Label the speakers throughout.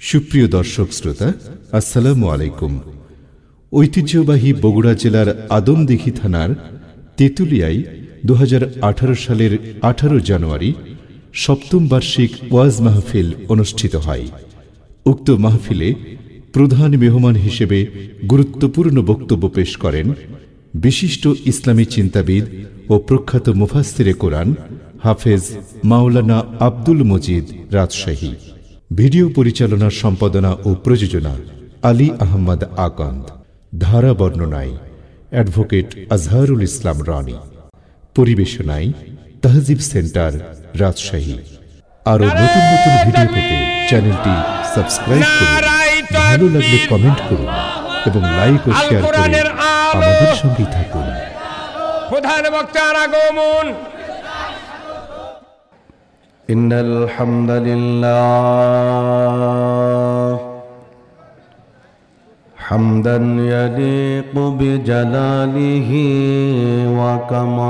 Speaker 1: সুপ্রিয় দর্শক শ্রোতা, আসসালামু আলাইকুম। ঐতিহ্যবাহী বগুড়া জেলার আদমদিঘি থানার তেঁতুলিয়ায় দু হাজার আঠারো সালের আঠারো জানুয়ারি সপ্তম বার্ষিক ওয়াজ মাহফিল অনুষ্ঠিত হয়। উক্ত মাহফিলে প্রধান মেহমান হিসেবে গুরুত্বপূর্ণ বক্তব্য পেশ করেন বিশিষ্ট ইসলামী চিন্তাবিদ ও প্রখ্যাত মুফাস্তিরে কোরআন হাফেজ মাওলানা আব্দুল মজিদ রাজশাহী। ভিডিও পরিচালনার সম্পাদনা ও প্রযোজনা আলী আহমদ আকান্দ। ধারা বর্ণনায় অ্যাডভোকেট আজহারুল ইসলাম রানী। পরিবেশনায় তহজিব সেন্টার রাজশাহী। আরও নতুন নতুন ভিডিও পেতে চ্যানেলটি সাবস্ক্রাইব করুন ভালো লাগলে কমেন্ট করুন এবং লাইক ও শেয়ার করে আমাদের সঙ্গেই থাকুন।
Speaker 2: প্রধান বক্তার আগমন।
Speaker 3: إن الحمد لله حمدا يليق بجلاله وكماله.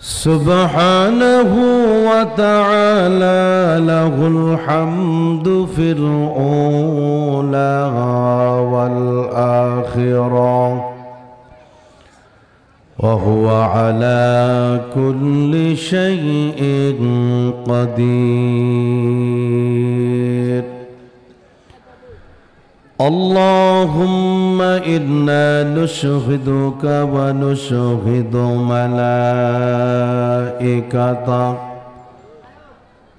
Speaker 3: سبحانه وتعالى له الحمد في الأولى والآخرة. وهو على كل شيء قدير. اللهم إنا نشهدك ونشهد ملائكتك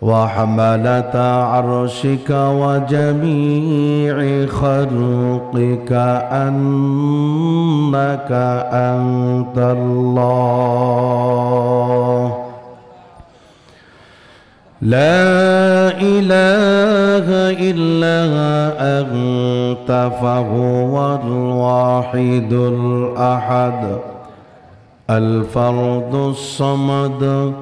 Speaker 3: وحملة عرشك وجميع خلقك أنك أنت الله. لا إله إلا أنت فهو الواحد الأحد الفرد الصمد.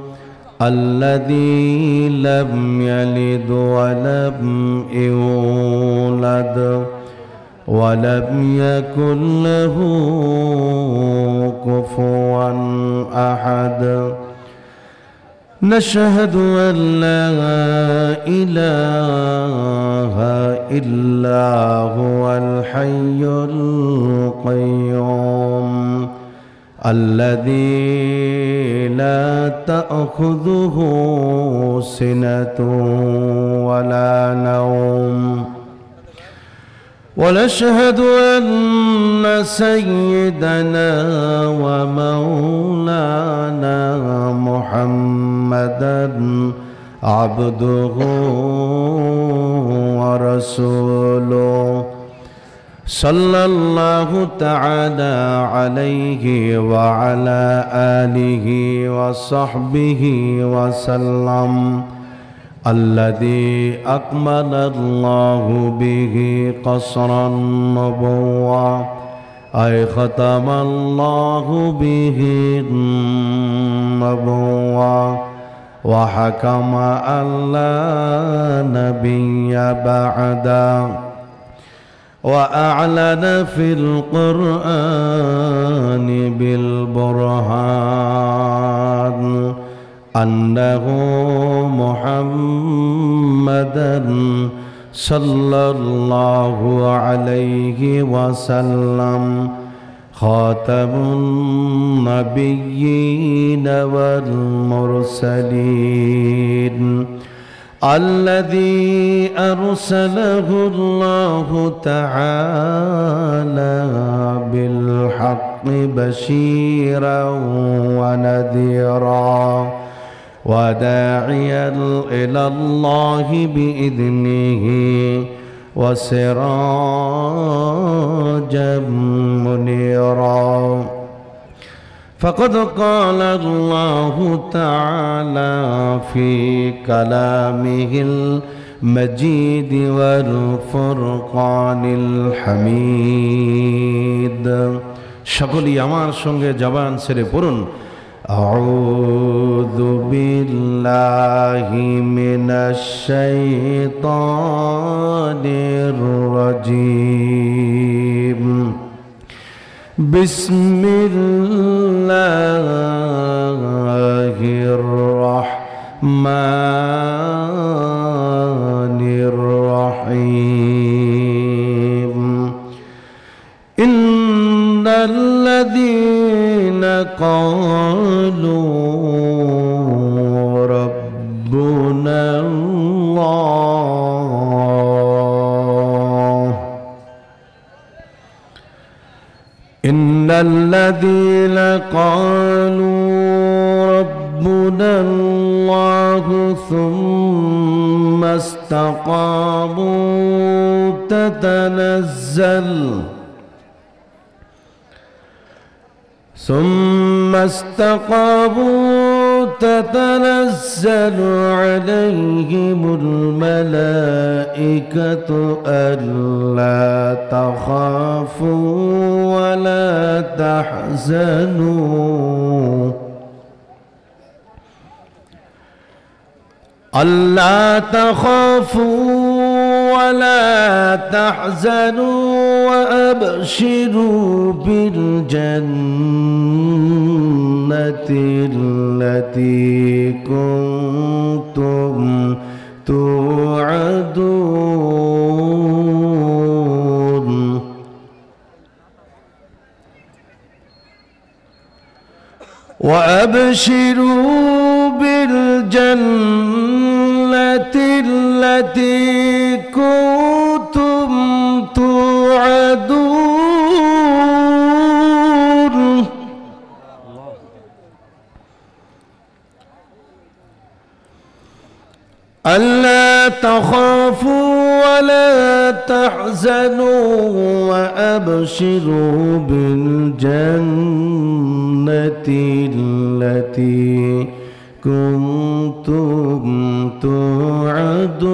Speaker 3: الذي لم يلد ولم يولد ولم يكن له كفوا أحد. نشهد أن لا إله إلا هو الحي القيوم. الذي لا تأخذه سنة ولا نوم. ونشهد أن سيدنا ومولانا محمدا عبده ورسوله. صلى الله تعالى عليه وعلى آله وصحبه وسلم الذي أكمل الله به قصر النبوة أي ختم الله به النبوة وحكم أن لا نبي بعده. وأعلن في القرآن بالبرهان أنه محمدا صلى الله عليه وسلم خاتم النبيين والمرسلين. الذي أرسله الله تعالى بالحق بشيرا ونذيرا وداعيا إلى الله بإذنه وسراجا منيرا. فقد قال الله تعالى في كلامه المجيد والفرقان الحميد সকলই আমার সঙ্গে জবান ছেড়ে পড়ুন أعوذ بالله من الشيطان الرجيم بسم الله الرحمن الرحيم. إن الذين قالوا الذين قالوا ربنا الله ثم استقاموا تتنزل ثم استقاموا تتنزل عليهم الملائكة ألا تخافوا ولا تحزنوا. ألا تخافوا ولا تحزنوا. وأبشروا بالجنة التي كنتم توعدون. وأبشروا بالجنة التي كنتم توعدون. ألا تخافوا ولا تحزنوا وأبشروا بالجنة التي كنتم توعدون.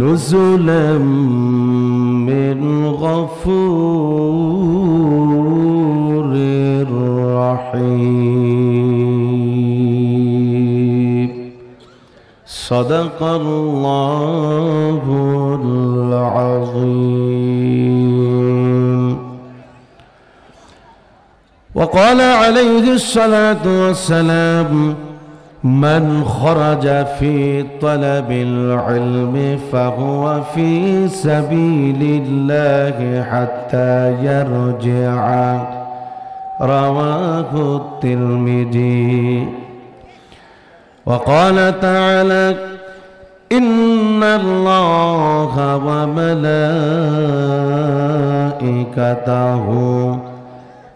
Speaker 3: نزلا من غفور رحيم. صدق الله العظيم. وقال عليه الصلاة والسلام من خرج في طلب العلم فهو في سبيل الله حتى يرجع. رواه الترمذي. وقال تعالى إن الله وملائكته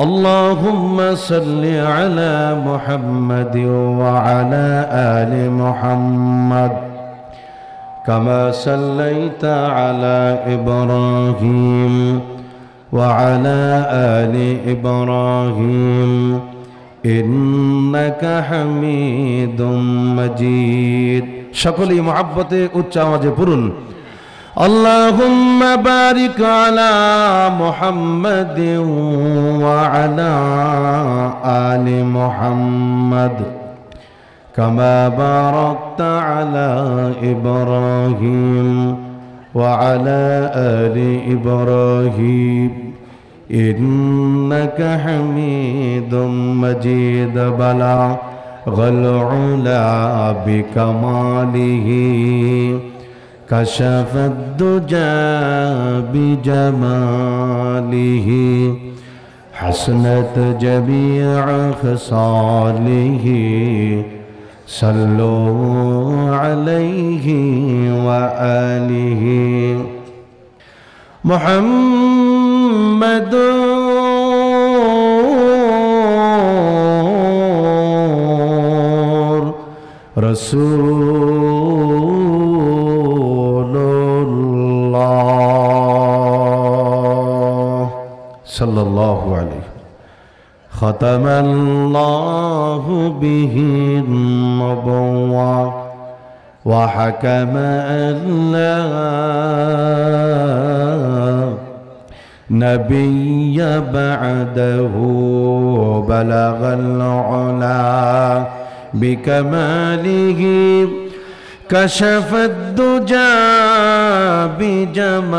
Speaker 3: اللهم صل على محمد وعلى آل محمد كما صليت على إبراهيم وعلى آل إبراهيم إنك حميد مجيد সকলেই মহাব্বতে উচ্চ আওয়াজে পড়ুন اللهم بارك على محمد وعلى آل محمد كما باركت على إبراهيم وعلى آل إبراهيم. إنك حميد مجيد. بلا العلا بكماله. كشف الدجى بجماله حسنت جميع خصاله. صلوا عليه وآله. محمد رسول صلى الله عليه ختم الله به النبوة وحكم أن لا نبي بعده بلغ العلا بكماله. كشف الدجى بجماله.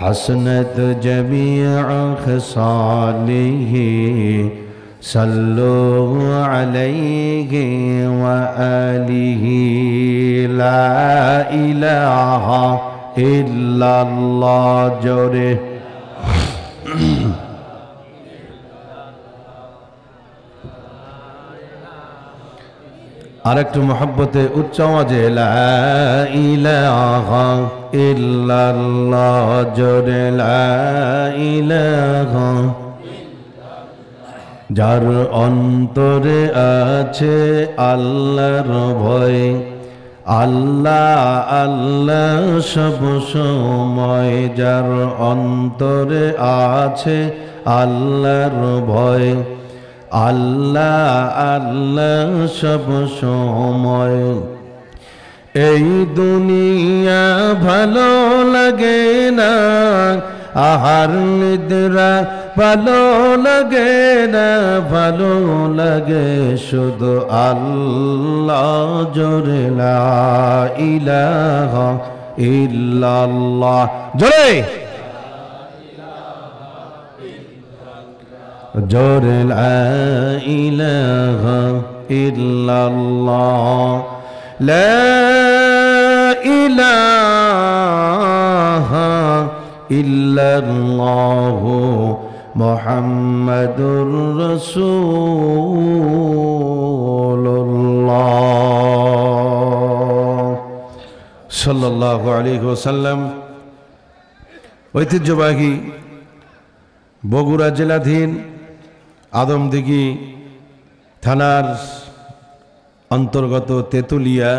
Speaker 3: حسنت جميع خصاله صلوا عليه وآله. لا إله إلا الله আর একটু মহব্বতে উচ্চ আওয়াজে ইলাহা ইল্লাল্লাহ জোরে ইলাহা যার অন্তরে আছে আল্লাহর ভয়। আল্লাহ আল্লাহ সব সময়, যার অন্তরে আছে আল্লাহর ভয়। আল্লাহ আল্লাহ সব সময়। এই দুনিয়া ভালো লাগে না, আহার নিদ্রা ভালো লাগে না, ভালো লাগে শুধু আল্লাহ জোরে ইলাহা ইল্লাল্লাহ। জোরে! জোরে লা ইলাহা ইল্লাল্লাহ লা ইলাহা ইল্লাল্লাহ মুহাম্মাদুর রাসূলুল্লাহ সাল্লাল্লাহু আলাইহি ওয়াসাল্লাম ঐতিহ্যবাহী বগুড়া জেলাধীন আদমদিঘি থানার অন্তর্গত তেতুলিয়া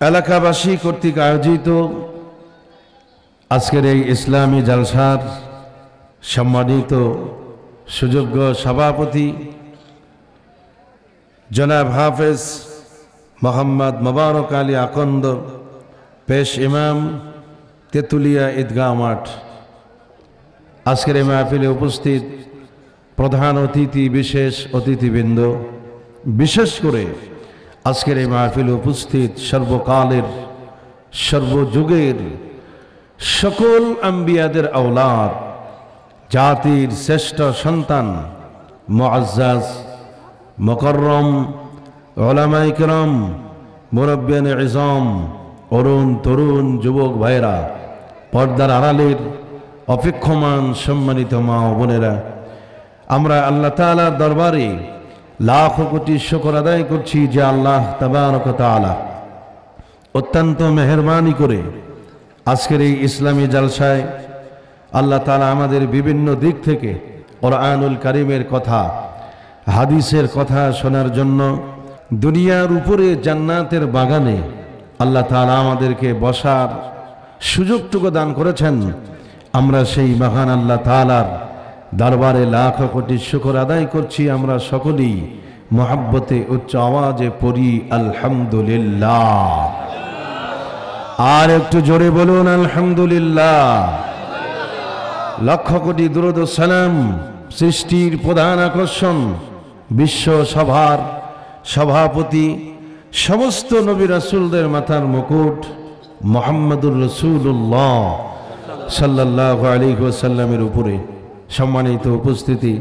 Speaker 3: এলাকাবাসী কর্তৃক আয়োজিত আজকের এই ইসলামী জালসার সম্মানিত সুযোগ্য সভাপতি জনাব হাফেজ মোহাম্মদ মোবারক আলী আকন্দ, পেশ ইমাম তেতুলিয়া ঈদগাহ মাঠ। আজকের এই মাহফিলে উপস্থিত প্রধান অতিথি, বিশেষ অতিথিবৃন্দ, বিশেষ করে আজকের এই মাহফিলে উপস্থিত সর্বকালের, সর্বযুগের সকল আম্বিয়াদের আওলাদ, জাতির শ্রেষ্ঠ সন্তান, মুআজ্জাজ মকরম ওলামাইকরম মুরব্বেন ইজম, অরুণ তরুণ যুবক ভাইরা পর্দার আড়ালের অপেক্ষমান সম্মানিত মা ও বোনেরা, আমরা আল্লাহ তাআলার দরবারে লাখ কোটি শুকর আদায় করছি যে আল্লাহ তাআলা অত্যন্ত মেহরবানি করে আজকের এই ইসলামী জালসায় আল্লাহ তালা আমাদের বিভিন্ন দিক থেকে কোরআনুল কারিমের কথা, হাদিসের কথা শোনার জন্য দুনিয়ার উপরে জান্নাতের বাগানে আল্লাহ তাআলা আমাদেরকে বসার সুযোগটুকু দান করেছেন। আমরা সেই মহান আল্লাহ তালার দরবারে লাখ কোটি শুকর আদায় করছি, আমরা সকলেই মহাব্বতে উচ্চ আওয়াজে পড়ি, আলহামদুলিল্লাহ। আর একটু জোরে বলুন, আলহামদুলিল্লাহ। লক্ষ কোটি দুরদ সালাম সৃষ্টির প্রধান আকর্ষণ, বিশ্ব সভার সভাপতি, সমস্ত নবী রাসুলদের মাথার মুকুট, মোহাম্মদুর রসুল্লাহ সাল্লাহ আলী সাল্লামের উপরে সম্মানিত উপস্থিতি।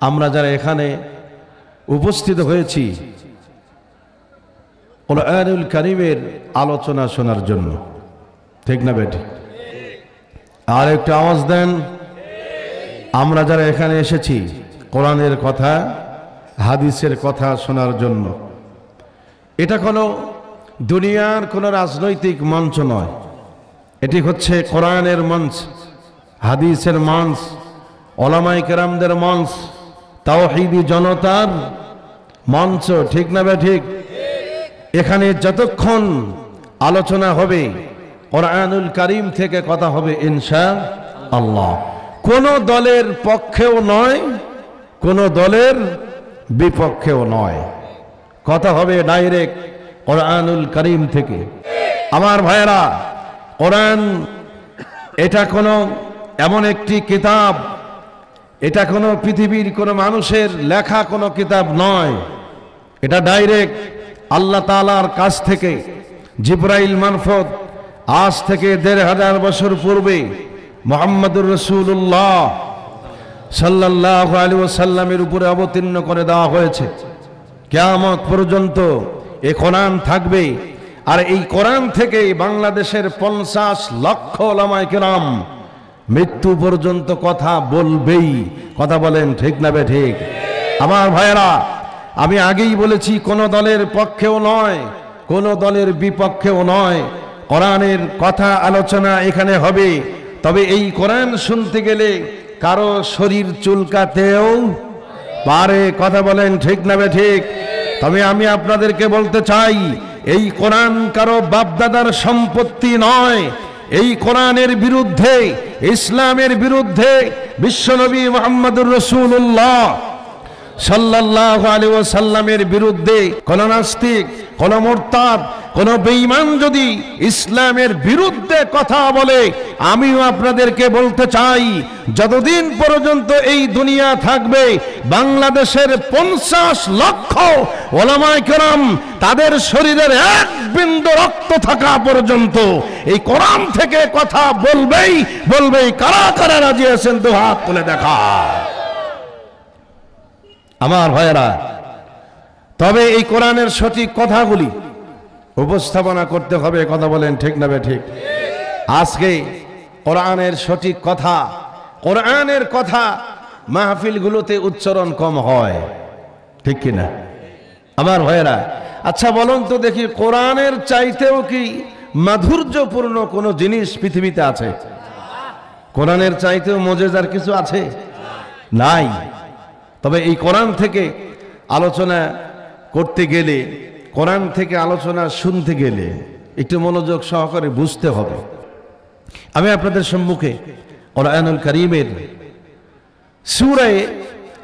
Speaker 3: আমরা যারা এখানে উপস্থিত হয়েছি কোরআনুল কারিমের আলোচনা শোনার জন্য। ঠিক না বেটি আর একটু আওয়াজ দেন। আমরা যারা এখানে এসেছি কোরআনের কথা, হাদিসের কথা শোনার জন্য। এটা কোনো দুনিয়ার কোনো রাজনৈতিক মঞ্চ নয়। এটি হচ্ছে কোরআনের মঞ্চ, হাদিসের মঞ্চ ওলামাই কেরামদের মঞ্চ, তাওহিদি জনতার মঞ্চ, ঠিক না ঠিক? এখানে যতক্ষণ আলোচনা হবে, কোরআনুল করিম থেকে কথা হবে ইনশা আল্লাহ কোন দলের পক্ষেও নয়, কোন দলের বিপক্ষেও নয়। কথা হবে ডাইরেক্ট কোরআনুল করিম থেকে। আমার ভাইয়েরা কোরআন, এটা কোনো এমন একটি কিতাব, এটা কোনো পৃথিবীর কোনো মানুষের লেখা কোনো কিতাব নয়। এটা ডাইরেক্ট আল্লাহ তালার কাছ থেকে, জিব্রাইল মারফত, আজ থেকে দেড় হাজার বছর পূর্বে মোহাম্মদুর রসুল্লাহ সাল্লাহ আলী সাল্লামের উপরে অবতীর্ণ করে দেওয়া হয়েছে। কেয়ামত পর্যন্ত এ কোরআন থাকবে আর এই কোরআন থেকে বাংলাদেশের পঞ্চাশ লক্ষ ওলামাই কেরাম মৃত্যু পর্যন্ত কথা বলবেই। কথা বলেন ঠিক না বে ঠিক? আমার ভাইয়েরা, আমি আগেই বলেছি, কোন দলের পক্ষেও নয়, কোন দলের বিপক্ষেও নয়। কোরআনের কথা আলোচনা এখানে হবে। তবে এই কোরআন শুনতে গেলে কারও শরীর চুলকাতেও পারে। কথা বলেন ঠিক না বে ঠিক? তবে আমি আপনাদেরকে বলতে চাই এই কোরআন কারও বাপদাদার সম্পত্তি নয়। এই কোরআনের বিরুদ্ধে ইসলামের বিরুদ্ধে বিশ্বনবী মোহাম্মদুর রসুল্লাহ সাল্লাহ আলী সাল্লামের বিরুদ্ধে কোন নাস্তিক, কোন মোরতাদ, কোন বেঈমান যদি ইসলামের বিরুদ্ধে কথা বলে, আমিও আপনাদেরকে বলতে চাই, যতদিন পর্যন্ত এই দুনিয়া থাকবে, বাংলাদেশের পঞ্চাশ লক্ষ ওলামায় কেরাম তাদের শরীরের এক বিন্দু রক্ত থাকা পর্যন্ত, এই কোরআন থেকে কথা বলবেই বলবেই, কারা কারা রাজি আছেন তো হাত তুলে দেখা। আমার ভাইয়েরা, তবে এই কোরআনের সঠিক কথাগুলি উপস্থাপনা করতে হবে, কথা বলেন ঠিক না ঠিক? আজকে কোরআনের সঠিক কথা, কোরআনের কথা মাহফিলগুলোতে উচ্চারণ কম হয়, ঠিক কিনা আমার ভাইয়েরা আচ্ছা বলুন তো দেখি, কোরআনের চাইতেও কি মাধুর্যপূর্ণ কোনো জিনিস পৃথিবীতে আছে? কোরআনের চাইতেও মজেদার কিছু আছে? নাই। তবে এই কোরআন থেকে আলোচনা করতে গেলে, কোরআন থেকে আলোচনা শুনতে গেলে একটু মনোযোগ সহকারে বুঝতে হবে। আমি আপনাদের সম্মুখে কোরআনুল করিমের সুরায়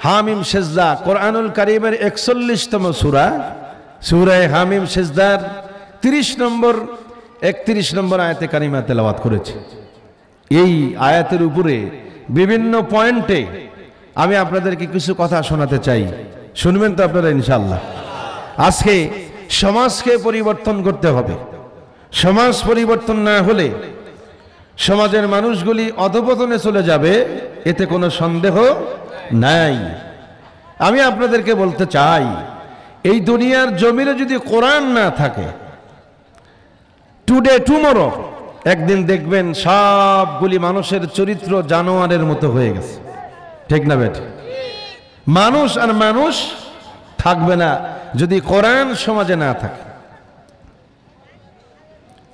Speaker 3: হামিম সেজদা, কোরআনুল করিমের একচল্লিশতম সুরা, সুরায় হামিম সেজদার তিরিশ নম্বর, একত্রিশ নম্বর আয়াতে কারিমা তেলাওয়াত করেছে। এই আয়াতের উপরে বিভিন্ন পয়েন্টে আমি আপনাদেরকে কিছু কথা শোনাতে চাই। শুনবেন তো আপনারা ইনশাল্লাহ আজকে সমাজকে পরিবর্তন করতে হবে। সমাজ পরিবর্তন না হলে সমাজের মানুষগুলি অধপতনে চলে যাবে, এতে কোনো সন্দেহ নাই। আমি আপনাদেরকে বলতে চাই, এই দুনিয়ার জমিনে যদি কোরআন না থাকে টুডে টুমোরো একদিন দেখবেন সবগুলি মানুষের চরিত্র জানোয়ারের মতো হয়ে গেছে। ঠিক না বেঠ মানুষ আর মানুষ থাকবে না যদি কোরআন সমাজে না থাকে।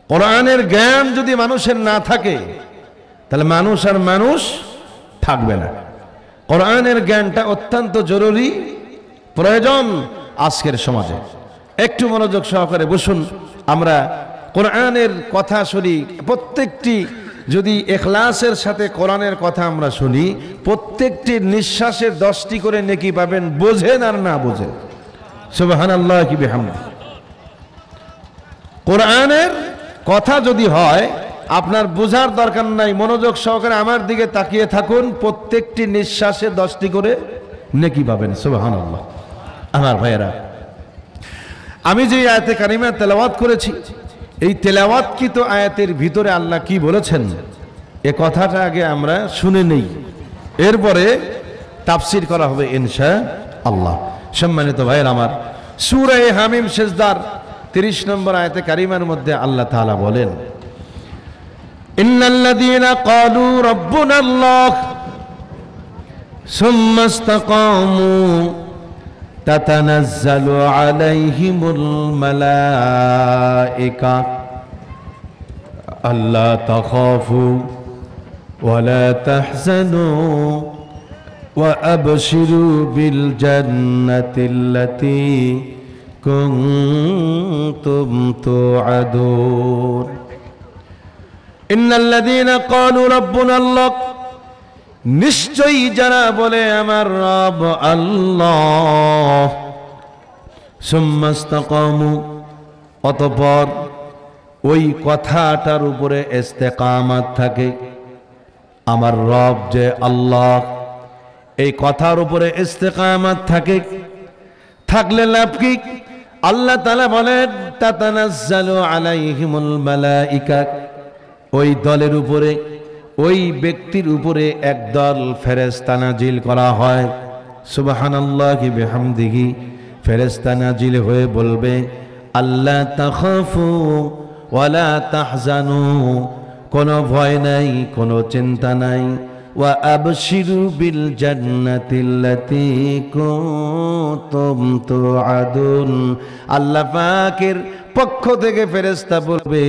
Speaker 3: কোরআনের জ্ঞান যদি মানুষের না থাকে, তাহলে মানুষ আর মানুষ থাকবে না। কোরআনের জ্ঞানটা অত্যন্ত জরুরি, প্রয়োজন আজকের সমাজে। একটু মনোযোগ সহকারে বসুন, আমরা কোরআনের কথা শুনি, প্রত্যেকটি যদি এখলাসের সাথে কোরআনের কথা আমরা শুনি, প্রত্যেকটি নিঃশ্বাসের দশটি করে নেকি পাবেন, বোঝেন আর না বোঝেন। সুবাহান আল্লাহ কি বেহামদি। কোরআনের কথা যদি হয়, আপনার বোঝার দরকার নাই, মনোযোগ সহকারে আমার দিকে তাকিয়ে থাকুন, প্রত্যেকটি নিঃশ্বাসে দশটি করে নেকি পাবেন সুবাহান আল্লাহ আমার ভাইয়েরা, আমি যে আয়াতে কারিমা তেলাওয়াত করেছি এই তেলাওয়াতকৃত আয়াতের ভিতরে আল্লাহ কি বলেছেন? এ কথাটা আগে আমরা শুনে নেই। এরপরে তাফসির করা হবে ইনশা আল্লাহ সম্মানিত ভাইয়ের আমার, সুরে হামিম সেজদার তিরিশ নম্বর আয়তে কারিমার মধ্যে আল্লাহ তালা বলেন ইন্নাল্লাদিনা تتنزل عليهم الملائكة. ألا تخافوا ولا تحزنوا وأبشروا بالجنة التي كنتم توعدون. إن الذين قالوا ربنا الله নিশ্চয়ই যারা বলে আমার রব আল্লাহ অতপর ওই কথাটার উপরে ইস্তেকামাত থাকে। আমার রব যে আল্লাহ, এই কথার উপরে ইস্তেকামাত থাকে। থাকলে লাভ কি? আল্লাহ তালা বলেন, তাতানাজ্জালু আলাইহিমুল মালাইকা, ওই দলের উপরে ওই ব্যক্তির উপরে একদল ফেরেস্তা নাজিল করা হয়। সুবহানাল্লাহি বিহামদিহি ফেরেস্তা নাজিল হয়ে বলবে আল্লাহ তাখাফু ওয়ালা তাহজানু, কোনো ভয় নাই, কোনো চিন্তা নাই। ওয়া আবশিরু বিল জান্নাতিল্লাতি কুনতুম তুআদুন। আল্লাহ পাকের পক্ষ থেকে ফেরেস্তা বলবে,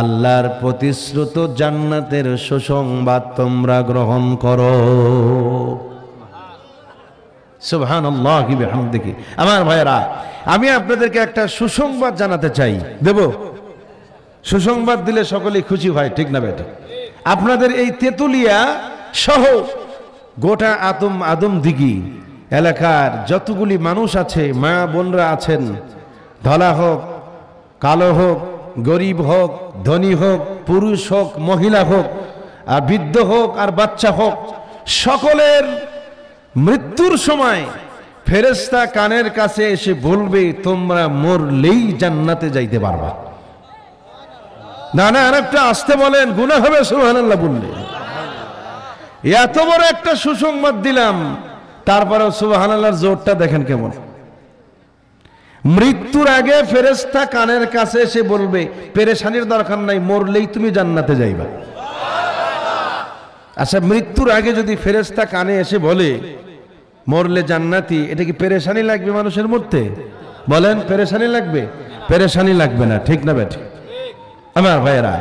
Speaker 3: আল্লাহর প্রতিশ্রুত জান্নাতের সুসংবাদ তোমরা গ্রহণ করো। দেখি আমার ভাইয়েরা, আমি আপনাদেরকে একটা সুসংবাদ জানাতে চাই। দেব? সুসংবাদ দিলে সকলেই খুশি হয়, ঠিক না বেটা? আপনাদের এই তেতুলিয়া সহ গোটা আদম আদম দিঘি এলাকার যতগুলি মানুষ আছে, মা বোনরা আছেন, ধলা হোক কালো হোক, গরিব হোক, ধনী হোক, পুরুষ হোক, মহিলা হোক, আর বৃদ্ধ হোক আর বাচ্চা হোক, সকলের মৃত্যুর সময় ফেরেস্তা কানের কাছে এসে বলবে, তোমরা মরলেই জান্নাতে যাইতে পারবা। না না আর একটা আসতে বলেন গুণা হবে সুহানাল্লাহ বললে। এত বড় একটা সুসংবাদ দিলাম, তারপরেও সুবাহানাল্লাহর জোরটা দেখেন কেমন। মৃত্যুর আগে ফেরেস্তা কানের কাছে এসে বলবে, পেরেশানির দরকার নাই, মরলেই তুমি জান্নাতে যাইবা। আচ্ছা মৃত্যুর আগে যদি ফেরেস্তা কানে এসে বলে, মরলে জান্নাতি, এটা কি পেরেশানি লাগবে মানুষের মধ্যে? বলেন, পেরেশানি লাগবে? পেরেশানি লাগবে না, ঠিক না বেঠিক আমার ভাইয়েরা,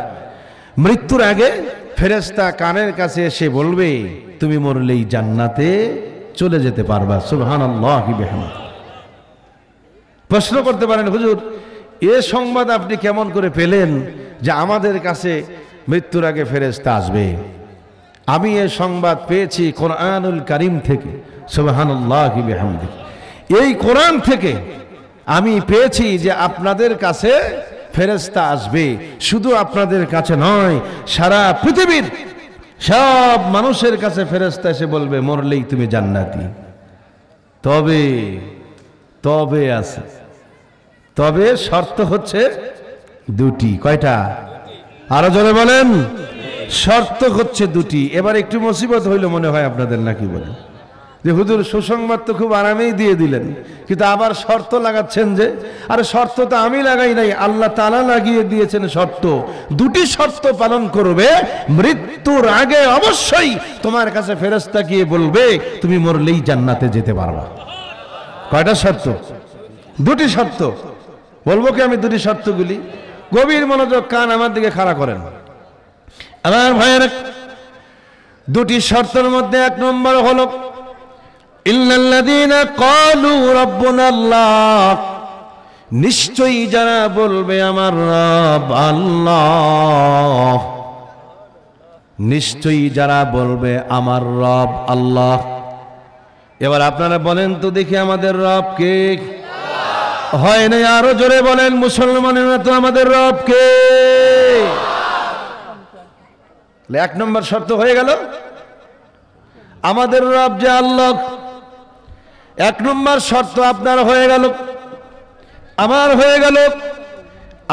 Speaker 3: মৃত্যুর আগে ফেরেস্তা কানের কাছে এসে বলবে, তুমি মরলেই জান্নাতে চলে যেতে পারবা সুবহান প্রশ্ন করতে পারেন, হুজুর, এ সংবাদ আপনি কেমন করে পেলেন যে আমাদের কাছে মৃত্যুর আগে ফেরেস্তা আসবে? আমি এ সংবাদ পেয়েছি কোরআনুল করিম থেকে, সুবহানাল্লাহ এই কোরআন থেকে আমি পেয়েছি যে আপনাদের কাছে ফেরেস্তা আসবে। শুধু আপনাদের কাছে নয়, সারা পৃথিবীর সব মানুষের কাছে ফেরেস্তা এসে বলবে, মরলেই তুমি জান্নাতি। তবে তবে আছে। তবে শর্ত হচ্ছে দুটি, কয়টা? আরও জোরে বলেন। শর্ত হচ্ছে দুটি। এবার একটু মুসিবত হইল মনে হয় আপনাদের নাকি বলেন যে হুজুর, সুসংবাদ তো খুব আরামেই দিয়ে দিলেন। কিন্তু আবার শর্ত লাগাচ্ছেন যে, আরে শর্ত তো আমি লাগাই নাই, আল্লাহ তালা লাগিয়ে দিয়েছেন শর্ত। দুটি শর্ত পালন করবে, মৃত্যুর আগে অবশ্যই তোমার কাছে ফেরস্তা গিয়ে বলবে, তুমি মরলেই জান্নাতে যেতে পারবা। কয়টা শর্ত? দুটি শর্ত। বলব কি আমি দুটি শর্তগুলি গভীর মনোযোগ কান আমার দিকে খাড়া করেন। আমার ভাইয়ের দুটি শর্তের মধ্যে এক নম্বর হলো নিশ্চয়ই যারা বলবে আমার রব আল্লাহ। নিশ্চয়ই যারা বলবে আমার রব আল্লাহ। এবার আপনারা বলেন তো দেখি আমাদের রব কে। হয় নাই আরও জোরে বলেন, মুসলমানেরা তো আমাদের রব কে এক নম্বর শর্ত হয়ে গেল, আমাদের রব যে আল্লাহ। এক নম্বর শর্ত আপনার হয়ে গেল, আমার হয়ে গেল,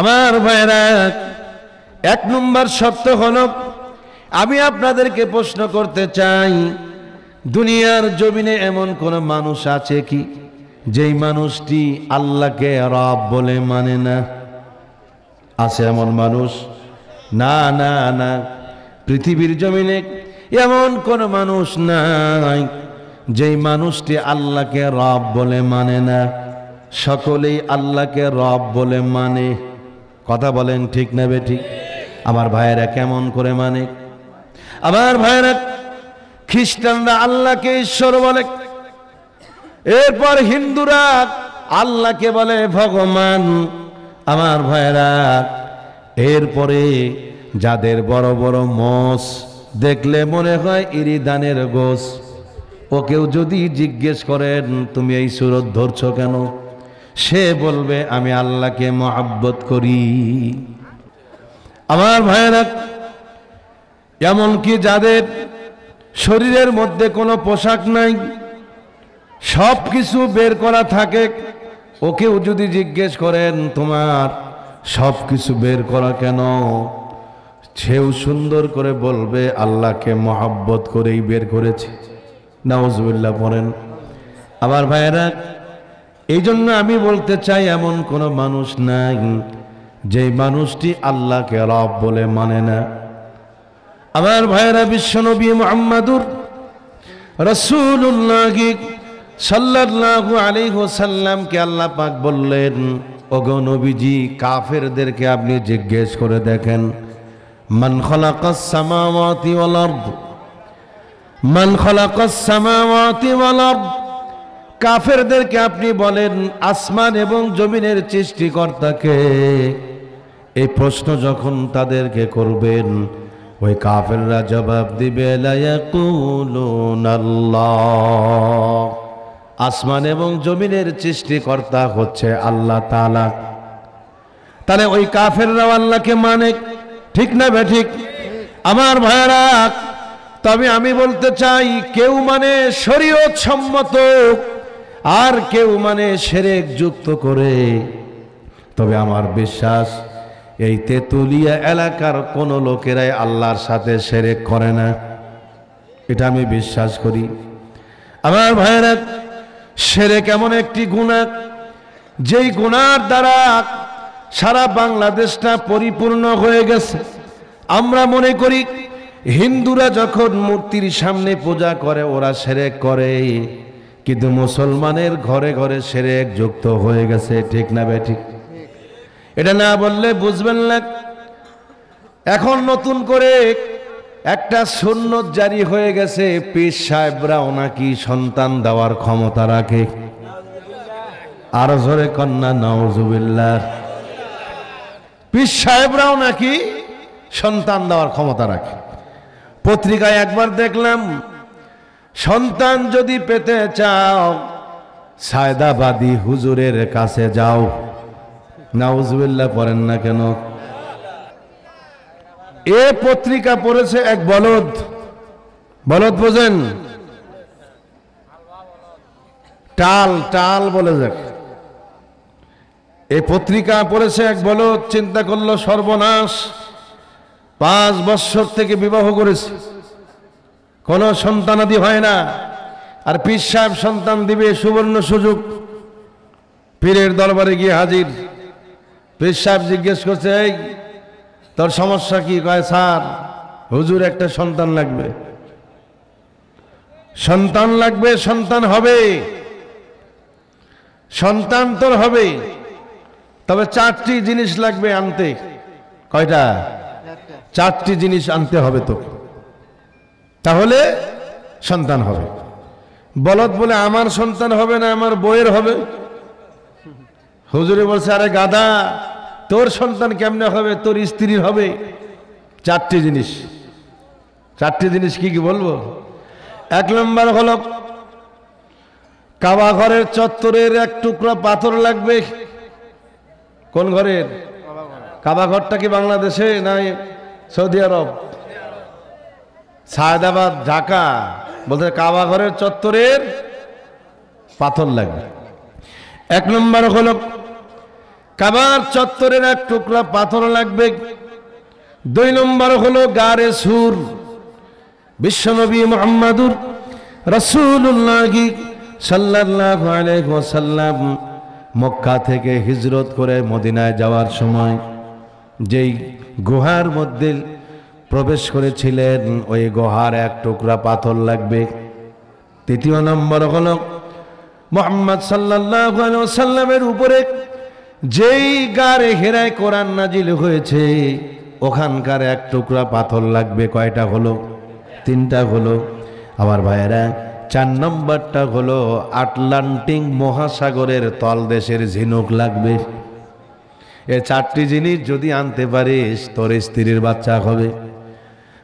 Speaker 3: আমার ভাইরা এক নম্বর শর্ত হল, আমি আপনাদেরকে প্রশ্ন করতে চাই, দুনিয়ার জমিনে এমন কোন মানুষ আছে কি? যেই মানুষটি আল্লাহকে রব বলে মানে না, আছে এমন মানুষ? না না না। পৃথিবীর জমিনে এমন কোন মানুষ নাই যেই মানুষটি আল্লাহকে রব বলে মানে না। সকলেই আল্লাহকে রব বলে মানে। কথা বলেন ঠিক না বে ঠিক? আমার ভাইয়েরা কেমন করে মানে? আমার ভাইয়েরা, খ্রিস্টানরা আল্লাহকে ঈশ্বর বলে। এরপর হিন্দুরা আল্লাহকে বলে, ভগবান, আমার ভাইয়েরা, এরপরে যাদের বড় বড় মস দেখলে মনে হয় ইরিদানের গোস ওকেও যদি জিজ্ঞেস করেন, তুমি এই সুরত ধরছ কেন? সে বলবে, আমি আল্লাহকে মহাব্বত করি। আমার ভাইয়েরা, এমনকি যাদের শরীরের মধ্যে কোনো পোশাক নাই সব কিছু বের করা থাকে। ওকেও যদি জিজ্ঞেস করেন, তোমার সব কিছু বের করা কেন? সেও সুন্দর করে বলবে, আল্লাহকে মহাব্বত করেই বের করেছে। নাউজুবিল্লাহ পড়েন। আবার ভাইয়েরা এই জন্য আমি বলতে চাই, এমন কোনো মানুষ নাই যে মানুষটি আল্লাহকে রব বলে মানে না। আমার ভাইয়েরা, বিশ্বনবী মোহাম্মদুর রসুল্লাহ সাল্লাল্লাহু আলাইহি ওয়াসাল্লামকে আল্লাহ পাক বললেন, ওগো নবীজি, কাফেরদেরকে আপনি জিজ্ঞেস করে দেখেন, মান খালাকাস সামাওয়াতি ওয়াল আরদ, মান কাফেরদেরকে আপনি বলেন, আসমান এবং জমিনের সৃষ্টিকর্তাকে? এই প্রশ্ন যখন তাদেরকে করবেন, ওই কাফেররা জবাব দিবে আল্লাহ আসমান এবং জমিনের সৃষ্টিকর্তা হচ্ছে আল্লাহ তাআলা। তাহলে ওই কাফেররাও আল্লাহকে মানে ঠিক না বে ঠিক? আমার ভাইরা তবে আমি বলতে চাই, কেউ মানে শরীয়ত সম্মত, আর কেউ মানে সেরেক যুক্ত করে। তবে আমার বিশ্বাস, এই তেতুলিয়া এলাকার কোন লোকেরাই আল্লাহর সাথে সেরেক করে না। এটা আমি বিশ্বাস করি। আমার ভাইয়েরা সেরেক এমন একটি গুণা? যেই গুণার দ্বারা সারা বাংলাদেশটা পরিপূর্ণ হয়ে গেছে। আমরা মনে করি, হিন্দুরা যখন মূর্তির সামনে পূজা করে, ওরা সেরেক করে। কিন্তু মুসলমানের ঘরে ঘরে সেরেক যুক্ত হয়ে গেছে, ঠিক না বেঠিক এটা না বললে বুঝবেন না। এখন নতুন করে একটা সুন্নত জারি হয়ে গেছে, পীর সাহেবরাও নাকি সন্তান দেওয়ার ক্ষমতা রাখে। আরও জোরে কন্যা নওজুবিল্লাহ পীর সাহেবরাও নাকি সন্তান দেওয়ার ক্ষমতা রাখে। পত্রিকায় একবার দেখলাম, সন্তান যদি পেতে চাও, সায়দাবাদী হুজুরের কাছে যাও। নাউজুবিল্লাহ পড়েন না কেন? এ পত্রিকা পড়েছে এক বলদ। বলদ বোঝেন? টাল টাল বলে যাক। এই পত্রিকা পড়েছে এক বলদ, চিন্তা করল সর্বনাশ, পাঁচ বছর থেকে বিবাহ করেছে। কোনো সন্তানাদি হয় না, আর পীর সাহেব সন্তান দিবে সুবর্ণ সুযোগ। পীরের দরবারে গিয়ে হাজির। পীর সাহেব জিজ্ঞেস করছে, এই তোর সমস্যা কি? কয়, স্যার, হুজুর একটা সন্তান লাগবে। সন্তান লাগবে, সন্তান হবে। সন্তান তোর হবে। তবে চারটি জিনিস লাগবে আনতে। কয়টা? চারটি জিনিস আনতে হবে তো তাহলে সন্তান হবে। বলদ বলে, আমার সন্তান হবে না, আমার বইয়ের হবে। হুজুরে বলছে, আরে গাদা তোর সন্তান কেমনে হবে? তোর স্ত্রীর হবে? চারটি জিনিস। চারটি জিনিস কি কি বলব? এক নম্বর হলো, কাবা ঘরের চত্বরের এক টুকরা পাথর লাগবে। কোন ঘরের? কাবা ঘরটা কি বাংলাদেশে না সৌদি আরব? সায়দাবাদ, ঢাকা। বলতে কাবা ঘরের চত্বরের পাথর লাগবে। এক নম্বর হলো কাবার চত্বরের এক টুকরা পাথর লাগবে। দুই নম্বর হলো গারে সুর। বিশ্বনবী মোহাম্মদুর রসুল্লাহ সাল্লাহ আলাইসাল্লাম মক্কা থেকে হিজরত করে মদিনায় যাওয়ার সময় যেই গুহার মধ্যে প্রবেশ করেছিলেন, ওই গুহার এক টুকরা পাথর লাগবে। তৃতীয় নম্বর হল মোহাম্মদ সাল্লাহ সাল্লামের উপরে যেই গারে হেরায় কোরআন নাজিল হয়েছে, ওখানকার এক টুকরা পাথর লাগবে, কয়টা হলো? তিনটা হলো। আমার ভাইয়েরা, চার নম্বরটা হলো আটলান্টিক মহাসাগরের তলদেশের ঝিনুক লাগবে। এ চারটি জিনিস যদি আনতে পারিস, তোর স্ত্রীর বাচ্চা হবে।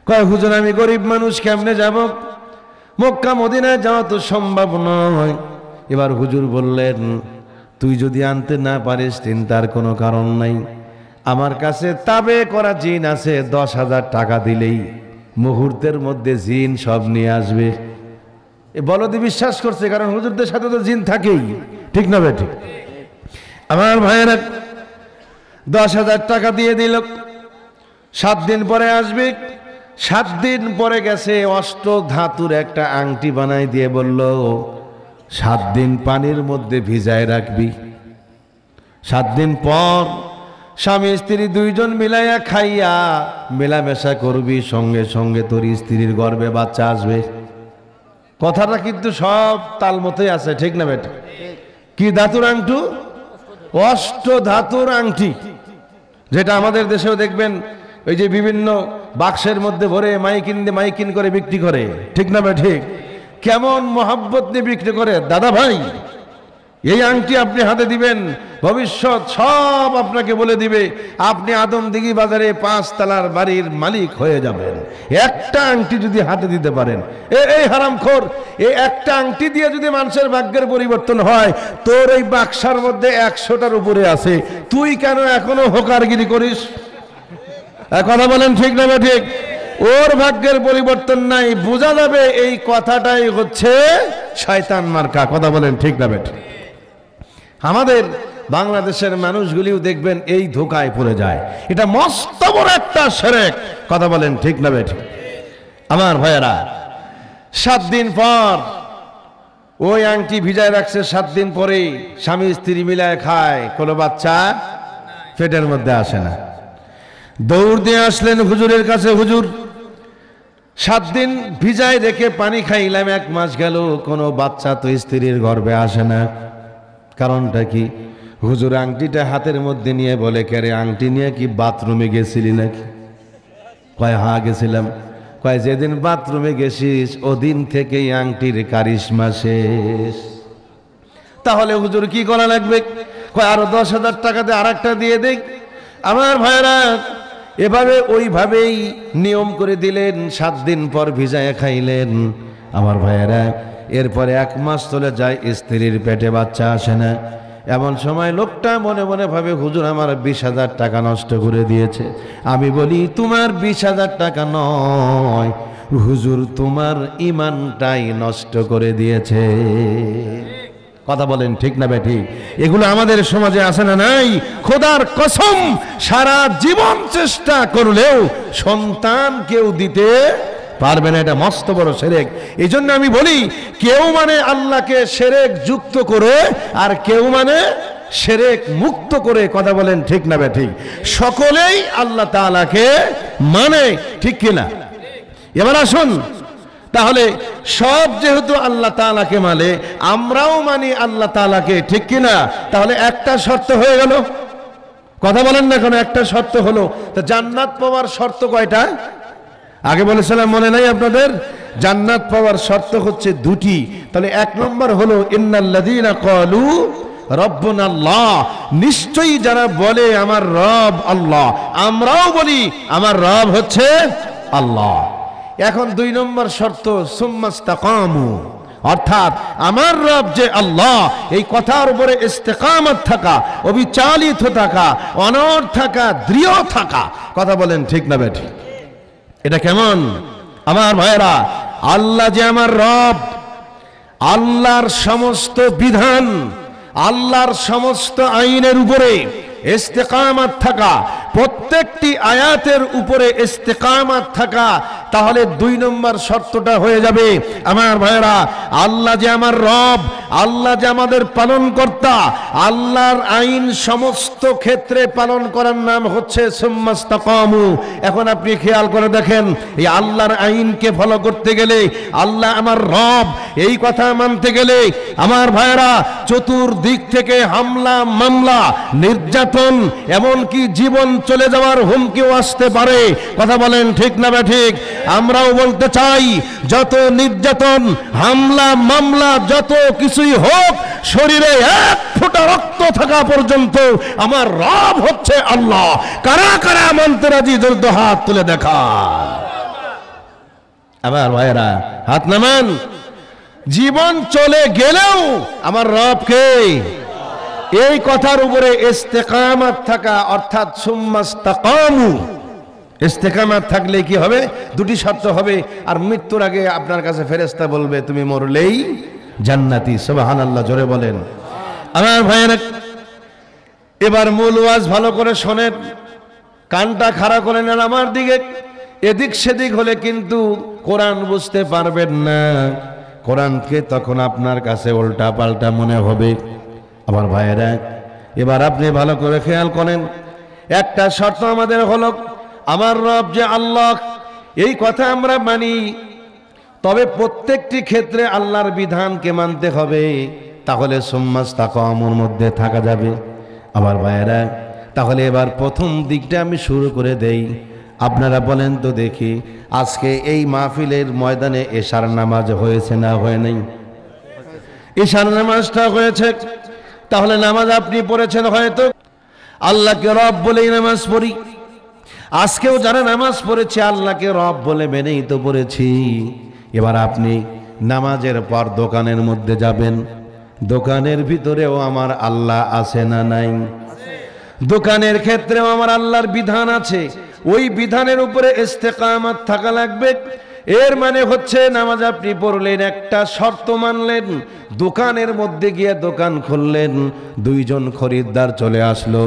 Speaker 3: কয়, হুজুর, আমি গরিব মানুষ, কেমনে যাব? মক্কা, মদিনায় যাওয়া তো সম্ভব নয়। এবার হুজুর বললেন তুই যদি আনতে না পারিস, চিন্তার কোনো কারণ নাই। আমার কাছে তাবে করা জিন আছে, দশ হাজার টাকা দিলেই। মুহূর্তের মধ্যে জিন সব নিয়ে আসবে। এ বলদি বিশ্বাস করছে, কারণ হুজুরদের সাথে তো জিন থাকেই। ঠিক না ঠিক? আমার ভাইয়েরা, দশ হাজার টাকা দিয়ে দিল। সাত দিন পরে আসবে। সাত দিন পরে গেছে অষ্ট ধাতুর একটা আংটি বানাই দিয়ে বলল সাত দিন পানির মধ্যে ভিজায় রাখবি। সাত দিন পর স্বামী, স্ত্রী দুইজন মিলাইয়া খাইয়া মেলামেশা করবি, সঙ্গে সঙ্গে তোর স্ত্রীর গর্বে বাচ্চা আসবে। কথাটা কিন্তু সব তাল মতোই আছে, ঠিক না বেটা? কি ধাতুর আংটু? অষ্ট ধাতুর আংটি। যেটা আমাদের দেশেও দেখবেন, ওই যে বিভিন্ন বাক্সের মধ্যে ভরে মাইকিন দিয়ে মাইকিন করে বিক্রি করে। ঠিক না ভাই ঠিক। কেমন মহাব্বত নিয়ে বিক্রি করে? দাদা ভাই, এই আংটি আপনি হাতে দিবেন, ভবিষ্যৎ সব আপনাকে বলে দিবে, আপনি আদমদিঘি বাজারে পাঁচ তালার বাড়ির মালিক হয়ে যাবেন। একটা আংটি যদি হাতে দিতে পারেন। এই হারামখোর এই একটা আংটি দিয়ে যদি মানুষের ভাগ্যের পরিবর্তন হয়, তোর এই বাক্সার মধ্যে একশোটার উপরে আছে। তুই কেন এখনও হোকারগিরি করিস? কথা বলেন ঠিক না ঠিক? ওর ভাগ্যের পরিবর্তন নাই, বোঝা যাবে এই কথাটাই হচ্ছে শয়তান মার্কা। কথা বলেন ঠিক না বেঠিক আমাদের বাংলাদেশের মানুষগুলিও দেখবেন এই ধোকায় পড়ে যায়। এটা মস্ত বড় একটা সেরেক। কথা বলেন ঠিক না বেঠিক আমার ভাইয়েরা, সাত দিন পর ওই আংটি ভিজায় রাখছে, সাত দিন পরে স্বামী স্ত্রী মিলায় খায়, কোনো বাচ্চা পেটের মধ্যে আসে না। দৌড় দিয়ে আসলেন হুজুরের কাছে, হুজুর, সাত দিন ভিজায় রেখে পানি খাইলাম, এক মাস গেল, কোনো বাচ্চা তো স্ত্রীর গর্বে আসে না। কারণটা কি? হুজুর আংটিটা হাতের মধ্যে নিয়ে বলে কেরে আংটি নিয়ে কি বাথরুমে গেছিলি নাকি? কয় হা গেছিলাম। কয়, যেদিন বাথরুমে গেছিস, ওদিন থেকেই আংটির কারিশমা শেষ। তাহলে হুজুর কি করা লাগবে? কয়, আরও দশ হাজার টাকাতে আর একটা দিয়ে দেখ আমার ভাইরা এভাবে ওইভাবেই নিয়ম করে দিলেন, সাত দিন পর ভিজায় খাইলেন। আমার ভাইয়েরা, এরপরে এক মাস চলে যায়, স্ত্রীর পেটে বাচ্চা আসে না। এমন সময় লোকটা মনে মনে ভাবে, হুজুর, আমার বিশ হাজার টাকা নষ্ট করে দিয়েছে। আমি বলি, তোমার বিশ হাজার টাকা নয়। হুজুর, তোমার ইমানটাই নষ্ট করে দিয়েছে। কথা বলেন ঠিক না বেঠি? এগুলো আমাদের সমাজে আছে না নাই? খোদার কসম, সারা জীবন চেষ্টা করলেও সন্তান কেউ দিতে পারবে না, এটা মস্ত বড় সেরেক। এই জন্য আমি বলি, কেউ মানে আল্লাহকে সেরেক যুক্ত করে আর কেউ মানে সেরেক মুক্ত করে কথা বলেন ঠিক না বে ঠিক সকলেই আল্লাহ তাআলাকে মানে ঠিক কিনা? এবার আসুন তাহলে সব যেহেতু আল্লাহ তাআলাকে মানে আমরাও মানি আল্লাহ তালাকে ঠিক কিনা তাহলে একটা শর্ত হয়ে গেল। কথা বলেন না কেন, একটা শর্ত হলো। তা জান্নাত পাওয়ার শর্ত কয়টা? আগে বলেছিলাম, মনে নাই আপনাদের? জান্নাত পাওয়ার শর্ত হচ্ছে দুটি। তাহলে এক নম্বর হলো ক্বালু রব্বুনা আল্লাহ নিশ্চয়ই যারা বলে, আমার রব আল্লাহ। আমরাও বলি, আমার রব হচ্ছে আল্লাহ। এখন দুই নম্বর শর্ত, সুম্মাস্তাকামু। অর্থাৎ আমার রব যে আল্লাহ, এই কথার উপরে ইস্তেকামত থাকা, অবিচালিত থাকা, অনর থাকা, দৃঢ় থাকা, কথা বলেন ঠিক না বেঠিক এটা কেমন? আমার ভাইয়েরা, আল্লাহ যে আমার রব, আল্লাহর সমস্ত বিধান, আল্লাহর সমস্ত আইনের উপরে ইস্তেকামাত থাকা প্রত্যেকটি আয়াতের উপরে ইস্তেকামাত থাকা, তাহলে দুই নম্বর শর্তটা হয়ে যাবে। আমার ভাইয়েরা, আল্লাহ যে আমার রব, আল্লাহ যে আমাদের পালন কর্তা আল্লাহর আইন সমস্ত ক্ষেত্রে পালন করার নাম হচ্ছে সুম্মাস্তাকামু। এখন আপনি খেয়াল করে দেখেন, এই আল্লাহর আইনকে ফলো করতে গেলে, আল্লাহ আমার রব, এই কথা মানতে গেলে, আমার ভাইয়েরা, চতুর্দিক থেকে হামলা, মামলা, নির্যাতন, এমনকি জীবন চলে যাওয়ার হুমকিও আসতে পারে। কথা বলেন ঠিক না ঠিক? আমরাও বলতে চাই, যত নির্যাতন, হামলা, মামলা, যত কিছুই হোক, শরীরে এক ফোঁটা রক্ত থাকা পর্যন্ত আমার রব হচ্ছে আল্লাহ। কারা কারা মানতে রাজি? দর্দ হাত তুলে দেখা আবার ভাইয়েরা, হাত নামান। জীবন চলে গেলেও আমার রবকে এই কথার উপরে ইস্তেকামাত থাকা, অর্থাৎ সুম্মাস্তাকামু ইস্তেকামাত থাকলে কি হবে? দুটি শর্ত হবে। আর মৃত্যুর আগে আপনার কাছে ফেরেস্তা বলবে, তুমি মরলেই জান্নাতি। সুবহান আল্লাহ জোরে বলেন। আমার ভাইয়েরা, এবার মূল ওয়াজ ভালো করে শোনেন। কানটা খাড়া করে নেন আমার দিকে। এদিক সেদিক হলে কিন্তু কোরআন বুঝতে পারবেন না। কোরআনকে তখন আপনার কাছে উল্টা পাল্টা মনে হবে। আমার ভাইয়েরা এবার আপনি ভালো করে খেয়াল করেন। একটা শর্ত আমাদের হলো, আমার রব যে আল্লাহ, এই কথা আমরা মানি। তবে প্রত্যেকটি ক্ষেত্রে আল্লাহর বিধানকে মানতে হবে। তাহলে সোম্মাস তাকমর মধ্যে থাকা যাবে। আবার ভাইয়েরা তাহলে এবার প্রথম দিকটা আমি শুরু করে দেই। আপনারা বলেন তো দেখি, আজকে এই মাহফিলের ময়দানে এশার নামাজ হয়েছে না হয় নাই? ঈশান নামাজটা হয়েছে তাহলে নামাজ আপনি পড়েছেন হয়তো। আল্লাহকে রব বলেই নামাজ পড়ি। আজকেও যারা নামাজ পড়েছে, আল্লাহকে রব বলে মেনেই তো পড়েছি। এবার আপনি নামাজের পর দোকানের মধ্যে যাবেন। দোকানের ভিতরেও আমার আল্লাহ আছে না নাই? দোকানের ক্ষেত্রেও আমার আল্লাহর বিধান আছে। ওই বিধানের উপরে ইস্তেকামাত থাকা লাগবে। এর মানে হচ্ছে নামাজ আপনি পড়লেন, একটা শর্ত মানলেন, দোকানের মধ্যে গিয়ে দোকান খুললেন, দুইজন খরিদ্দার চলে আসলো।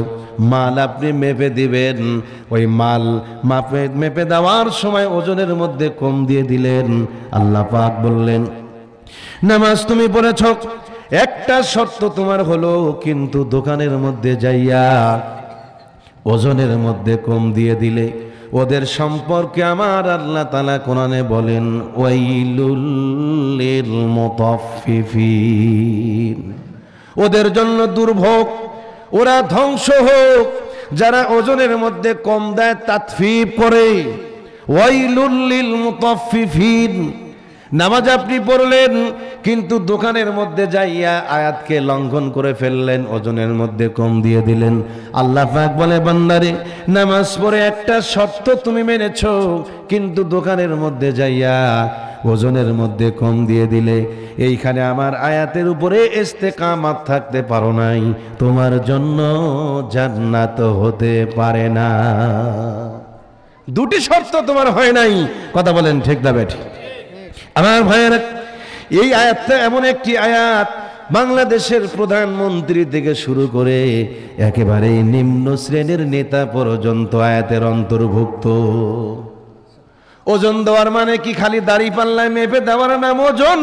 Speaker 3: মাল আপনি মেপে দিবেন, ওই মাল মাপে, মেপে দেওয়ার সময় ওজনের মধ্যে কম দিয়ে দিলেন। আল্লাহ পাক বললেন, নামাজ তুমি পড়েছ, একটা শর্ত তোমার হলো, কিন্তু দোকানের মধ্যে যাইয়া ওজনের মধ্যে কম দিয়ে দিলে। ওদের সম্পর্কে আমার আল্লাহ তালা কোরআনে বলেন, ওয়াইলুল মুতাফফিফিন। ওদের জন্য দুর্ভোগ, ওরা ধ্বংস হোক, যারা ওজনের মধ্যে কম দেয় তাৎফি করে। ওয়াইলুল্লিল মুতাফফিফিন। নামাজ আপনি পড়লেন, কিন্তু দোকানের মধ্যে যাইয়া আয়াতকে লঙ্ঘন করে ফেললেন, ওজনের মধ্যে কম দিয়ে দিলেন। আল্লাহ পাক বলে, বান্দারে, নামাজ পড়ে একটা শর্ত তুমি মেনেছ, কিন্তু দোকানের মধ্যে যাইয়া ওজনের মধ্যে কম দিয়ে দিলে। এইখানে আমার আয়াতের উপরে ইস্তেকামাত থাকতে পারো নাই, তোমার জন্য জান্নাত হতে পারে না। দুটি শর্ত তোমার হয় নাই, কথা বলেন ঠিক না বেঠিক। আমার ভাইয়েরা, এই আয়াতটা এমন একটি আয়াত বাংলাদেশের প্রধানমন্ত্রী থেকে শুরু করে একেবারে নিম্ন শ্রেণির নেতা পর্যন্ত আয়াতের অন্তর্ভুক্ত। ওজন দেওয়ার মানে কি খালি দাড়ি পাল্লায় মেপে দেওয়ার নাম ওজন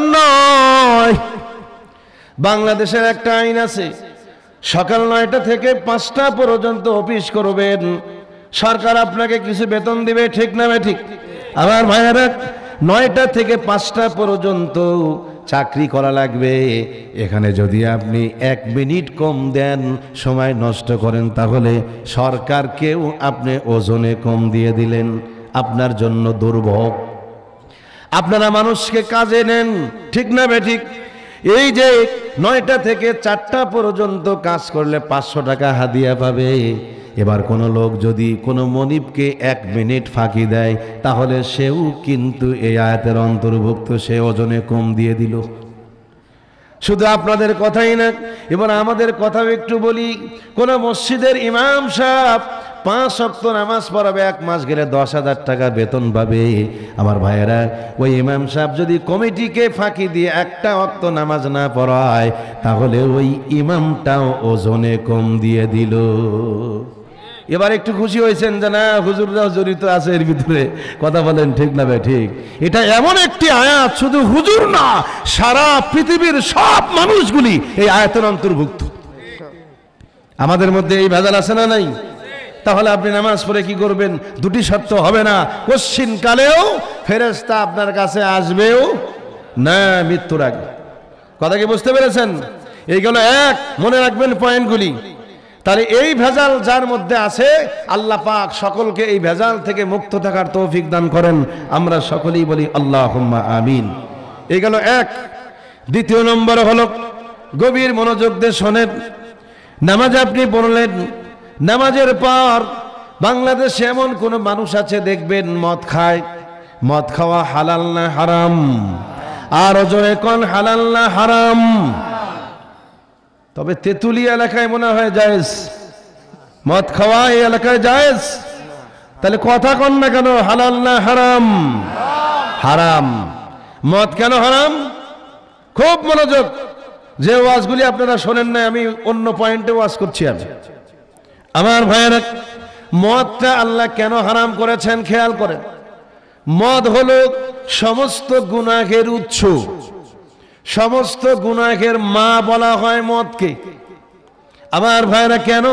Speaker 3: বাংলাদেশের একটা আইন আছে, সকাল নয়টা থেকে পাঁচটা পর্যন্ত অফিস করবেন। সরকার আপনাকে কিছু বেতন দিবে, ঠিক না ঠিক? আমার ভাইয়েরা নয়টা থেকে পাঁচটা পর্যন্ত চাকরি করা লাগবে। এখানে যদি আপনি এক মিনিট কম দেন, সময় নষ্ট করেন, তাহলে সরকারকেও আপনি ওজনে কম দিয়ে দিলেন। আপনার জন্য দুর্ভোগ। আপনারা মানুষকে কাজে নেন, ঠিক না বেঠিক এই যে নয়টা থেকে চারটা পর্যন্ত কাজ করলে পাঁচশো টাকা হাদিয়া পাবে। এবার কোনো লোক যদি কোনো মনিবকে এক মিনিট ফাঁকি দেয়, তাহলে সেও কিন্তু এই আয়াতের অন্তর্ভুক্ত, সে ওজনে কম দিয়ে দিল। শুধু আপনাদের কথাই না, এবার আমাদের কথাও একটু বলি। কোন মসজিদের ইমাম সাহেব পাঁচ সপ্ত নামাজ পড়াবে, এক মাস গেলে দশ হাজার টাকা বেতন পাবে। আমার ভাইয়েরা, ওই ইমাম সাহেব যদি কমিটিকে ফাঁকি দিয়ে একটা অক্ত নামাজ না পড়ায়, তাহলে ওই ইমামটাও ওজনে কম দিয়ে দিল। এবার একটু খুশি হয়েছেন যে না, হুজুররাও জড়িত আছে এর ভিতরে। কথা বলেন ঠিক না ভাই, ঠিক। এটা এমন একটি আয়াত, শুধু হুজুর না, সারা পৃথিবীর সব মানুষগুলি এই আয়াতের অন্তর্ভুক্ত। আমাদের মধ্যে এই ভেজাল আছে না নাই? তাহলে আপনি নামাজ পড়ে কি করবেন? দুটি শর্ত হবে না। কশ্চিন কালেও ফেরেস্তা আপনার কাছে আসবেও না মৃত্যুর আগে। কথা কি বুঝতে পেরেছেন? এই এইগুলো এক, মনে রাখবেন পয়েন্টগুলি তাহলে এই ভেজাল যার মধ্যে আছে, আল্লাহ পাক সকলকে এই ভেজাল থেকে মুক্ত থাকার তৌফিক দান করেন। আমরা সকলেই বলি আল্লাহ আমিন। এই গেল এক। দ্বিতীয় নম্বর হলো, গভীর মনোযোগ দিয়ে শোনেন। নামাজ আপনি পড়লেন, নামাজের পর বাংলাদেশে এমন কোন মানুষ আছে দেখবেন মদ খায়। মদ খাওয়া হালাল না হারাম? আর ওজনে কোন হালাল না হারাম? তবে তেতুলি এলাকায় মনে হয় জায়েজ। মদ খাওয়া এই এলাকায় জায়েজ। তাহলে কথা কন না কেন, হালাল না হারাম? হারাম। মদ কেন হারাম? খুব মনোযোগ। যে ওয়াজগুলি আপনারা শোনেন না আমি অন্য পয়েন্টে ওয়াজ করছি আমি। আমার ভাইয়েরা, মদটা আল্লাহ কেন হারাম করেছেন খেয়াল করেন। মদ হলো সমস্ত গুনাহের উৎস। সমস্ত গুনাহের মা বলা হয় মদকে। আমার ভাইরা কেন?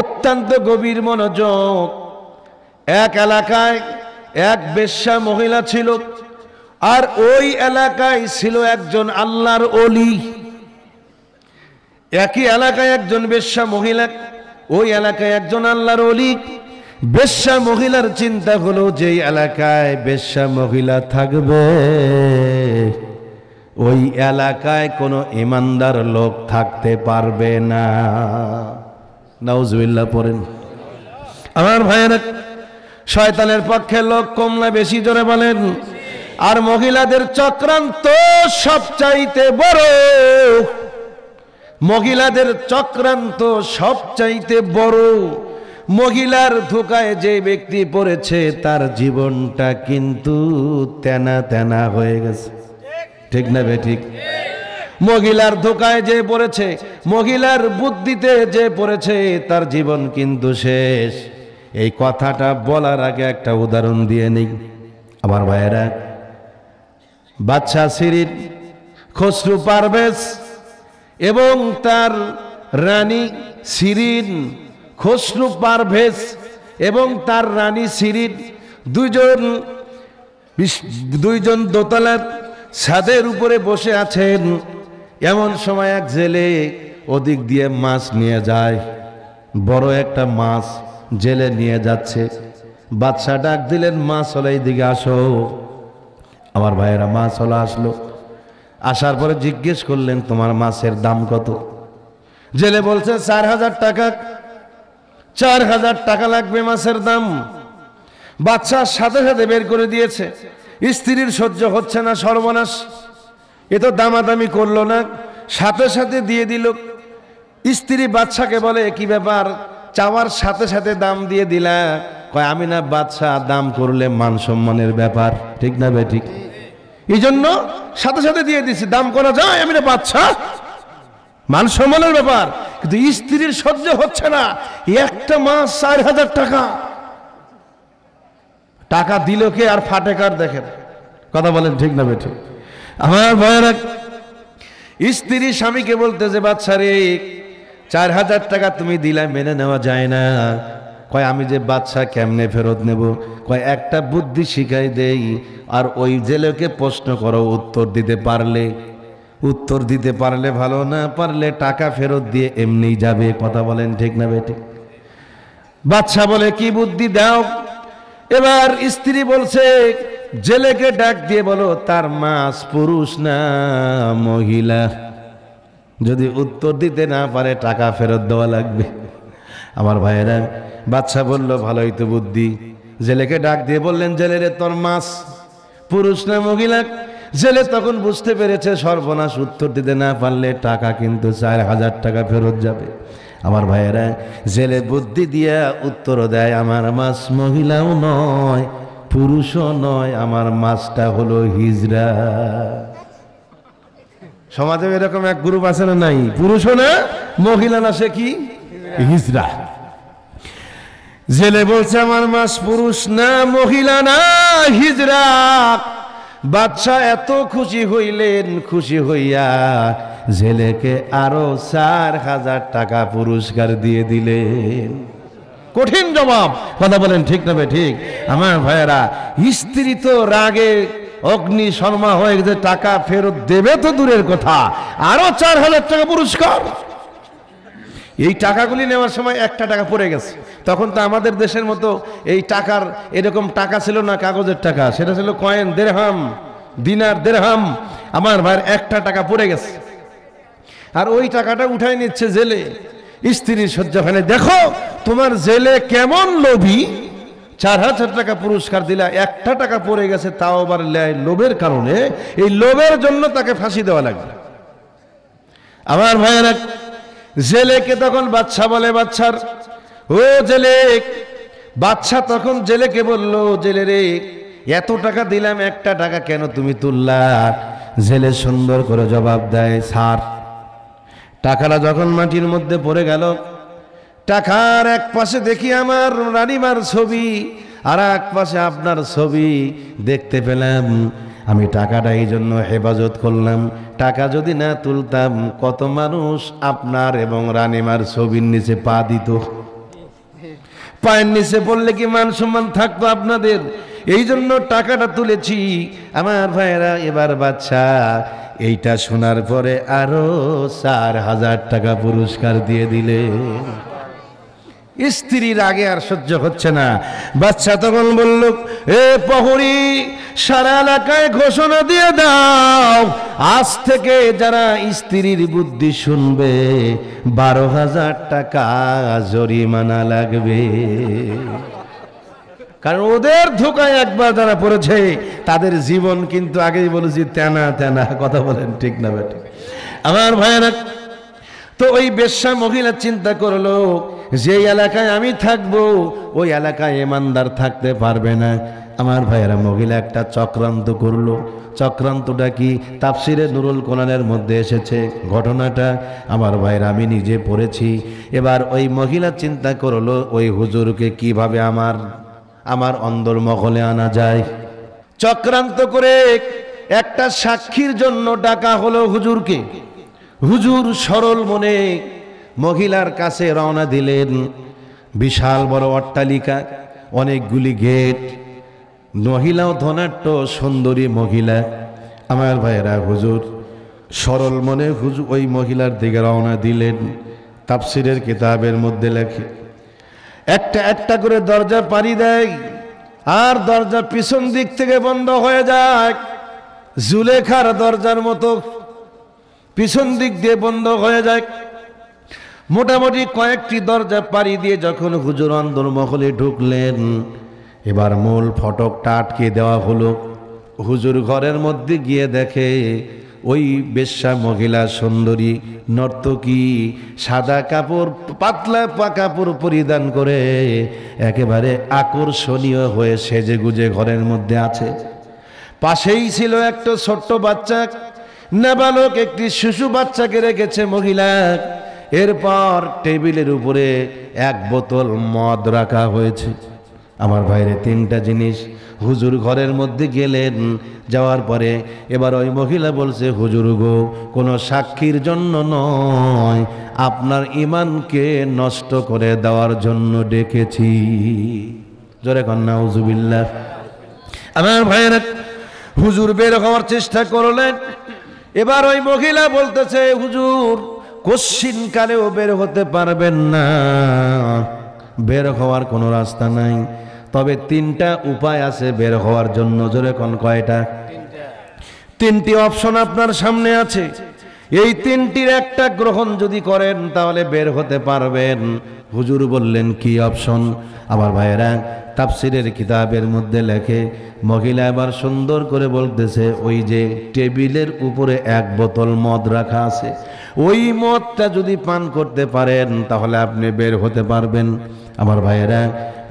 Speaker 3: অত্যন্ত গভীর মনোযোগ। এক এলাকায় এক বেশ্যা মহিলা ছিল, আর ওই এলাকায় ছিল একজন আল্লাহর অলি একই এলাকায় একজন বেশ্যা মহিলা, ওই এলাকায় একজন আল্লাহর অলি বেশ্যা মহিলার চিন্তা হলো যে এলাকায় বেশ্যা মহিলা থাকবে। ওই এলাকায় কোনো ইমানদার লোক থাকতে পারবে না। নাউজুবিল্লাহ, পড়েন। আমার ভাইয়েরা, শয়তানের পক্ষে লোক কমলা বেশি জোরে বলেন। আর মহিলাদের চক্রান্ত সবচাইতে বড়। মহিলাদের চক্রান্ত সবচাইতে বড়। মহিলার ধোকায় যে ব্যক্তি পড়েছে, তার জীবনটা কিন্তু তেনা তেনা হয়ে গেছে। ঠিক না ঠিক। মহিলার ধোকায় যে পড়েছে, মহিলার বুদ্ধিতে যে পড়েছে, তার জীবন কিন্তু শেষ। এই কথাটা বলার আগে একটা উদাহরণ দিয়ে নেই। আমার ভাইয়েরা, বাচ্চা সিরিন খসরু পারভেজ এবং তার রানী সিরিন খসরু পারভেজ এবং তার রানী সিরিন দুইজন দুইজন দোতলার ছাদের উপরে বসে আছেন। এমন সময় এক জেলে ওদিক দিয়ে মাছ নিয়ে যায়। বড় একটা মাছ জেলে নিয়ে যাচ্ছে। বাদশা ডাক দিলেন, মাছ হলে এইদিকে আসো। আমার ভাইয়েরা, মাছ হলো আসলো। আসার পরে জিজ্ঞেস করলেন, তোমার মাছের দাম কত? জেলে বলছে চার হাজার টাকা। চার হাজার টাকা লাগবে মাছের দাম। বাচ্চার সাথে সাথে বের করে দিয়েছে। স্ত্রীর সহ্য হচ্ছে না সর্বনাশ। এ তো দামাদামি করল না। সাথে সাথে দিয়ে দিল। স্ত্রী বাচ্চাকে বলে কি ব্যাপার? চাওয়ার সাথে সাথে দাম দিয়ে দিলা। কয়, আমি না বাচ্চা দাম করলে মান সম্মানের ব্যাপার। ঠিক না ভাই, ঠিক। এই জন্য সাথে সাথে দিয়ে দিছি, দাম করা যায়, আমি না বাচ্চা মান সম্মানের ব্যাপার। কিন্তু স্ত্রীর সহ্য হচ্ছে না। একটা মাস চার হাজার টাকা। টাকা দিল কে আর ফাটে কার দেখেন? কথা বলেন ঠিক না বেঠিক আমার ভয়ের স্ত্রী স্বামীকে বলতে যে, বাচ্চা রে, চার হাজার টাকা তুমি দিলে, মেনে নেওয়া যায় না। কয়, আমি যে বাচ্চা কেমনে ফেরত নেব? কয়, একটা বুদ্ধি শিখাই দেই, আর ওই জেলেকে প্রশ্ন করো, উত্তর দিতে পারলে। উত্তর দিতে পারলে ভালো, না পারলে টাকা ফেরত দিয়ে এমনি যাবে? কথা বলেন ঠিক না বেটি বাচ্চা বলে, কি বুদ্ধি দাও? এবার স্ত্রী বলছে, জেলেকে ডাক দিয়ে বলো, তার মাস পুরুষ না, মহিলা। যদি উত্তর দিতে না পারে, টাকা ফেরত দেওয়া লাগবে। আমার ভাইয়েরা বাচ্চা বলল, ভালোই তো বুদ্ধি। জেলেকে ডাক দিয়ে বললেন জেলের তোর মাস পুরুষ না, মহিলা। জেলে তখন বুঝতে পেরেছে, সর্বনাশ উত্তর দিতে না পারলে টাকা কিন্তু চার হাজার টাকা ফেরত যাবে। আমার ভাইয়েরা, জেলে বুদ্ধি দিয়া উত্তর দেয়, আমার মাস মহিলাও নয়, পুরুষও নয়, আমার মাসটা হলো হিজরা। সমাজে এরকম এক গ্রুপ আছে না নাই? পুরুষও না, মহিলা না, সে কি? হিজরা। জেলে বলছে, আমার মাস পুরুষ না, মহিলা না, হিজরা। বাচ্চা এত খুশি হইলেন, খুশি হইয়া জেলেকে আরও চার হাজার টাকা পুরস্কার দিয়ে দিলেন। কঠিন জবাব, কথা বলেন ঠিক না ঠিক? আমার ভাইয়েরা, স্ত্রী তো রাগে অগ্নি শর্মা হয়ে গেছে টাকা ফেরত দেবে তো দূরের কথা, আরও চার হাজার টাকা পুরস্কার। এই টাকাগুলি নেওয়ার সময় একটা টাকা পড়ে গেছে। তখন তো আমাদের দেশের মতো এই টাকার এরকম টাকা ছিল না, কাগজের টাকা। সেটা ছিল কয়েন, দেড়হাম, দিনার দেড়হাম। আমার ভাইয়ের একটা টাকা পড়ে গেছে। আর ওই টাকাটা উঠাই নিচ্ছে জেলে। স্ত্রীর সহ্যখানে দেখো, তোমার জেলে কেমন লোভী? চার হাজার টাকা পুরস্কার দিলা, একটা টাকা পড়ে গেছে, তাও আবার লোভের কারণে। এই লোভের জন্য তাকে ফাঁসি দেওয়া লাগবে। আমার ভাইয়েরা জেলেকে তখন বাচ্চা বলে বাচ্চার ও জেলে বাচ্চা তখন জেলেকে বলল, জেলে রে, এত টাকা দিলাম, একটা টাকা কেন তুমি তুললা? জেলে সুন্দর করে জবাব দেয়, স্যার, টাকাটা যখন মাটির মধ্যে পড়ে গেল, টাকার এক পাশে দেখি আমার রানিমার ছবি, আর এক পাশে আপনার ছবি দেখতে পেলাম। আমি টাকাটা এই জন্য হেফাজত করলাম। টাকা যদি না তুলতাম, কত মানুষ আপনার এবং রানিমার ছবির নিচে পা দিত। পায়ের নিচে পড়লে কি মান সম্মান থাকতো আপনাদের? এই জন্য টাকাটা তুলেছি। আমার ভাইয়েরা, এবার বাচ্চা, এইটা শোনার পরে আরও চার হাজার টাকা পুরস্কার দিয়ে দিলে স্ত্রীর আগে আর সহ্য হচ্ছে না। বাচ্চা তখন বলল, এ প্রহরী, সারা এলাকায় ঘোষণা দিয়ে দাও, আজ থেকে যারা স্ত্রীর বুদ্ধি শুনবে, বারো হাজার টাকা জরিমানা লাগবে। কারণ ওদের ধোকায় একবার যারা পড়েছে, তাদের জীবন কিন্তু আগেই বলেছি, তেনা তেনা, কথা বলেন ঠিক না বেটা আমার ভাইয়েরা, তো ওই বেশ্যা মহিলা চিন্তা করল যে এলাকায় আমি থাকব, ওই এলাকায় ইমানদার থাকতে পারবে না। আমার ভাইয়েরা মহিলা একটা চক্রান্ত করল। চক্রান্তটা কি? তাফসিরে নুরুল কোরআনের মধ্যে এসেছে ঘটনাটা। আমার ভাইয়েরা, আমি নিজে পড়েছি। এবার ওই মহিলা চিন্তা করল, ওই হুজুরকে কীভাবে আমার আমার অন্দর মহলে আনা যায়? চক্রান্ত করে একটা সাক্ষীর জন্য ডাকা হলো হুজুরকে। হুজুর সরল মনে মহিলার কাছে রওনা দিলেন। বিশাল বড় অট্টালিকা, অনেকগুলি গেট, মহিলাও ধনাট্য সুন্দরী মহিলা। আমার ভাইয়েরা, হুজুর, সরল মনে হুজুর ওই মহিলার দিকে রওনা দিলেন। তাপসিরের কিতাবের মধ্যে লেখে, একটা একটা করে দরজা পাড়ি দেয়, আর দরজা পিছন দিক থেকে বন্ধ হয়ে যায়। জুলেখার দরজার মতো পিছন দিক দিয়ে বন্ধ হয়ে যায়। মোটামুটি কয়েকটি দরজা পাড়ি দিয়ে যখন হুজুর অন্দর মহলে ঢুকলেন, এবার মূল ফটকটা আটকে দেওয়া হলো। হুজুর ঘরের মধ্যে গিয়ে দেখে, ওই বেশ্যা মহিলা সুন্দরী, নর্তকী, সাদা কাপড়, পাতলা পা কাপড় পরিধান করে একেবারে আকর্ষণীয় হয়ে সেজে গুজে ঘরের মধ্যে আছে। পাশেই ছিল একটা ছোট্ট বাচ্চা। নাবালক একটি শিশু বাচ্চাকে রেখেছে মহিলা। এরপর টেবিলের উপরে এক বোতল মদ রাখা হয়েছে। আমার ভাইরে তিনটা জিনিস হুজুর ঘরের মধ্যে গেলেন, যাওয়ার পরে এবার ওই মহিলা বলছে, হুজুর গো, কোনো সাক্ষীর জন্য নয়, আপনার ইমানকে নষ্ট করে দেওয়ার জন্য ডেকেছি। জোরে কন্যা উজুবিল্লা আমার ভাইয়েরা, হুজুর বের হওয়ার চেষ্টা করলেন। এবার ওই মহিলা বলতেছে, হুজুর কশ্চিন কালেও বের হতে পারবেন না। বের হওয়ার কোনো রাস্তা নাই। তবে তিনটা উপায় আছে বের হওয়ার জন্য। জোরে কোন কয়টা? তিনটি অপশন আপনার সামনে আছে। এই তিনটির একটা গ্রহণ যদি করেন, তাহলে বের হতে পারবেন। হুজুর বললেন, কি অপশন? আমার ভাইয়েরা, তাফসিরের কিতাবের মধ্যে লেখে, মহিলা এবার সুন্দর করে বলতেছে, ওই যে টেবিলের উপরে এক বোতল মদ রাখা আছে। ওই মদটা যদি পান করতে পারেন, তাহলে আপনি বের হতে পারবেন। আমার ভাইয়েরা,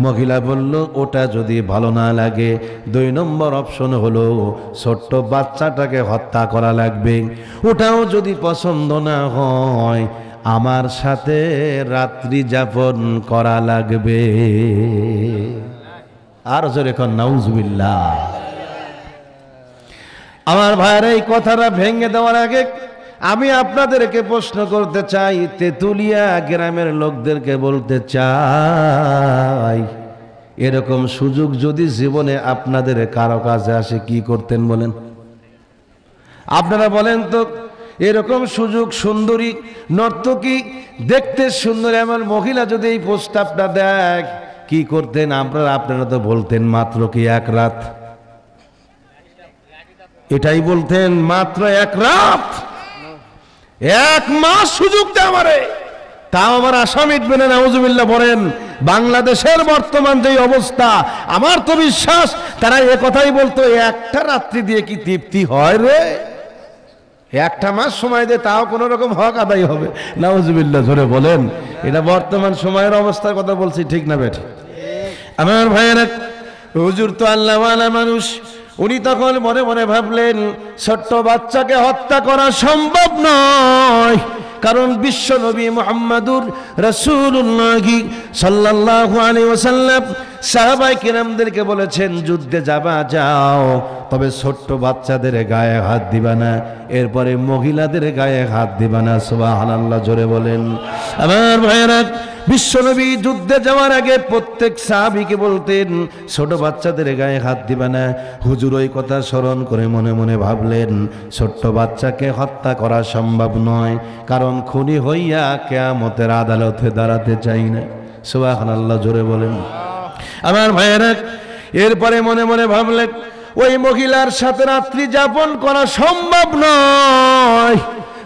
Speaker 3: মহিলা বলল, ওটা যদি ভালো না লাগে, দুই নম্বর অপশন হলো, ছোট্ট বাচ্চাটাকে হত্যা করা লাগবে। ওটাও যদি পছন্দ না হয়, আমার সাথে রাত্রি যাপন করা লাগবে। আর জোরে এখন নাউজুবিল্লাহ। আমার ভাইয়ের, এই কথাটা ভেঙে দেওয়ার আগে আমি আপনাদেরকে প্রশ্ন করতে চাই, তেতুলিয়া গ্রামের লোকদেরকে বলতে চাই, এরকম সুযোগ যদি জীবনে আপনাদের কারও কাছে আসে, কি করতেন বলেন? আপনারা বলেন তো, এরকম সুযোগ সুন্দরী, নর্তকী, দেখতে সুন্দর এমন মহিলা যদি এই প্রস্তাবটা দেয়, কি করতেন? আপনারা আপনারা তো বলতেন মাত্র কি এক রাত? এটাই বলতেন মাত্র এক রাত! এক মাস সুযোগ দে আমারে। তাও আমার আশা মিটবে না বলেন, বাংলাদেশের বর্তমান যে অবস্থা, আমার তো বিশ্বাস, তারা এ কথাই বলতো, একটা রাত্রি দিয়ে কি তৃপ্তি হয় রে? একটা মাস সময় দিয়ে তাও কোনো রকম হক আদায় হবে। নাউজুবিল্লাহ ধরে বলেন, এটা বর্তমান সময়ের অবস্থার কথা বলছি, ঠিক না বেঠ আমার ভাইয়েরা, হুজুর তো আল্লাহওয়ালা মানুষ উনি তখন মনে মনে ভাবলেন, ছোট্ট বাচ্চাকে হত্যা করা সম্ভব নয়। কারণ বিশ্ব নবী মোহাম্মদুর রসুল্লাহি সাল্লাহ আলী ওয়াসাল্লাম সাহাবাই কিরামদেরকে বলেছেন, যুদ্ধে যাবা, যাও। তবে ছোট্ট বাচ্চাদের গায়ে হাত দিবা না। এরপরে মহিলাদের গায়ে হাত দিবা না। সুবহানাল্লাহ, জোরে বলেন। আমার ভাইয়েরা, বিশ্বনবী যুদ্ধে যাওয়ার আগে প্রত্যেক সাহাবিকে বলতেন, ছোট বাচ্চাদের গায়ে হাত দিবা না। হুজুর ওই কথা স্মরণ করে মনে মনে ভাবলেন, ছোট্ট বাচ্চাকে হত্যা করা সম্ভব নয়। কারণ খুনি হইয়া কেয়ামতের আদালতে দাঁড়াতে চাই না। সুবাহান আল্লাহ জোরে বলেন। আমার ভাইয়েরা এরপরে মনে মনে ভাবলেন ওই মহিলার সাথে রাত্রি যাপন করা সম্ভব নয়।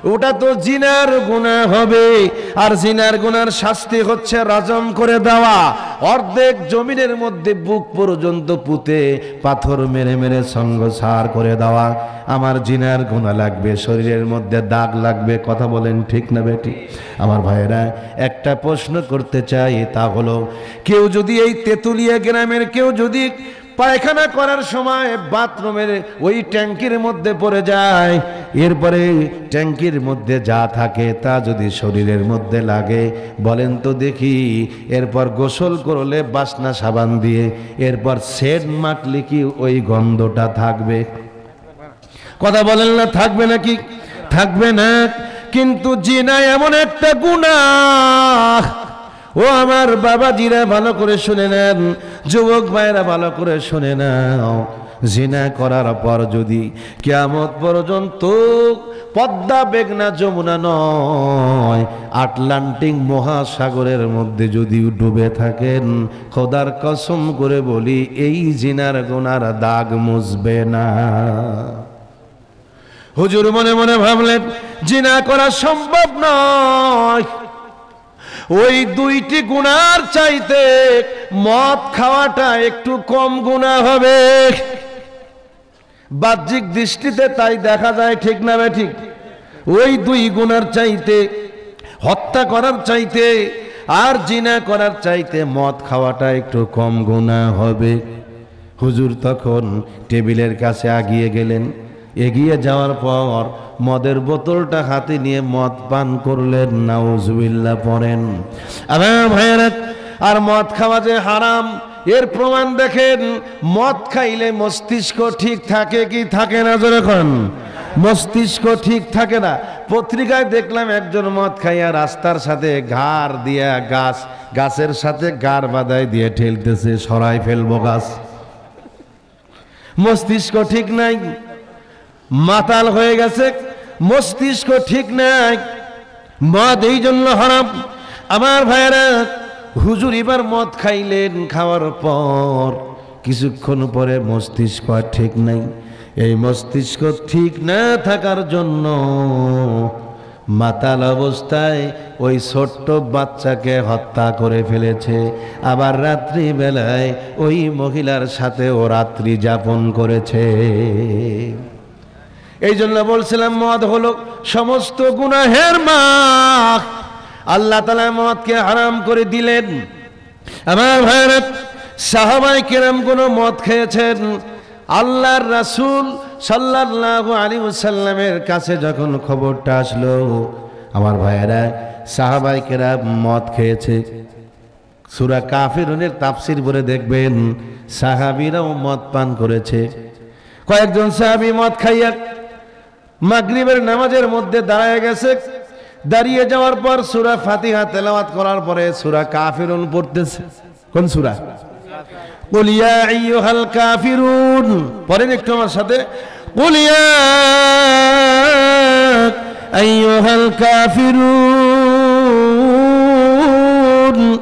Speaker 3: ওটা তো জিনার গুণা হবে। আর জিনার গুনার শাস্তি হচ্ছে রাজম করে দেওয়া। অর্ধেক জমিনের মধ্যে বুক পর্যন্ত পুঁতে পাথর মেরে মেরে সঙ্গ সার করে দেওয়া। আমার জিনার গুণা লাগবে, শরীরের মধ্যে দাগ লাগবে, কথা বলেন ঠিক না বেটি? আমার ভাইয়েরা, একটা প্রশ্ন করতে চাই, তা হলো, কেউ যদি এই তেঁতুলিয়া গ্রামের, কেউ যদি পায়খানা করার সময় বাথরুমের ওই ট্যাঙ্কির মধ্যে পড়ে যায়। এরপরে ট্যাঙ্কির মধ্যে যা থাকে তা যদি শরীরের মধ্যে লাগে, বলেন তো দেখি, এরপর গোসল করলে বাসনা সাবান দিয়ে, এরপর সেট মাখলে কি ওই গন্ধটা থাকবে? কথা বলেন না, থাকবে নাকি? থাকবে না, কিন্তু জিনা এমন একটা গুণা ও আমার বাবাজিরা, ভালো করে শুনে নেন। যুবক ভাইরা ভালো করে শুনে নাও। জিনা করার পর যদি কেয়ামত পর্যন্ত পদ্মা বেগনা যমুনা নয়, আটলান্টিক মহাসাগরের মধ্যে যদি ডুবে থাকেন, খোদার কসম করে বলি, এই জিনার গোনার দাগ মুছবে না। হুজুর মনে মনে ভাবলেন, জিনা করা সম্ভব নয়। ওই দুইটি গুণার চাইতে মদ খাওয়াটা একটু কম গুণা হবে। বাহ্যিক দৃষ্টিতে তাই দেখা যায়, ঠিক না ঠিক? ওই দুই গুণার চাইতে, হত্যা করার চাইতে আর জিনা করার চাইতে মদ খাওয়াটা একটু কম গুণা হবে। হুজুর তখন টেবিলের কাছে আগিয়ে গেলেন। এগিয়ে যাওয়ার পর মদের বোতলটা হাতে নিয়ে মদ পান করলেন, নাউজুবিল্লাহ পড়েন। আর মদ খাওয়া যে হারাম, এর প্রমাণ দেখেন, মদ খাইলে মস্তিষ্ক ঠিক থাকে কি থাকে না যখন মস্তিষ্ক ঠিক থাকে না। পত্রিকায় দেখলাম একজন মদ খাইয়া রাস্তার সাথে ঘাড় দিয়া গাছ, গাছের সাথে গাড় বাদায় দিয়ে ঠেলতেছে সরাই ফেলব গাছ। মস্তিষ্ক ঠিক নাই। মাতাল হয়ে গেছে, মস্তিষ্ক ঠিক নাই, মদ এই জন্য হারাম। আমার ভাইয়েরা, হুজুর এবার মদ খাইলেন খাওয়ার পর, কিছুক্ষণ পরে মস্তিষ্ক আর ঠিক নাই। এই মস্তিষ্ক ঠিক না থাকার জন্য মাতাল অবস্থায় ওই ছোট্ট বাচ্চাকে হত্যা করে ফেলেছে। আবার রাত্রি বেলায় ওই মহিলার সাথে ও রাত্রি যাপন করেছে। এই জন্য বলছিলাম, মদ হলো সমস্ত গুনাহের মা আল্লাহ তালা মদকে হারাম করে দিলেন। আমার ভাইয়েরা সাহাবাই কেরাম কোনো মদ খেয়েছেন? আল্লাহর রাসূল সাল্লাল্লাহু আলী সাল্লামের কাছে যখন খবরটা আসলো, আমার ভাইয়েরা সাহাবাইকেরা মদ খেয়েছে। সুরা কাফিরুনের তাফসির বলে দেখবেন, সাহাবিরাও মদ পান করেছে। কয়েকজন সাহাবি মদ খাইয়া মাগরিবের নামাজের মধ্যে দাঁড়ায় গেছে। দাঁড়িয়ে যাওয়ার পর সুরা ফাতিহা তেলাওয়াত করার পরে সুরা কাফিরুন পড়তেছে। কোন সুরা? বলিয়া আইয়ুহাল কাফিরুন। পড়েন একটু আমার সাথে। বলিয়া আইয়ুহাল কাফিরুন।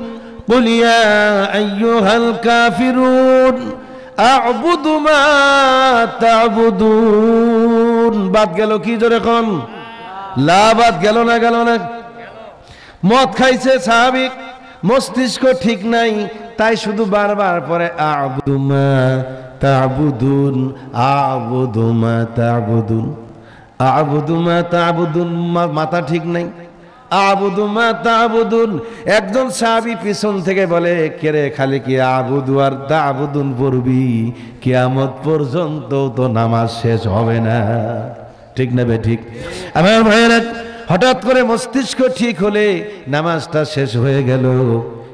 Speaker 3: বলিয়া আইয়ুহাল কাফিরুন। আ'বুদু মা তা'বুদুন। বাদ গেল কি জোরে কন? লা গেল না গেল না। মদ খাইছে স্বাভাবিক, মস্তিষ্ক ঠিক নাই, তাই শুধু বারবার পরে আবুদুমা তাবুদুন আবুদুমা তাবুদুন আবুদুমা তাবুদুন মাথা ঠিক নাই। আবুদুমা তাবুদুন। একজন সাহাবি পিছন থেকে বলে কেরে খালি কি আবুদু আর তাবুদুন পড়বি? কিয়ামত পর্যন্ত তো নামাজ শেষ হবে না। ঠিক না বে ঠিক? আমার ভাইয়েরা, হঠাৎ করে মস্তিষ্ক ঠিক হলে নামাজটা শেষ হয়ে গেল।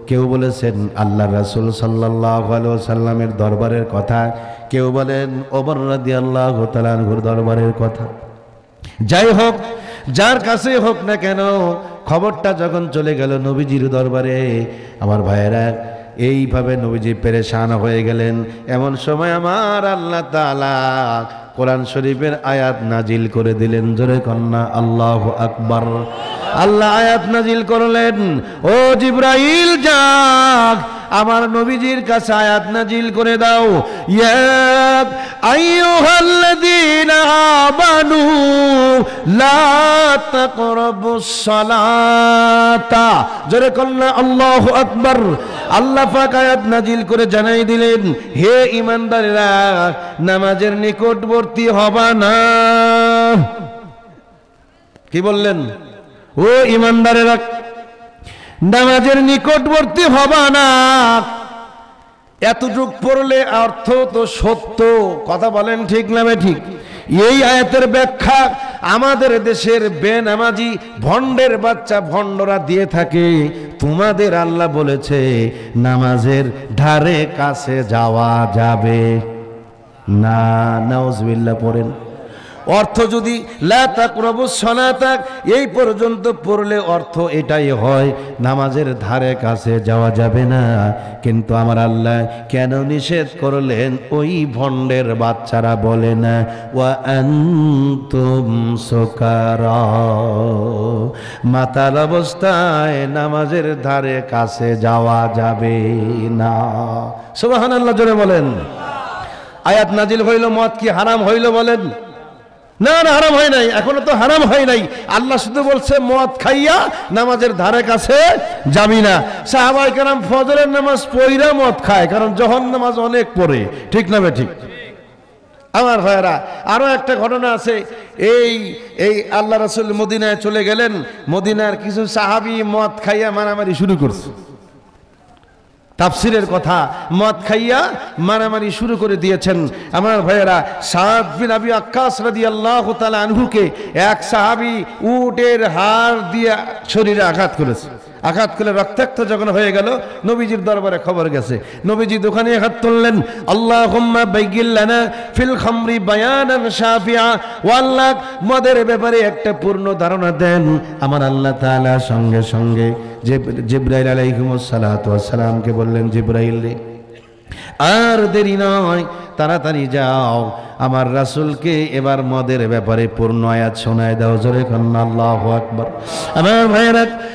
Speaker 3: কেউ বলেছেন, আল্লাহ রাসুল সাল্লাহ সাল্লামের দরবারের কথা। কেউ বলেন, ওমর রাদি আল্লাহ তালানহুর দরবারের কথা। যাই হোক যার কাছে হোক না কেন, খবরটা যখন চলে গেল নবীজির দরবারে, আমার ভাইয়েরা, এইভাবে নবীজি পেরেশান হয়ে গেলেন। এমন সময় আমার আল্লাহ তাআলা কোরআন শরীফের আয়াত নাজিল করে দিলেন। জোরে কন্যা, আল্লাহ আকবার। আল্লাহ আয়াত নাজিল করলেন, ও জিব্রাইল, যাক, আমার নবীজির কাছে আয়াত নাজিল করে দাও। ইয়া আইয়ুহাল্লাযীনা আমানু, লা তাকরাবুস সালাতা। জোরে কন্যা, আল্লাহু আকবার। আল্লাহ পাক আয়াত নাজিল করে জানাই দিলেন, হে ইমানদারেরা নামাজের নিকটবর্তী হবা না। কি বললেন? ও ইমানদারেরা, নামাজের নিকটবর্তী হবা না। এতটুক পড়লে অর্থ তো সত্য, কথা বলেন ঠিক নামে ঠিক? এই আয়াতের ব্যাখ্যা আমাদের দেশের বেনামাজি ভণ্ডের বাচ্চা ভণ্ডরা দিয়ে থাকে। তোমাদের আল্লাহ বলেছে, নামাজের ধারে কাছে যাওয়া যাবে। না, নাউজবিল্লাহ, পড়েন। অর্থ যদি সনাতাক এই পর্যন্ত পড়লে অর্থ এটাই হয়, নামাজের ধারে কাছে যাওয়া যাবে না। কিন্তু আমার আল্লাহ কেন নিষেধ করলেন? ওই ভণ্ডের বাচ্চারা বলে না, ওয়া আনতুম সুকারা। মাতার অবস্থায় নামাজের ধারে কাছে যাওয়া যাবে না। সুবহানাল্লাহ, জোরে বলেন। আয়াত নাজিল হইল, মদ কি হারাম হইল বলেন? না না, হারাম হয় নাই। এখনও তো হারাম হয় নাই। আল্লাহ শুধু বলছে, মদ খাইয়া নামাজের ধারে কাছে যাবি না। সাহাবাই কারাম ফজরের নামাজ পইরা মদ খায়, কারণ জহন নামাজ অনেক পড়ে। ঠিক না ঠিক? আমার ভাইরা আরও একটা ঘটনা আছে। এই এই আল্লাহ রাসূল মদিনায় চলে গেলেন। মদিনার কিছু সাহাবি মদ খাইয়া মারামারি শুরু করছে। তাফসিরের কথা, মদ খাইয়া মারামারি শুরু করে দিয়েছেন। আমার ভাইয়েরা, সাদ বিন আবি আক্কাস রাদিয়াল্লাহু তাআলা আনহুকে এক সাহাবী উটের হাড় দিয়ে শরীরে আঘাত করেছে। আঘাত করলে রক্তাক্ত যখন হয়ে গেল, নবীজির দরবারে খবর গেছে। নবীজি দোকানে হাত তুললেন বাইগিল্লানা ফিল খামরি বায়ানান শাফিয়া। ও আল্লাহ, মদের ব্যাপারে একটা পূর্ণ ধারণা দেন। আমার আল্লাহ তাআলা সঙ্গে সঙ্গে জিব্রাইল আলাইহিমুস সালাতু সালামকে বললেন, জিব্রাইল রে, আর দেরি নয়, তাড়াতাড়ি যাও। আমার রাসূলকে এবার মদের ব্যাপারে পূর্ণ আয়াত শোনায় দাও। জোরে কন্যা আল্লাহ আকবার। আমার ভাইয়েরা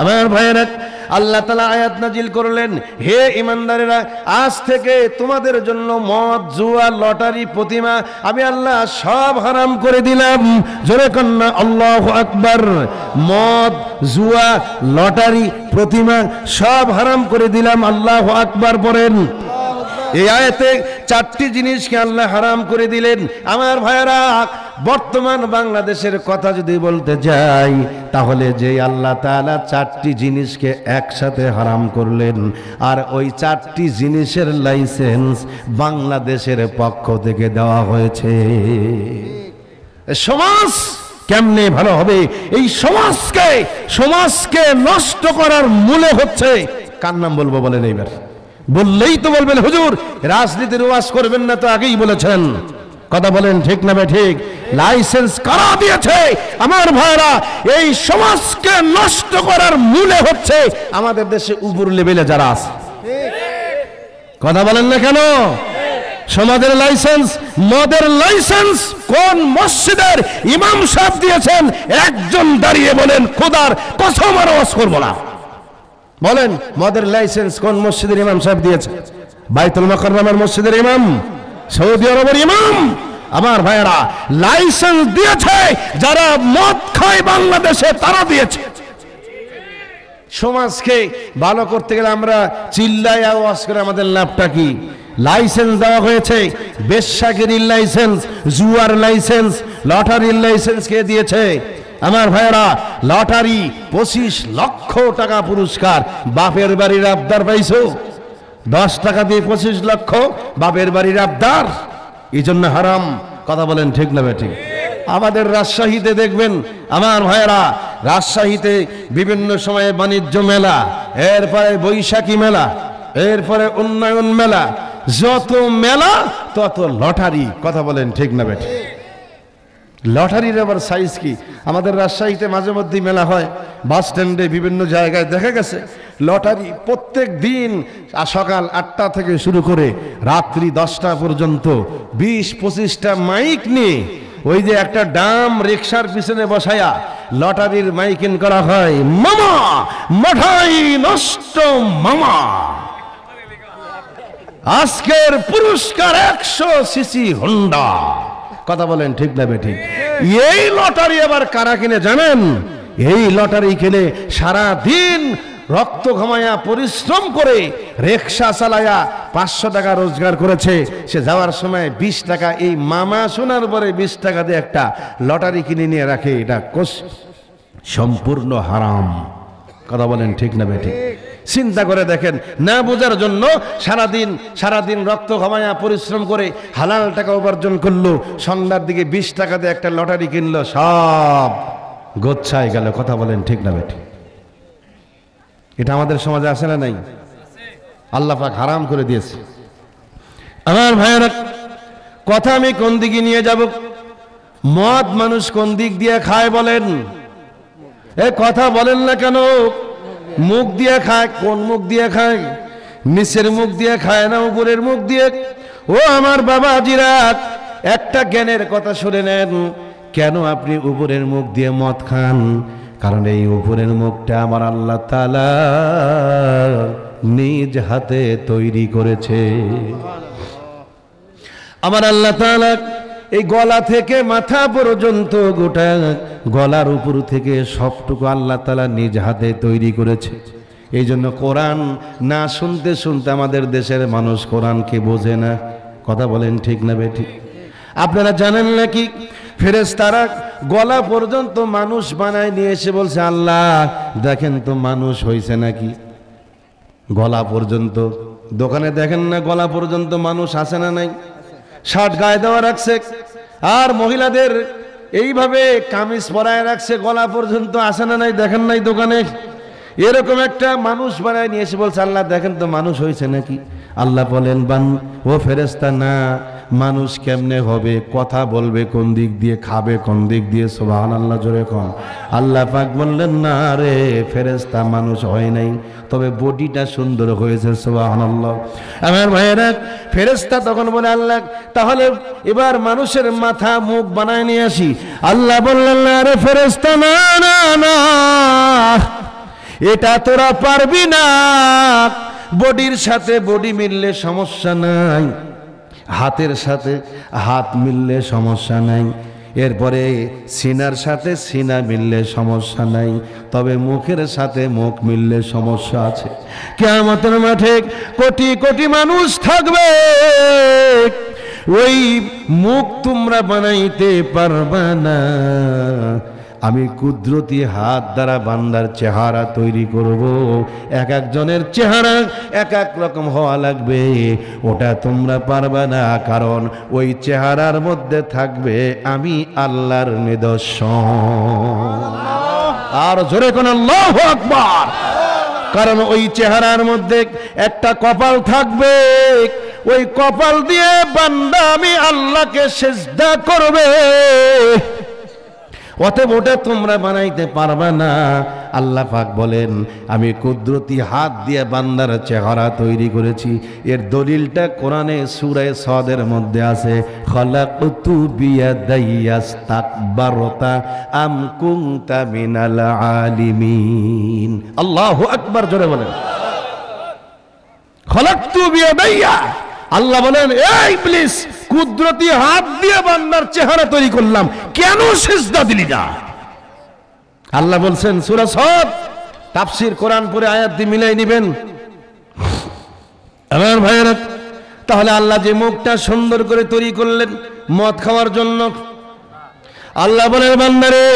Speaker 3: আমার ভাইয়েরা, আল্লাহ তালা আয়াত নাজিল করলেন, হে ইমানদারেরা আজ থেকে তোমাদের জন্য মদ, জুয়া, লটারি, প্রতিমা আমি আল্লাহ সব হারাম করে দিলাম। জোরে কন্যা, আল্লাহ আকবার। মদ, জুয়া, লটারি, প্রতিমা সব হারাম করে দিলাম, আল্লাহ আকবার বলেন। এই আয়াতে চারটি জিনিসকে আল্লাহ হারাম করে দিলেন। আমার ভাইয়েরা, বর্তমান বাংলাদেশের কথা যদি বলতে যাই, তাহলে যে আল্লাহ তাআলা চারটি জিনিসকে একসাথে হারাম করলেন, আর ওই চারটি জিনিসের লাইসেন্স বাংলাদেশের পক্ষ থেকে দেওয়া হয়েছে। সমাজ কেমনে ভালো হবে? এই সমাজকে সমাজকে নষ্ট করার মূলে হচ্ছে, কার নাম বলব বলেন এইবার? বললেই তো বলবেন, হুজুর, রাজনীতির ওয়াজ করবেন না তো আগেই বলেছেন। কথা বলেন ঠিক না ঠিক? লাইসেন্স কারা দিয়েছে? আমার ভাইরা, এই সমাজকে নষ্ট করার মূলে হচ্ছে আমাদের দেশে উপর লেভেলে যারা আছে। কথা বলেন না কেন? সমাজের লাইসেন্স, মদের লাইসেন্স, কোন মসজিদের ইমাম সাহেব দিয়েছেন? একজন দাঁড়িয়ে বলেন, খোদার কসম আর ওয়াজ করব না। বলেন, মদের লাইসেন্স কোন মসজিদের ইমাম সাহেব দিয়েছে? বাইতুল মকররমের মসজিদের ইমাম? সৌদি আরবের ইমাম? আমার ভাইয়েরা লাইসেন্স দিয়েছে, যারা মদ খায় বাংলাদেশে, তারা দিয়েছে। সমাজকে ভালো করতে গেলে আমরা চিল্লাই আওয়াজ করে আমাদের লাভটা কি? লাইসেন্স দেওয়া হয়েছে বেশ্যাগিরির লাইসেন্স জুয়ার লাইসেন্স লটারির লাইসেন্স কে দিয়েছে? আমার ভাইয়েরা, লটারি পঁচিশ লক্ষ টাকা পুরস্কার। বাপের বাড়ির আবদার পাইছো? দশ টাকা দিয়ে পঁচিশ লক্ষ, বাপের বাড়ির আবদার? এই জন্য হারাম। কথা বলেন ঠিক না ঠিক আমাদের রাজশাহীতে দেখবেন, আমার ভাইয়েরা, রাজশাহীতে বিভিন্ন সময়ে বাণিজ্য মেলা, এরপরে বৈশাখী মেলা, এরপরে উন্নয়ন মেলা। যত মেলা, তত লটারি। কথা বলেন ঠিক না বেঠিক? লটারির আবার সাইজ কি? আমাদের রাজশাহীতে মাঝে মধ্যে মেলা হয় বাস স্ট্যান্ডে বিভিন্ন জায়গায় দেখা গেছে, লটারি প্রত্যেক দিন সকাল আটটা থেকে শুরু করে রাত্রি দশটা পর্যন্ত বিশ, পঁচিশটা মাইক নিয়ে ওই যে একটা ডাম রিক্সার পিছনে বসায়া লটারির মাইকিং করা হয়, মামা, মাঠাই নষ্ট মামা। আজকের পুরস্কার একশো সিসি হোন্ডা কথা বলেন ঠিক না ঠিক? এই লটারি আবার কারা কিনে জানেন? এই লটারি কিনে সারা দিন রক্ত ঘমায়া পরিশ্রম করে রিক্সা চালায়া পাঁচশো টাকা রোজগার করেছে। সে যাওয়ার সময় বিশ টাকা, এই মামা শোনার পরে বিশ টাকা দিয়ে একটা লটারি কিনে নিয়ে রাখে। এটা সম্পূর্ণ হারাম। কথা বলেন ঠিক না বেঠিক চিন্তা করে দেখেন। না বোঝার জন্য সারাদিন সারাদিন রক্ত ঘমায়া পরিশ্রম করে হালাল টাকা উপার্জন করল, সন্ধ্যার দিকে বিশ টাকা দিয়ে একটা লটারি কিনলো, সব গোচ্ছায় গেল। কথা বলেন ঠিক না বেঠিক এটা আমাদের সমাজে আছে না নাই? আল্লাহ পাক হারাম করে দিয়েছে। আমার ভাইয়েরা, কথা আমি কোন দিকে নিয়ে যাব? মদ মানুষ কোন দিক দিয়ে খায় বলেন? এ কথা বলেন না কেন? মুখ দিয়ে খায় কোন মুখ দিয়ে খায়? নিচের মুখ দিয়ে খায় না উপরের মুখ দিয়ে? ও আমার বাবা জিরাত একটা জ্ঞানের কথা শুনে নেন কেন আপনি উপরের মুখ দিয়ে মদ খান? কারণ এই উপরের মুখটা আমার আল্লাহ তালা নিজ হাতে তৈরি করেছে। আমার আল্লাহ তাআলা এই গলা থেকে মাথা পর্যন্ত গোটা গলার উপর থেকে সবটুকু আল্লাহ তালা নিজ হাতে তৈরি করেছে। এই জন্য কোরআন না শুনতে শুনতে আমাদের দেশের মানুষ কোরআনকে বোঝে না। কথা বলেন ঠিক না বেঠিক আপনারা জানেন নাকি? ফেরেশতারা গলা পর্যন্ত মানুষ বানায় নিয়ে এসে বলছে, আল্লাহ, দেখেন তো মানুষ হয়েছে নাকি? গলা পর্যন্ত। দোকানে দেখেন না গলা পর্যন্ত মানুষ আসে না নাই? শার্ট গায়ে দেওয়া রাখছে। আর মহিলাদের এইভাবে কামিজ পরায় রাখছে, গলা পর্যন্ত আসে না নাই, দেখেন নাই দোকানে। এরকম একটা মানুষ বানায় নিয়ে এসে বলছে, আল্লাহ, দেখেন তো মানুষ হয়েছে নাকি? আল্লাহ বলেন, বান, ও ফেরেস্তা না মানুষ কেমনে হবে? কথা বলবে কোন দিক দিয়ে, খাবে কোন দিক দিয়ে? সোবাহান আল্লাহ জোরে কন। আল্লাহ পাক বললেন, না রে ফেরেস্তা মানুষ হয় নাই। তবে বডিটা সুন্দর হয়েছে সোবাহান আল্লাহ আমার ভাইয়েরা ফেরেস্তা তখন বলে, আল্লাহ, তাহলে এবার মানুষের মাথা মুখ বানায় নিয়ে আসি। আল্লাহ বললেন, না রে ফেরেস্তা না না না। এটা তোরা পারবি না। বডির সাথে বডি মিললে সমস্যা নাই। হাতের সাথে হাত মিললে সমস্যা নাই। এরপরে সিনার সাথে সিনা মিললে সমস্যা নাই, তবে মুখের সাথে মুখ মিললে সমস্যা আছে। কেয়ামতের মাঠে কোটি কোটি মানুষ থাকবে, ওই মুখ তোমরা বানাইতে পারবা না। আমি কুদরতি হাত দ্বারা বান্দার চেহারা তৈরি করব। এক একজনের চেহারা এক এক রকম হওয়া লাগবে। ওটা তোমরা পারবে না, কারণ ওই চেহারার মধ্যে থাকবে আমি আল্লাহর নিদর্শন। আর জোরে কোন আল্লাহ আকবার। কারণ ওই চেহারার মধ্যে একটা কপাল থাকবে। ওই কপাল দিয়ে বান্দা আমি আল্লাহকে সেজদা করবে। অতএব ওটা তোমরা বানাইতে পারবে না। আল্লাহ পাক বলেন, আমি কুদরতি হাত দিয়ে বান্দার চেহারা তৈরি করেছি। এর দলিলটা কোরআনে সুরায় সদের মধ্যে আছে আল্লাহু আকবার, জোরে বলেন। আল্লাহ বলেন এই প্লিজ কুদরতি হাত দিয়ে বান্দার চেহারা তৈরি করলাম। কেন সেজদা দিলি না? আল্লাহ বলছেন, সূরা সদ তাফসীর কোরআন পরে আয়াত দিয়ে মিলাই নেবেন। আমার ভাইয়েরা, তাহলে আল্লাহ যে মুখটা সুন্দর করে তৈরি করলেন মদ খাওয়ার জন্য। আল্লাহ বলেন, বান্দারে,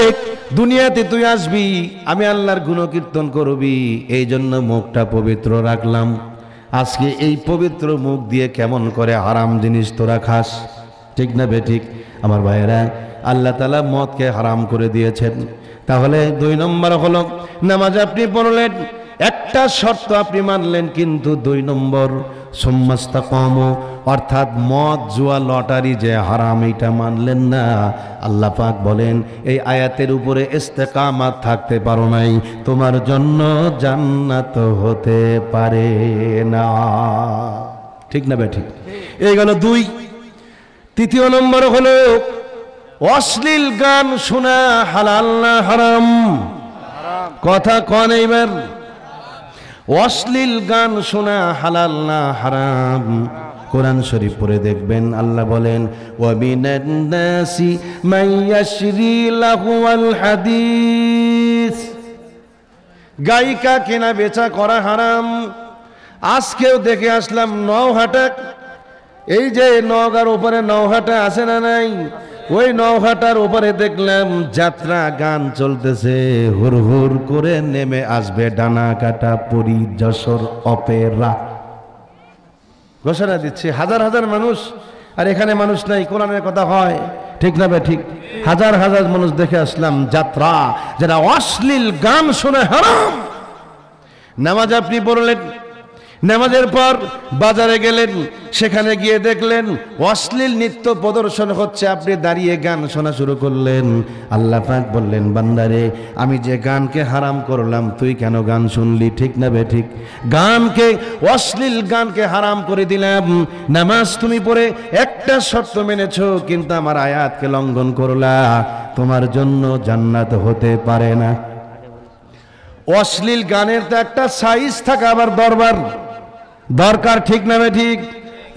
Speaker 3: দুনিয়াতে তুই আসবি, আমি আল্লাহর গুণকীর্তন করবি এই জন্য মুখটা পবিত্র রাখলাম। আজকে এই পবিত্র মুখ দিয়ে কেমন করে হারাম জিনিস তোরা খাস? ঠিক না বেঠিক আমার ভাইয়েরা, আল্লাহ তালা মদকে হারাম করে দিয়েছেন। তাহলে দুই নম্বর হলো, নামাজ আপনি পড়লেন একটা শর্ত আপনি মানলেন কিন্তু দুই নম্বর সোম্মাস্তা কম অর্থাৎ মদ জুয়া লটারি যে হারাম এটা মানলেন না। আল্লাহ পাক বলেন, এই আয়াতের উপরে ইস্তেকামাত থাকতে পারো নাই, তোমার জন্য জান্নাত হতে পারে না। ঠিক না বে ঠিক? এই গেল দুই। তৃতীয় নম্বর হলো, অশ্লীল গান শোনা হালাল না হারাম? কথা কন এইবার। অশ্লীল গান শোনা হালাল না হারাম। কোরআন শরীফ পড়ে দেখবেন, আল্লাহ বলেন গায়িকা কেনা বেচা করা হারাম। আজকেও দেখে আসলাম নওহাটা এই যে নওগার উপরে নওহাটা আছে না নাই? ওই নওহাটার উপরে দেখলাম যাত্রা গান চলতেছে। হুর হুর করে নেমে আসবে ডানা কাটা পরি যশোর অপেরা। ঘোষণা দিচ্ছে, হাজার হাজার মানুষ, আর এখানে মানুষ নাই, কোরআনের কথা হয়। ঠিক না বে, ঠিক? হাজার হাজার মানুষ দেখে আসলাম যাত্রা, যারা অশ্লীল গান শুনে হারাম। নামাজ আপনি পড়লেন নামাজের পর বাজারে গেলেন, সেখানে গিয়ে দেখলেন, অশ্লীল নৃত্য প্রদর্শন হচ্ছে। আপনি দাঁড়িয়ে গান শোনা শুরু করলেন। আল্লাহ পাক বললেন, বান্দারে, আমি যে গানকে হারাম করলাম, তুই কেন গান শুনলি? ঠিক না বে, ঠিক। গানকে, অশ্লীল গানকে হারাম করে দিলাম। নামাজ তুমি পড়ে একটা শর্ত মেনেছ, কিন্তু আমার আয়াতকে লঙ্ঘন করলা। তোমার জন্য জান্নাত হতে পারে না। অশ্লীল গানের তো একটা সাইজ থাকা আবার দরবার। দরকার ঠিক নামে ঠিক?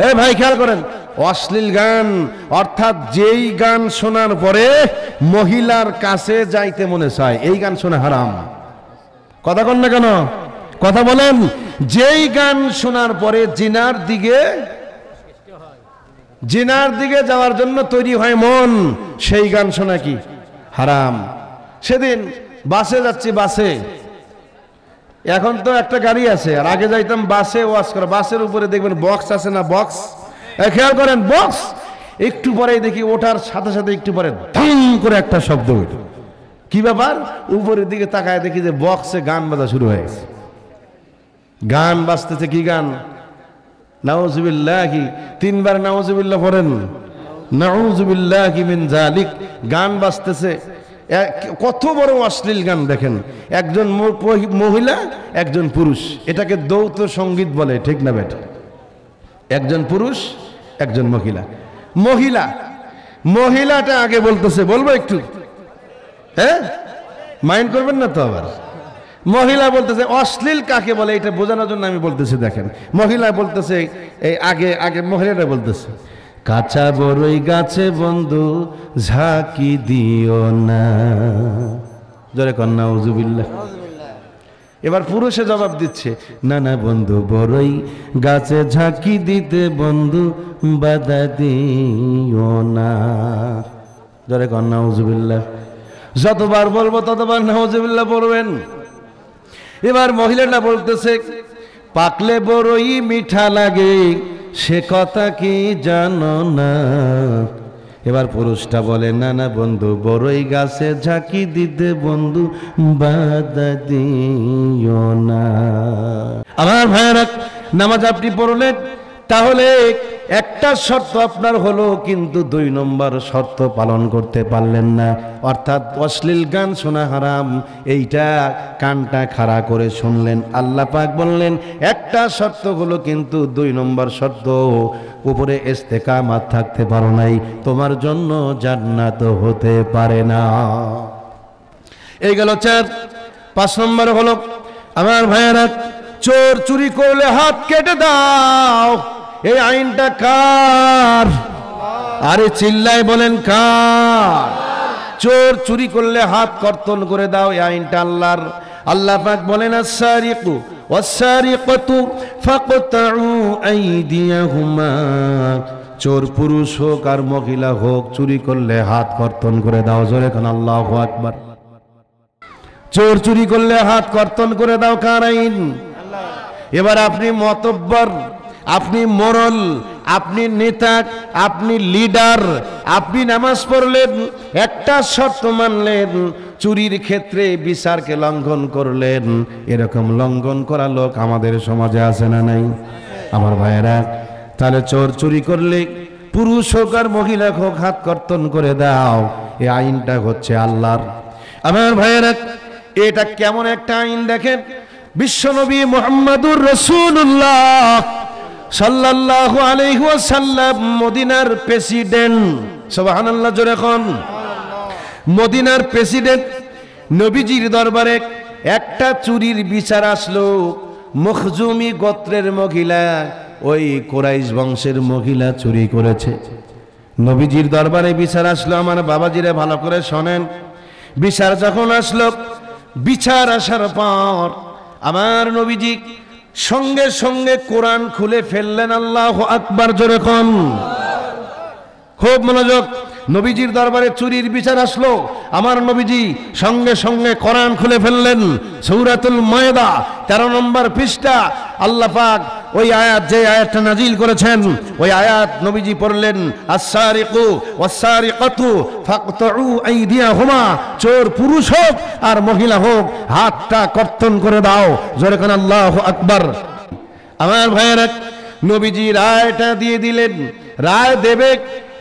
Speaker 3: এ ভাই, খেয়াল করেন, অশ্লীল গান, অর্থাৎ যেই গান শোনার পরে মহিলার কাছে যাইতে মনে চায়, এই গান শোনা হারাম। কথা কন না কেন? কথা বলেন, যেই গান শোনার পরে জিনার দিকে জিনার দিকে যাওয়ার জন্য তৈরি হয় মন, সেই গান শোনা কি? হারাম। সেদিন বাসে যাচ্ছি, বাসে। এখন তো একটা গাড়ি আছে, আর আগে যাইতাম বাসে ওয়াশ করে। বাসের উপরে দেখবেন বক্স আছে না বক্স খেয়াল করেন বক্স একটু পরে দেখি ওঠার সাথে সাথে একটু পরে ধাম করে একটা শব্দ হইল। কি ব্যাপার? উপরের দিকে তাকায় দেখি যে বক্সে গান বাজা শুরু হয়ে গেছে। গান বাজতেছে কি গান? নাউজুবিল্লাহ কি তিনবার নাউজুবিল্লাহ পড়েন। নাউজুবিল্লাহ কি মিন জালিক গান বাজতেছে। কত বড় অশ্লীল গান দেখেন। একজন মহিলা, একজন পুরুষ। এটাকে দৌত সংগীত বলে, ঠিক না বেটা? একজন পুরুষ, একজন মহিলা। মহিলা, মহিলাটা আগে বলতেছে, বলব একটু? হ্যাঁ মাইন্ড করবেন না তো আবার? মহিলা বলতেছে, অশ্লীল কাকে বলে, এটা বোঝানোর জন্য আমি বলতেছি, দেখেন। মহিলা বলতেছে, এই আগে আগে মহিলাটা বলতেছে। কাঁচা বড়ই গাছে বন্ধু ঝাঁকি দিও না। জোরে কন্যা উজুবিল্লা এবার পুরুষে জবাব দিচ্ছে না না বন্ধু বড়ই গাছে ঝাঁকি দিতে বন্ধু বাধা দিও না। জরে কন্যা উজুবিল্লা যতবার বলব ততবার নাউজুবিল্লাহ বলবেন। এবার মহিলাটা বলতেছে, পাকলে বড়ই মিঠা লাগে সে কথা কি জানো না? এবার পুরুষটা বলে, না না বন্ধু, বড়ই গাছে ঝাঁকি দিতে বন্ধু বাদা দিও না। আমার ভাইয়ারা, নামাজ আপনি পড়লেন, তাহলে একটা শর্ত আপনার হলো কিন্তু দুই নম্বর শর্ত পালন করতে পারলেন না। অর্থাৎ অশ্লীল গান শোনা হারাম, এইটা কানটা খাড়া করে শুনলেন। আল্লাহ পাক বললেন, একটা শর্ত হলো কিন্তু দুই নম্বর শর্ত, উপরে ইস্তেকামাত থাকতে পারো নাই, তোমার জন্য জান্নাত হতে পারে না। এই গেল চার। পাঁচ নম্বর হলো, আমার ভাইয়েরা, চোর চুরি করলে হাত কেটে দাও। এই আইনটা কার? আরে চিল্লায় বলেন কার? চোর চুরি করলে হাত কর্তন করে দাও, এই আইনটা আল্লাহর। আল্লাহ পাক বলেন আসারিকু ওয়াসারিকাতু ফাকতাউ আইদিয়াহুমা। চোর পুরুষ হোক আর মহিলা হোক, চুরি করলে হাত কর্তন করে দাও, জোরে কান আল্লাহু আকবার। চোর চুরি করলে হাত কর্তন করে দাও, কার আইন? এবার আপনি মতব্বর আপনি মোরল, আপনি নেতা আপনি লিডার, আপনি নামাজ পড়লেন, একটা শর্ত মানলেন, চুরির ক্ষেত্রে বিচারকে লঙ্ঘন করলেন। এরকম লঙ্ঘন করা লোক আমাদের সমাজে আছে না নাই? আমার ভাইয়েরা, তাহলে চোর চুরি করলে পুরুষ হোক আর মহিলা হোক, হাত কর্তন করে দাও। এ আইনটা হচ্ছে আল্লাহর। আমার ভাইয়েরা, এটা কেমন একটা আইন দেখেন? বিশ্বনবী মোহাম্মদুর রসুল্লাহ সাল্লাল্লাহু আলাইহি ওয়াসাল্লাম মদিনার প্রেসিডেন্ট। সুবহানাল্লাহ, জোরে কোন। মদিনার প্রেসিডেন্ট নবীজির দরবারে একটা চুরির বিচার আসলো। মখজুমি গোত্রের মহিলা, ওই কোরাইশ বংশের মহিলা চুরি করেছে। নবীজির দরবারে বিচার আসলো। আমার বাবাজিরে ভালো করে শোনেন। বিচার যখন আসলো, বিচার আসার পর আমার নবীজি সঙ্গে সঙ্গে কোরআন খুলে ফেললেন আল্লাহ আকবার জোরে কন। খুব মনোযোগ। নবীজির দরবারে চুরির বিচার আসলো। আমার নবীজি সঙ্গে সঙ্গে কোরআন খুলে ফেললেন। সৌরাতুল ময়দা, তেরো নম্বর পৃষ্ঠা। আল্লাহ পাক ওই আয়াত, যে আয়াতটা নাজিল করেছেন, ওই আয়াত নবীজি পড়লেন আসারিকু ওয়াসারিকাতু ফাকতাউ আইদিয়াহুমা। চোর পুরুষ হোক আর মহিলা হোক, হাতটা কর্তন করে দাও। জোরে কোন আল্লাহু আকবার। আমার ভাইয়েরা, নবীজি রায়টা দিয়ে দিলেন। রায় দেবে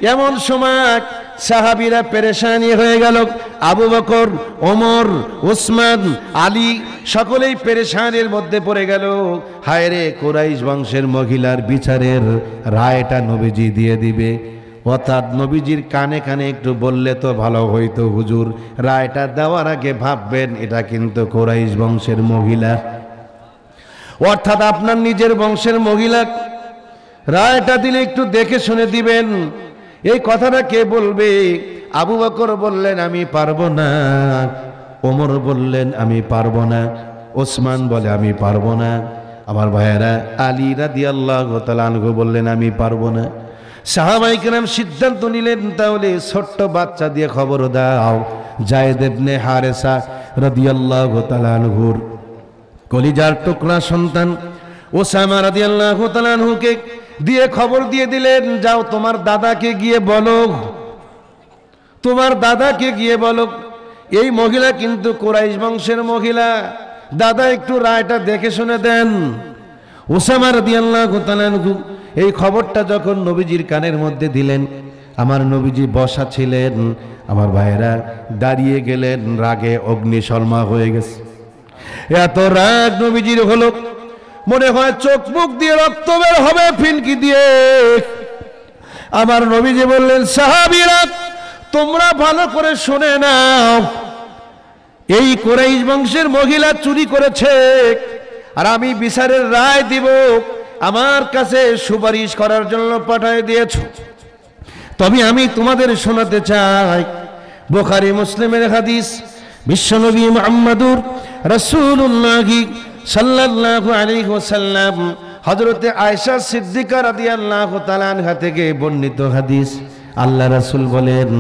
Speaker 3: এমন সময় সাহাবিরা পেরেশানি হয়ে গেল। আবু বকর, ওমর ওসমান আলী সকলেই পেরেশানির মধ্যে পড়ে গেল। হায়রে কোরাইশ বংশের মহিলার বিচারের রায়টা নবীজি দিয়ে দিবে। অর্থাৎ নবীজির কানে কানে একটু বললে তো ভালো হইতো হুজুর। রায়টা দেওয়ার আগে ভাববেন, এটা কিন্তু কোরাইশ বংশের মহিলা। অর্থাৎ আপনার নিজের বংশের মহিলা। রায়টা দিলে একটু দেখে শুনে দিবেন। এই কথাটা কে বলবে? আবু বকর বললেন, আমি পারব না। ওমর বললেন, আমি পারব না। ওসমান বলে, আমি পারব না। আমার ভাইয়েরা, আলী রাদি আল্লাহ তালু বললেন, আমি পারব না। সাহাবাইকেরাম সিদ্ধান্ত নিলেন, তাহলে ছোট্ট বাচ্চা দিয়ে খবর দাও। জায়দেবনে হারেসা রাদিয়াল্লাহু তাআলা আনহুর কলিজার টুকরা সন্তান ওসামা রাদিয়াল্লাহু তাআলা আনহুকে দিয়ে খবর দিয়ে দিলেন, যাও, তোমার দাদাকে গিয়ে বলো। তোমার দাদাকে গিয়ে বলো। এই মহিলা কিন্তু কোরাইশ বংশের মহিলা। দাদা, একটু রায়টা দেখে শুনে দেন। ওসামা রাদিয়াল্লাহু তাআলা আনহু এই খবরটা যখন নবীজির কানের মধ্যে দিলেন, আমার নবীজি বসা ছিলেন, আমার ভাইয়েরা দাঁড়িয়ে গেলেন, রাগে অগ্নিশর্মা হয়ে গেছে। এত রাগ নবীজির হলো। মনে হয় চোখ মুখ দিয়ে রক্ত বের হবে, ফিনকি দিয়ে। আমার নবীজি বললেন, সাহাবিরা, তোমরা ভালো করে শুনে নাও। এই কোরাইশ বংশের মহিলা চুরি করেছে, আর আমি বিচারের রায় দিব, আমার কাছে সুপারিশ করার জন্য পাঠায় দিয়েছ। তবে আমি তোমাদের শোনাতে চাই, বোখারি, মুসলিমের হাদিস, বিশ্বনবী মুহাম্মাদুর রাসূলুল্লাহি সাল্লাল্লাহু আলাইহি ওয়াসাল্লাম হযরতে আয়েশা সিদ্দিকা রাদিয়াল্লাহু তাআলা আনহা থেকে বর্ণিত হাদিস। আল্লাহ রাসূল বলেন,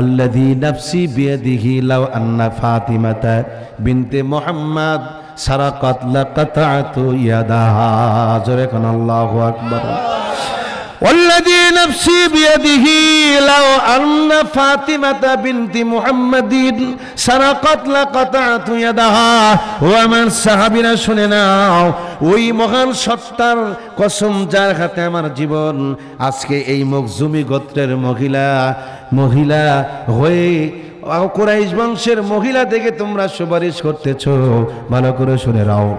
Speaker 3: আল্লাযী নাফসি বিয়াদিহি লাউ আন্না ফাতিমাতা বিনতে মুহাম্মদ সারাকাত লাকাতাতু ইয়াদাহা। জোরে কোন আল্লাহু আকবার। والذي نفسي بيده لو أن فاطمة بنت محمد سرقت لقطعت يدها ومن সাহাবীরা শুনে নাও ওই মহান সত্তার কসম যার হাতে আমার জীবন আজকে এই মখজুমি গোত্রের মহিলা মহিলা হয়ে কোরাইশ বংশের মহিলা থেকে তোমরা সুপারিশ করতেছ ভালো করে শুনে রাও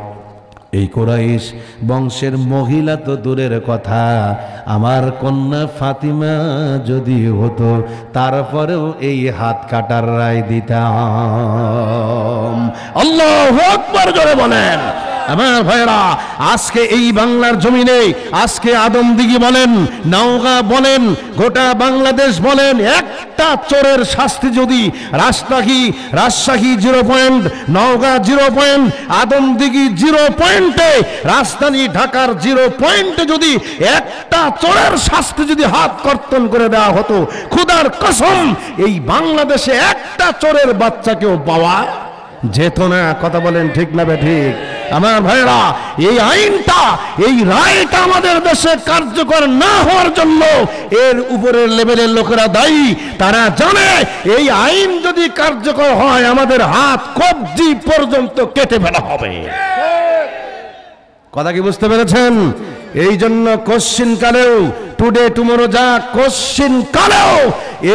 Speaker 3: এই কোরাইশ বংশের মহিলা তো দূরের কথা। আমার কন্যা ফাতিমা যদি হতো, তারপরেও এই হাত কাটার রায় দিতাম। আল্লাহ আকবার বলেন। আমার ভাইরা আজকে এই বাংলার জমিনে, আজকে আদমদিঘি বলেন, নওগাঁ বলেন, গোটা বাংলাদেশ বলেন, একটা চোরের শাস্তি যদি Rajshahi Rajshahi zero point, Naogaon zero point Adamdighi zero পয়েন্টে, রাজধানী ঢাকার জিরো পয়েন্টে যদি একটা চোরের শাস্তি যদি হাত কর্তন করে দেওয়া হতো, খুদার কসম, এই বাংলাদেশে একটা চোরের বাচ্চাকেও পাওয়া যেত না কথা বলেন ঠিক না বে ঠিক। আমার ভাইরা এই আইনটা এই রায়টা আমাদের দেশে কার্যকর না হওয়ার জন্য এর উপরের লেভেলের লোকেরা দায়ী। তারা জানে এই আইন যদি কার্যকর হয় আমাদের হাত কবজি পর্যন্ত কেটে ফেলা হবে। কথা কি বুঝতে পেরেছেন? এই জন্য কোশ্চিন কালেও টুডে টুমোরো যা কোশ্চিন কালেও,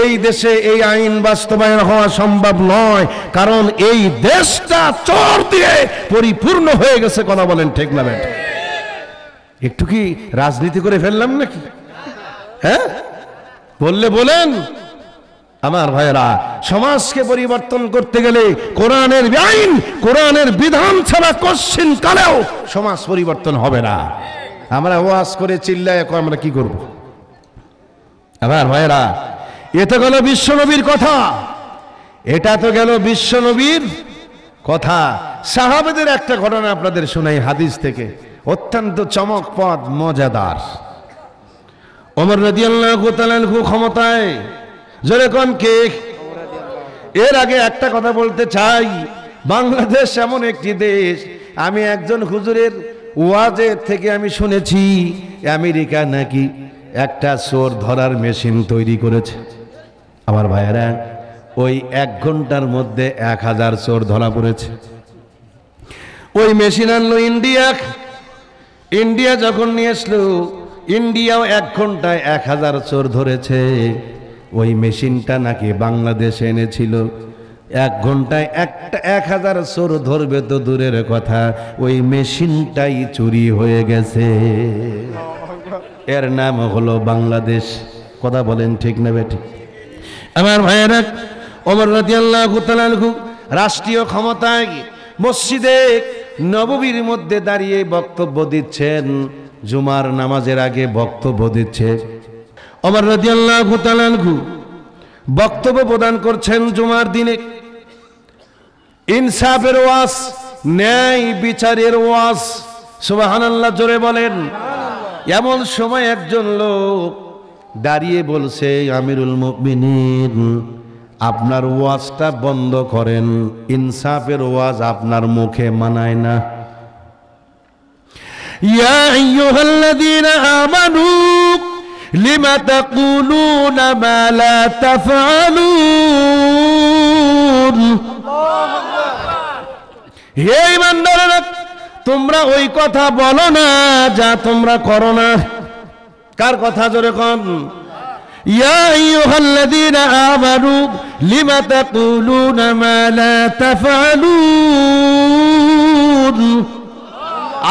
Speaker 3: এই দেশে এই আইন বাস্তবায়ন হওয়া সম্ভব নয়। কারণ এই দেশটা চোর দিয়ে পরিপূর্ণ হয়ে গেছে, কথা বলেন ঠিক না একটু কি রাজনীতি করে ফেললাম নাকি? হ্যাঁ? বললে বলেন, আমার ভাইয়েরা, সমাজকে পরিবর্তন করতে গেলে কোরআনের আইন, কোরআনের বিধান ছাড়া কোশ্চিন কালেও সমাজ পরিবর্তন হবে না। আমরা ওয়াজ করে চিল্লায় এখন আমরা কি করব? আমার ভাইরা এ তো গেল বিশ্বনবীর কথা। এটা তো গেল বিশ্বনবীর কথা। সাহাবেদের একটা ঘটনা আপনাদের শোনাই হাদিস থেকে। অত্যন্ত চমকপদ, মজাদার। অমর রাদিয়াল্লাহু তাআলা ক্ষমতায়, জোরে কে? এর আগে একটা কথা বলতে চাই, বাংলাদেশ এমন একটি দেশ, আমি একজন হুজুরের ওয়াজের থেকে আমি শুনেছি, আমেরিকা নাকি একটা চোর ধরার মেশিন তৈরি করেছে। আমার ভাইয়েরা, ওই এক ঘণ্টার মধ্যে এক হাজার চোর ধরা পড়েছে। ওই মেশিন আনলো ইন্ডিয়া। ইন্ডিয়া যখন নিয়ে আসলো, ইন্ডিয়াও এক ঘন্টায় এক হাজার চোর ধরেছে। ওই মেশিনটা নাকি বাংলাদেশে এনেছিল। এক ঘন্টায় একটা এক হাজার চোর ধরবে তো দূরের কথা। ওই মেশিনটাই চুরি হয়ে গেছে। এর নাম হলো বাংলাদেশ। কথা বলেন ঠিক না বেঠিক আমার ভাইয়েরা, ওমর তাআলা আনহু রাষ্ট্রীয় ক্ষমতায় মসজিদে নববীর মধ্যে দাঁড়িয়ে বক্তব্য দিচ্ছেন। জুমার নামাজের আগে বক্তব্য দিচ্ছে। ওমর তাআলা আনহু বক্তব্য প্রদান করছেন জুমার দিনে। ইনসাফের ওয়াজ, ন্যায় বিচারের ওয়াজ, সুবহানাল্লাহ জোরে বলেন। এমন সময় একজন লোক দাঁড়িয়ে বলছে, আমিরুল মুমিনিন, আপনার ওয়াজটা বন্ধ করেন। ইনসাফের ওয়াজ আপনার মুখে মানায় না। ইয়া আইয়ুহাল্লাযীনা আমানু লিমা তাকুলুনা মা লা তাফআলুন হে ইমানদারেরা, তোমরা ওই কথা বলো না যা তোমরা করো না। কার কথা জোরে কন? ইয়া আইয়ুহাল্লাযীনা আমানু, লিমা তাকুলুনা মা লা তাফআলুন?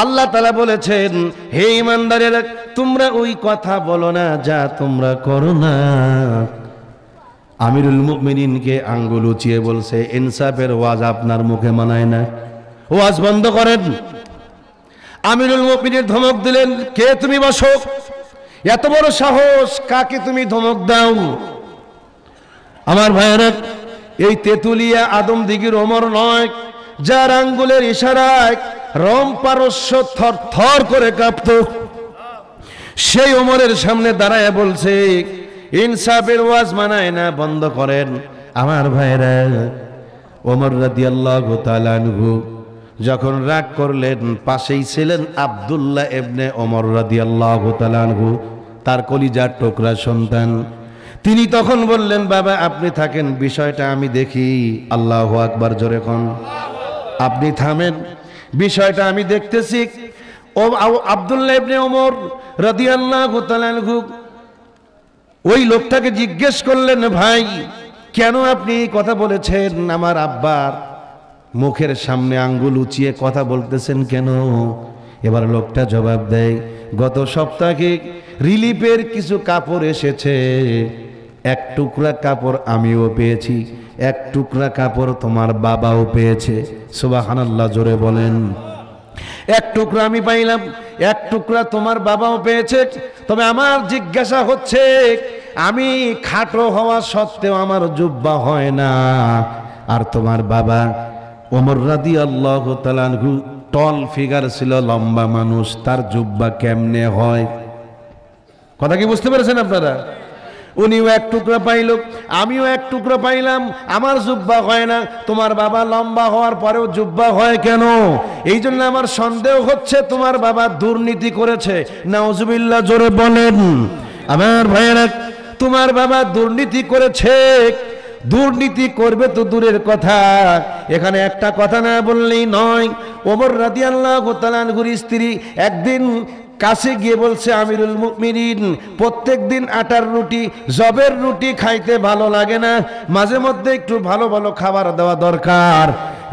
Speaker 3: আল্লাহ তালা বলেছেন, হে ইমানদারেরা তোমরা ওই কথা বলো না যা তোমরা করো না। আমিরুল মুমিনিনকে আঙ্গুল উঁচিয়ে বলছে, ইনসাফের ওয়াজ আপনার মুখে মানায় না। ওয়াজ বন্ধ করেন। আমিরুল মুমিনের ধমক দিলেন, কে তুমি বসো? এত বড় সাহস, কাকে তুমি ধমক দাও? আমার ভাইয়েরা, এই তেতুলিয়া আদম দিঘির ওমর নয়, যার আঙ্গুলের ইশারায় রম পারস্য থর থর করে কাঁপত। সেই ওমরের সামনে দাঁড়ায় বলছে, ইনসাফের ওয়াজ মানায় না, বন্ধ করেন। আমার ভাইরা, ওমর রাদি আল্লাহ তালানহু যখন রাগ করলেন, পাশেই ছিলেন আবদুল্লাহ এবনে ওমর রাদি আল্লাহ তালানহু তার কলিজার টোকরা সন্তান। তিনি তখন বললেন, বাবা, আপনি থাকেন, বিষয়টা আমি দেখি। আল্লাহ আকবার, জোরে খন আপনি থামেন বিষয়টা আমি দেখতেছি। ও আব- আব্দুল্লাহ ইবনে ওমর রাদিয়াল্লাহু তাআলা ওই লোকটাকে জিজ্ঞেস করলেন, ভাই, কেন আপনি কথা বলেছেন? আমার আব্বার মুখের সামনে আঙ্গুল উঁচিয়ে কথা বলতেছেন কেন? এবার লোকটা জবাব দেয়, গত সপ্তাহে রিলিফের কিছু কাপড় এসেছে। এক টুকরা কাপড় আমিও পেয়েছি, এক টুকরা কাপড় তোমার বাবাও পেয়েছে। সুবাহানাল্লাহ, জোরে বলেন। এক টুকরা আমি পাইলাম, এক টুকরা তোমার বাবাও পেয়েছে। তবে আমার জিজ্ঞাসা হচ্ছে, আমি খাটো হওয়া সত্ত্বেও আমার জুব্বা হয় না। আর তোমার বাবা ওমর রাদি আল্লাহ টল ফিগার ছিল, লম্বা মানুষ, তার জুব্বা কেমনে হয়? কথা কি বুঝতে পেরেছেন আপনারা? উনিও এক টুকরা পাইল, আমিও এক টুকরা পাইলাম, আমার জুব্বা হয় না। তোমার বাবা লম্বা হওয়ার পরেও জুব্বা হয় কেন? এই জন্য আমার সন্দেহ হচ্ছে তোমার বাবা দুর্নীতি করেছে। নাউজুবিল্লাহ, জোরে বলেন। আমার ভাইয়েরা, তোমার বাবা দুর্নীতি করেছে। দুর্নীতি করবে তো দূরের কথা। এখানে একটা কথা না বললেই নয়। ওমর রাদিয়াল্লাহু তাআলার স্ত্রী একদিন কাছে গিয়ে বলছে, আমিরুল মুমিনিন প্রত্যেক দিন আটার রুটি, জবের রুটি খাইতে ভালো লাগে না। মাঝে মধ্যে একটু ভালো ভালো খাবার দেওয়া দরকার।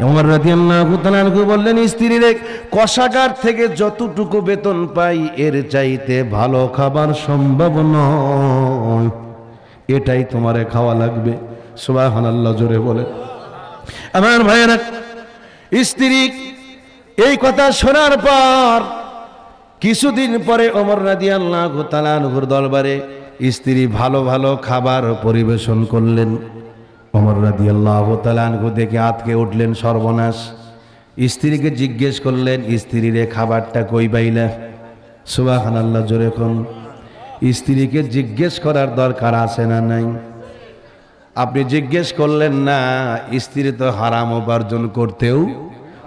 Speaker 3: ওমর রাদিয়াল্লাহু বললেন স্ত্রীরে কষাগার থেকে যতটুকু বেতন পাই, এর চাইতে ভালো খাবার সম্ভব নয়। এটাই তোমারে খাওয়া লাগবে। সুবহানাল্লাহ, জোরে বলে। আমার ভাইয়েরা, স্ত্রী, এই কথা শোনার পর কিছুদিন পরে অমর রাজি আল্লাহ তালানহুর দরবারে স্ত্রী ভালো ভালো খাবার পরিবেশন করলেন। অমর রাজি আল্লাহ তালানহু দেখে আতকে উঠলেন সর্বনাশ। স্ত্রীকে জিজ্ঞেস করলেন, স্ত্রীরে খাবারটা কই পাইলা? সুবাহান আল্লাহ জোরে কোন। স্ত্রীকে জিজ্ঞেস করার দরকার আছে না নাই? আপনি জিজ্ঞেস করলেন, না, স্ত্রী তো হারাম উপার্জন করতেও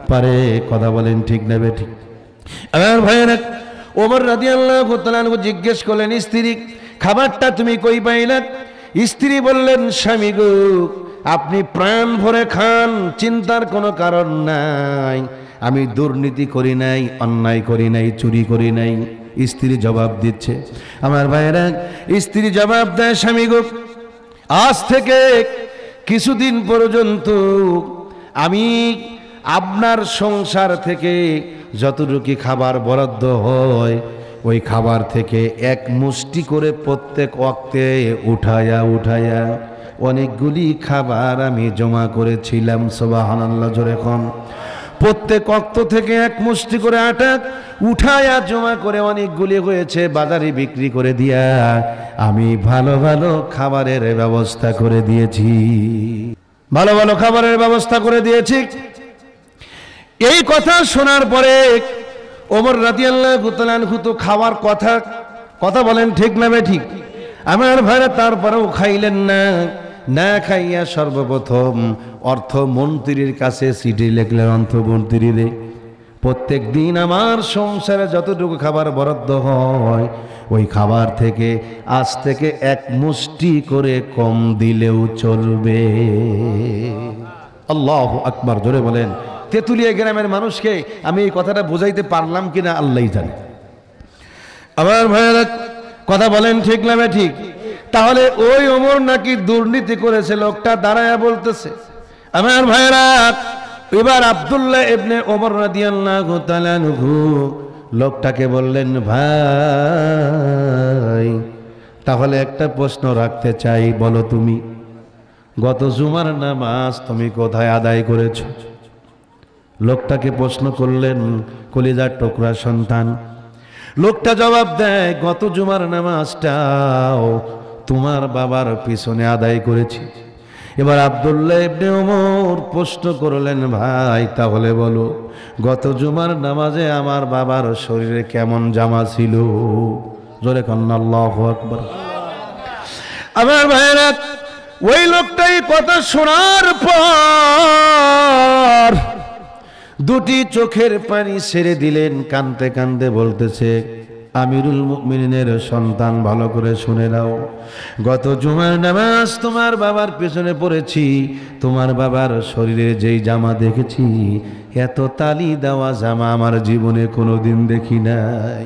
Speaker 3: পারে। কথা বলেন ঠিক নেবে ঠিক। আমার ভাইয়েরা ওমর রাদিয়াল্লাহু তাআলা জিজ্ঞেস করলেন, স্ত্রী, খাবারটা তুমি কই পাইলা? স্ত্রী বললেন, স্বামী গো, আপনি প্রাণ ভরে খান, চিন্তার কোনো কারণ নাই। আমি দুর্নীতি করি নাই, অন্যায় করি নাই, চুরি করি নাই। স্ত্রী জবাব দিচ্ছে, আমার ভাইয়েরা, স্ত্রী জবাব দেয়, স্বামী গো, আজ থেকে কিছুদিন পর্যন্ত আমি আপনার সংসার থেকে যতটুকু খাবার বরাদ্দ হয়, ওই খাবার থেকে এক মুষ্টি করে প্রত্যেক অক্তে উঠায়া উঠায়া অনেকগুলি খাবার আমি জমা করেছিলাম সোবাহান্লাহ জোরে কম প্রত্যেক অক্ত থেকে এক মুষ্টি করে আটা উঠায়া, জমা করে অনেকগুলি হয়েছে, বাজারে বিক্রি করে দিয়া আমি ভালো ভালো খাবারের ব্যবস্থা করে দিয়েছি। ভালো ভালো খাবারের ব্যবস্থা করে দিয়েছি। এই কথা শোনার পরে ওমর রাতি আল্লাহ তো খাওয়ার কথা কথা বলেন ঠিক না বে ঠিক? আমার ভাইরা তারপরেও খাইলেন না না খাইয়া সর্বপ্রথম অর্থমন্ত্রীর কাছে চিঠি লিখলেন অর্থমন্ত্রীরে, প্রত্যেক দিন আমার সংসারে যতটুকু খাবার বরাদ্দ হয়, ওই খাবার থেকে আজ থেকে এক মুষ্টি করে কম দিলেও চলবে। আল্লাহ আকবার, জোরে বলেন। তেঁতুলিয়া গ্রামের মানুষকে আমি এই কথাটা বুঝাইতে পারলাম কিনা আল্লাহ জানি। আমার ভাইয়েরা, কথা বলেন ঠিক না ঠিক? তাহলে ওই ওমর নাকি দুর্নীতি করেছে, লোকটা দাঁড়ায়া বলতেছে। আমার ভাইয়েরা, এবার আবদুল্লাহ এবনে ওমর রাদিয়াল্লাহু তাআলা লোকটাকে বললেন, ভাই, তাহলে একটা প্রশ্ন রাখতে চাই, বলো তুমি। গত জুমার নামাজ তুমি কোথায় আদায় করেছ? লোকটাকে প্রশ্ন করলেন, কলিজার টুকরা সন্তান, লোকটা জবাব দেয়, গত জুমার নামাজটাও তোমার বাবার পিছনে আদায় করেছি। এবার আবদুল্লাহ ইবনে ওমর প্রশ্ন করলেন, ভাই, তাহলে বলো, গত জুমার নামাজে আমার বাবার শরীরে কেমন জামা ছিল? জোরে কন্যা, আল্লাহ আকবর। আমার ভাইয়েরা, ওই লোকটাই কথা শোনার পর দুটি চোখের পানি ছেড়ে দিলেন, কানতে কানতে বলতেছে, আমিরুল মুমিনের সন্তান ভালো করে শুনে নাও। গত জুমার নামাজ তোমার বাবার পেছনে পড়েছি, তোমার বাবার শরীরে যেই জামা দেখেছি, এত তালি দেওয়া জামা আমার জীবনে কোনো দিন দেখি নাই।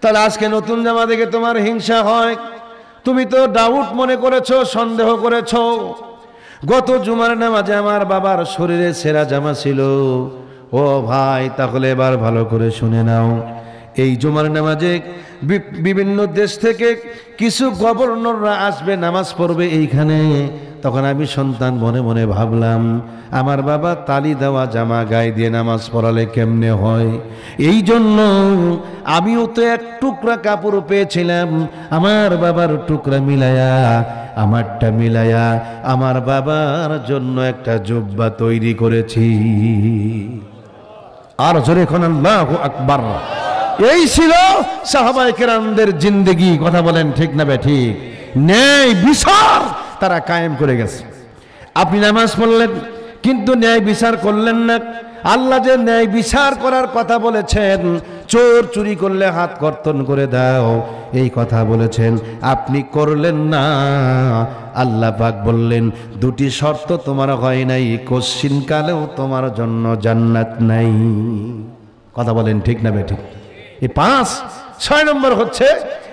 Speaker 3: তাহলে আজকে নতুন জামা দেখে তোমার হিংসা হয়। তুমি তো ডাউট মনে করেছ, সন্দেহ করেছ। গত জুমার নামাজে আমার বাবার শরীরে সেরা জামা ছিল। ও ভাই, তাহলে এবার ভালো করে শুনে নাও। এই জুমার নামাজে বিভিন্ন দেশ থেকে কিছু গভর্নররা আসবে, নামাজ পড়বে এইখানে। তখন আমি সন্তান মনে মনে ভাবলাম, আমার বাবা তালি দেওয়া জামা গায়ে দিয়ে নামাজ পড়ালে কেমনে হয়? এই জন্য আমিও তো এক টুকরা কাপড় পেয়েছিলাম, আমার বাবার টুকরা মিলায়া, আমারটা মিলায়া, আমার বাবার জন্য একটা জুব্বা তৈরি করেছি। আর জোরে এখন আল্লাহু আকবার। এই ছিল সাহাবাই কেরামদের জিন্দেগি, কথা বলেন ঠিক না বে ঠিক? ন্যায় বিচার তারা কায়েম করে গেছে। আপনি নামাজ পড়লেন, কিন্তু ন্যায় বিচার করলেন না। আল্লাহ যে ন্যায় বিচার করার কথা বলেছেন, চোর চুরি করলে হাত কর্তন করে দাও। এই কথা বলেছেন, আপনি করলেন না। আল্লাহ পাক বললেন, দুটি শর্ত তোমার হয় নাই কশ্চিন কালেও তোমার জন্য জান্নাত নাই। কথা বলেন ঠিক না বেঠিক এই পাঁচ, ছয় নম্বর হচ্ছে,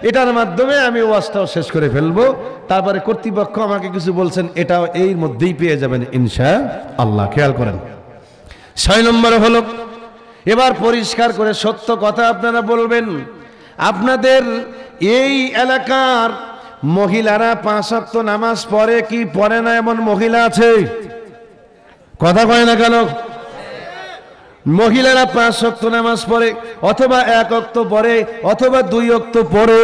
Speaker 3: এটার মাধ্যমে আমি ওয়াজটাও শেষ করে ফেলব। তারপরে কর্তৃপক্ষ আমাকে কিছু বলছেন, এটাও এই মধ্যেই পেয়ে যাবেন ইনশা আল্লাহ খেয়াল করেন। ছয় নম্বর হলো, এবার পরিষ্কার করে সত্য কথা আপনারা বলবেন। আপনাদের এই এলাকার মহিলারা পাঁচ অক্ত নামাজ পড়ে কি পড়ে না এমন মহিলা আছে? কথা কয় না কেন? মহিলারা পাঁচ অক্ত নামাজ পড়ে, অথবা এক অক্ত পড়ে, অথবা দুই অক্ত পড়ে।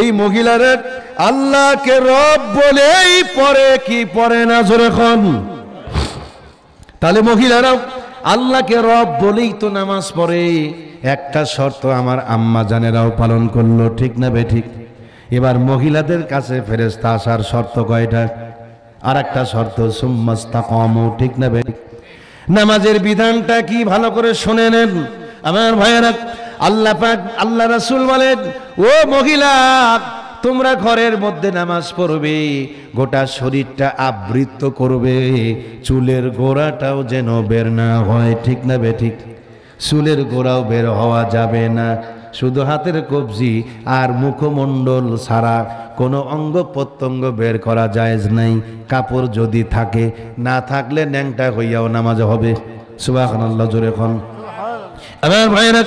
Speaker 3: এই মহিলারা আল্লাহকে রব বলেই পড়ে, কি পড়ে না জোরে তাহলে মহিলারাও আল্লাহকে রব বলেই তো নামাজ পড়ে। একটা শর্ত আমার আম্মা জানেরাও পালন করল, ঠিক না বে ঠিক? এবার মহিলাদের কাছে ফেরেস্তা আসার শর্ত কয়টা? আর একটা শর্ত সুম্মাস্তা কম ঠিক না বে ঠিক? নামাজের বিধানটা কি ভালো করে শুনে নেন? আমার ভাইয়েরা, আল্লাহ পাক, আল্লাহ রাসুল বলেন, ও মহিলা, তোমরা ঘরের মধ্যে নামাজ পড়বে, গোটা শরীরটা আবৃত করবে, চুলের গোড়াটাও যেন বের না হয়। ঠিক না বে ঠিক? চুলের গোড়াও বের হওয়া যাবে না। শুধু হাতের কবজি আর মুখমণ্ডল ছাড়া কোনো অঙ্গ প্রত্যঙ্গ বের করা যায়জ নাই। কাপড় যদি থাকে, না থাকলে ন্যাংটা হইয়াও নামাজ হবে। সুবাহ জোরে এখন আমার ভাইয়েরা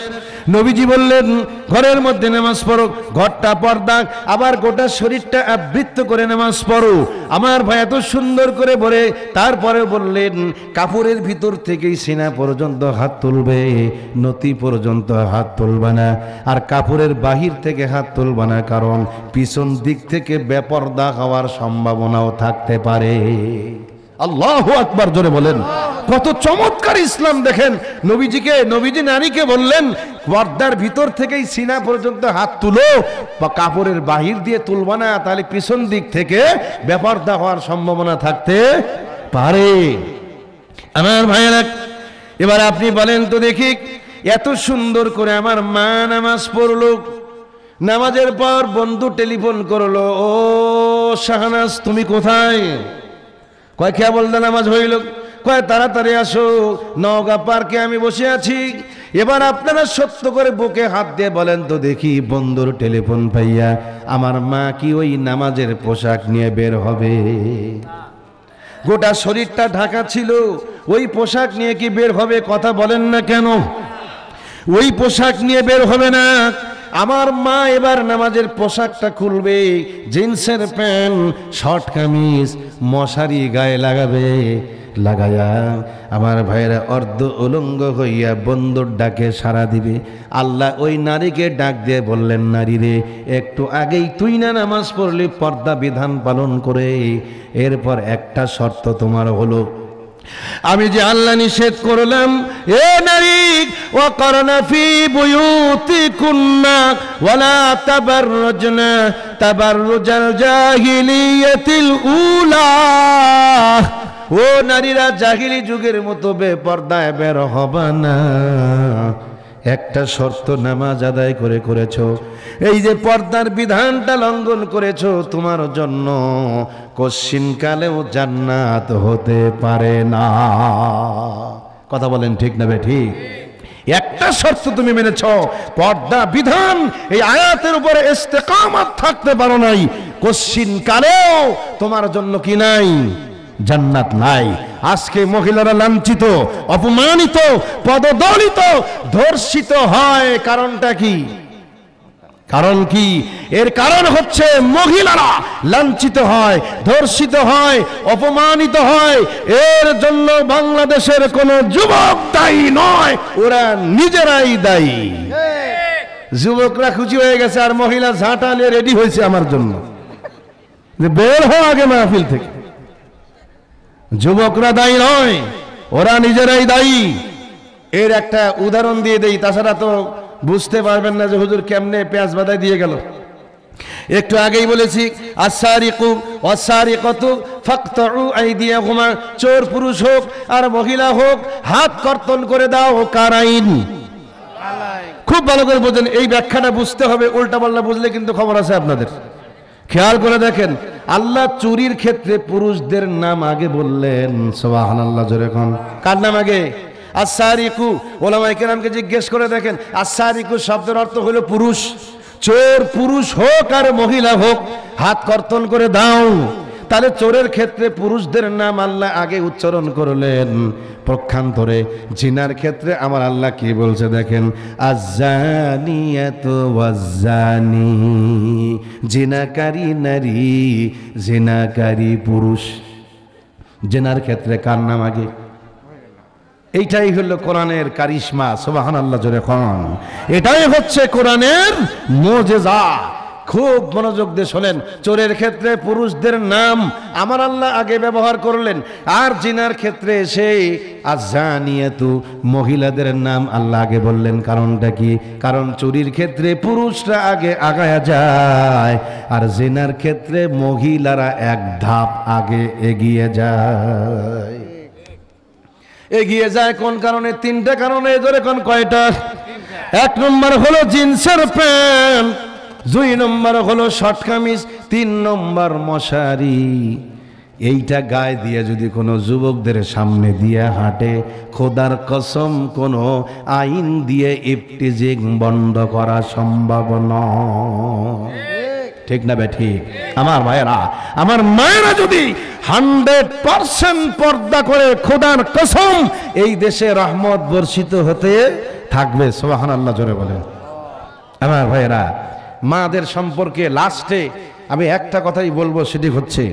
Speaker 3: নবীজি বললেন, ঘরের মধ্যে নামাজ পড়ো, ঘরটা পর্দা আবার গোটা শরীরটা আবৃত্ত করে নামাজ পড়ো। আমার ভাই এত সুন্দর করে বলে তারপরে বললেন, কাপড়ের ভিতর থেকেই সিনা পর্যন্ত হাত তুলবে, নতি পর্যন্ত হাত তুলবে না, আর কাপড়ের বাহির থেকে হাত তুলবে না, কারণ পিছন দিক থেকে বেপর্দা হওয়ার সম্ভাবনাও থাকতে পারে। আল্লাহ আকবার জোরে বলেন। কত চমৎকার ইসলাম দেখেন। নবীজিকে, নবীজি নারীকে বললেন, পর্দার ভিতর থেকেই সিনা পর্যন্ত হাত তুলো বা কাপড়ের বাহির দিয়ে তুলবা না, তাহলে পিছন দিক থেকে বেপর্দা হওয়ার সম্ভাবনা থাকতে পারে। আমার ভাইয়েরা, এবার আপনি বলেন তো দেখি, এত সুন্দর করে আমার মা নামাজ পড়ল, নামাজের পর বন্ধু টেলিফোন করল, ও শাহনাজ, তুমি কোথায়? কয় খেয়া বলতে নামাজ হইল? কয়, তাড়াতাড়ি আসো। নওগাঁ পার্কে আমি বসে আছি। এবার আপনারা সত্য করে বুকে হাত দিয়ে বলেন তো দেখি বন্ধুর টেলিফোন পাইয়া আমার মা কি ওই নামাজের পোশাক নিয়ে বের হবে? গোটা শরীরটা ঢাকা ছিল। ওই পোশাক নিয়ে কি বের হবে কথা বলেন না কেন? ওই পোশাক নিয়ে বের হবে না। আমার মা এবার নামাজের পোশাকটা খুলবে, জিন্সের প্যান্ট, শর্ট কামিজ, মশারি গায়ে লাগাবে। লাগায়া, আমার ভাইয়েরা অর্ধ উলঙ্গ হইয়া বন্ধুর ডাকে সাড়া দিবে। আল্লাহ ওই নারীকে ডাক দিয়ে বললেন, নারী রে, একটু আগেই তুই না নামাজ পড়লি, পর্দা বিধান পালন করে। এরপর একটা শর্ত তোমার হলো, আমি যে আল্লাহ নিষেধ করলাম, এ নারী ও ওয়ালা জাহিলিয়াতিল উলা। ও নারীরা জাহিলি যুগের মতো বেপর্দায় বের হবে না। একটা শর্ত নামাজ আদায় করে করেছ। এই যে পর্দার বিধানটা লঙ্ঘন করেছ, তোমার জন্য কশ্চিন কালেও জান্নাত হতে পারে না। কথা বলেন ঠিক না ঠিক? একটা শর্ত তুমি মেনেছ, পর্দা বিধান এই আয়াতের উপরে ইস্তেকামাত থাকতে পারো নাই। কশ্চিন কালেও তোমার জন্য কি নাই? জান্নাত নাই। আজকে মহিলারা লাঞ্ছিত, অপমানিত, পদদলিত, ধর্ষিত হয়। কারণটা কি? কারণ কি? এর কারণ হচ্ছে মহিলারা লাঞ্ছিত হয়, ধর্ষিত হয়, অপমানিত হয়। এর জন্য বাংলাদেশের কোন যুবক দায়ী নয়, ওরা নিজেরাই দায়ী। যুবকরা খুশি হয়ে গেছে, আর মহিলা ঝাঁটা নিয়ে রেডি হয়েছে আমার জন্য। যে বের হও আগে মাহফিল থেকে। যুবকরা দায়ী নয়, ওরা নিজেরাই দায়ী। এর একটা উদাহরণ দিয়ে দেই, তাছাড়া তো বুঝতে পারবেন না যে হুজুর কেমনে পেঁয়াজ বাদাই দিয়ে গেল। একটু আগেই বলেছি আসারিকু অসারিকতু ফাকতাউ আইদিয়াহুমা, চোর পুরুষ হোক আর মহিলা হোক, হাত কর্তন করে দাও কারাইন খুব ভালো করে বোঝেন, এই ব্যাখ্যাটা বুঝতে হবে, উল্টা পাল্টা বুঝলে কিন্তু খবর আছে আপনাদের। খেয়াল করে দেখেন, আল্লাহ চুরির ক্ষেত্রে পুরুষদের নাম আগে বললেন। সোহান আল্লাহ জোরে এখন কার নাম আগে? আসারিকু ওলামাই কেরামকে জিজ্ঞেস করে দেখেন আসারিকু শব্দের অর্থ হলো পুরুষ। চোর পুরুষ হোক আর মহিলা হোক, হাত কর্তন করে দাও। তাহলে চোরের ক্ষেত্রে পুরুষদের নাম আল্লাহ আগে উচ্চারণ করলেন। পক্ষান্তরে জিনার ক্ষেত্রে আমার আল্লাহ কি বলছে দেখেন ওয়াজ্জানি জিনাকারী নারী, জিনাকারী পুরুষ। জেনার ক্ষেত্রে কার নাম আগে? এইটাই হলো কোরআনের কারিশমা সোবাহান আল্লাহ জোরে খান এটাই হচ্ছে কোরআনের মোজেজা। খুব মনোযোগ দিয়ে শোনেন। চোরের ক্ষেত্রে পুরুষদের নাম আমার আল্লাহ আগে ব্যবহার করলেন। আর জিনার ক্ষেত্রে এসে আজানিয়াতু মহিলাদের নাম আল্লাহ আগে বললেন। কারণটা কি? কারণ চুরির ক্ষেত্রে পুরুষরা আগে আগায়া যায়, আর জিনার ক্ষেত্রে মহিলারা এক ধাপ আগে এগিয়ে যায়। এগিয়ে যায় কোন কারণে? তিনটা কারণে ধরে কোন কয়টা? এক নম্বর হলো জিন্সের প্যান্ট। দুই নম্বর হলো শর্ট কামিজ, তিন নম্বর মশারি। এইটা গায়ে দিয়ে যদি কোনো যুবকদের সামনে দিয়ে হাঁটে, খোদার কসম, কোনো আইন দিয়ে ইফটিজিং বন্ধ করা সম্ভব নয়। ঠিক না বে, ঠিক? আমার ভাইয়েরা, আমার মায়েরা যদি হান্ড্রেড পার্সেন্ট পর্দা করে খোদার কসম এই দেশে রহমত বর্ষিত হতে থাকবে সোহান আল্লাহ জোরে বলেন। আমার ভাইয়েরা মাদের সম্পর্কে লাস্টে আমি একটা কথাই বলব, সেটি হচ্ছে,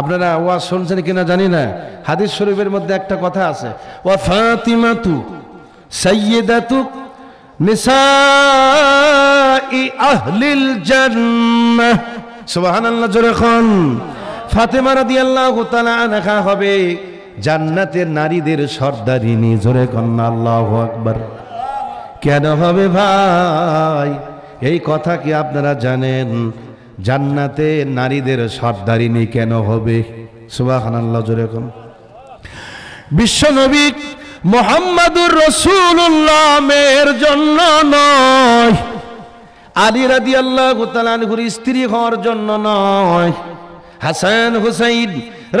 Speaker 3: আপনারা ওয়াজ শুনছেন কিনা জানি না, হাদিস শরীফের মধ্যে একটা কথা আছে, ওয়া ফাতিমাতু সাইয়্যিদাতু নিসাই আহলিল জান্নাহ। সুবহানাল্লাহ, জোরে খন ফাতেমা রাদিয়াল্লাহু তাআলা আনহা হবে জান্নাতের নারীদের সর্দারিনী, জোরে কন্যা আল্লাহু আকবার। কেন হবে ভাই? এই কথা কি আপনারা জানেন? জান্নাতে নারীদের সর্দারিনী কেন হবে? সুবহানাল্লাহ, জোরে কোন বিশ্বনবী মোহাম্মদুর রসুল্লাহ মেয়ের জন্য নয়। আলী রাদি আল্লাহ তালানহুর স্ত্রী হওয়ার জন্য নয়। হাসান হুসাইন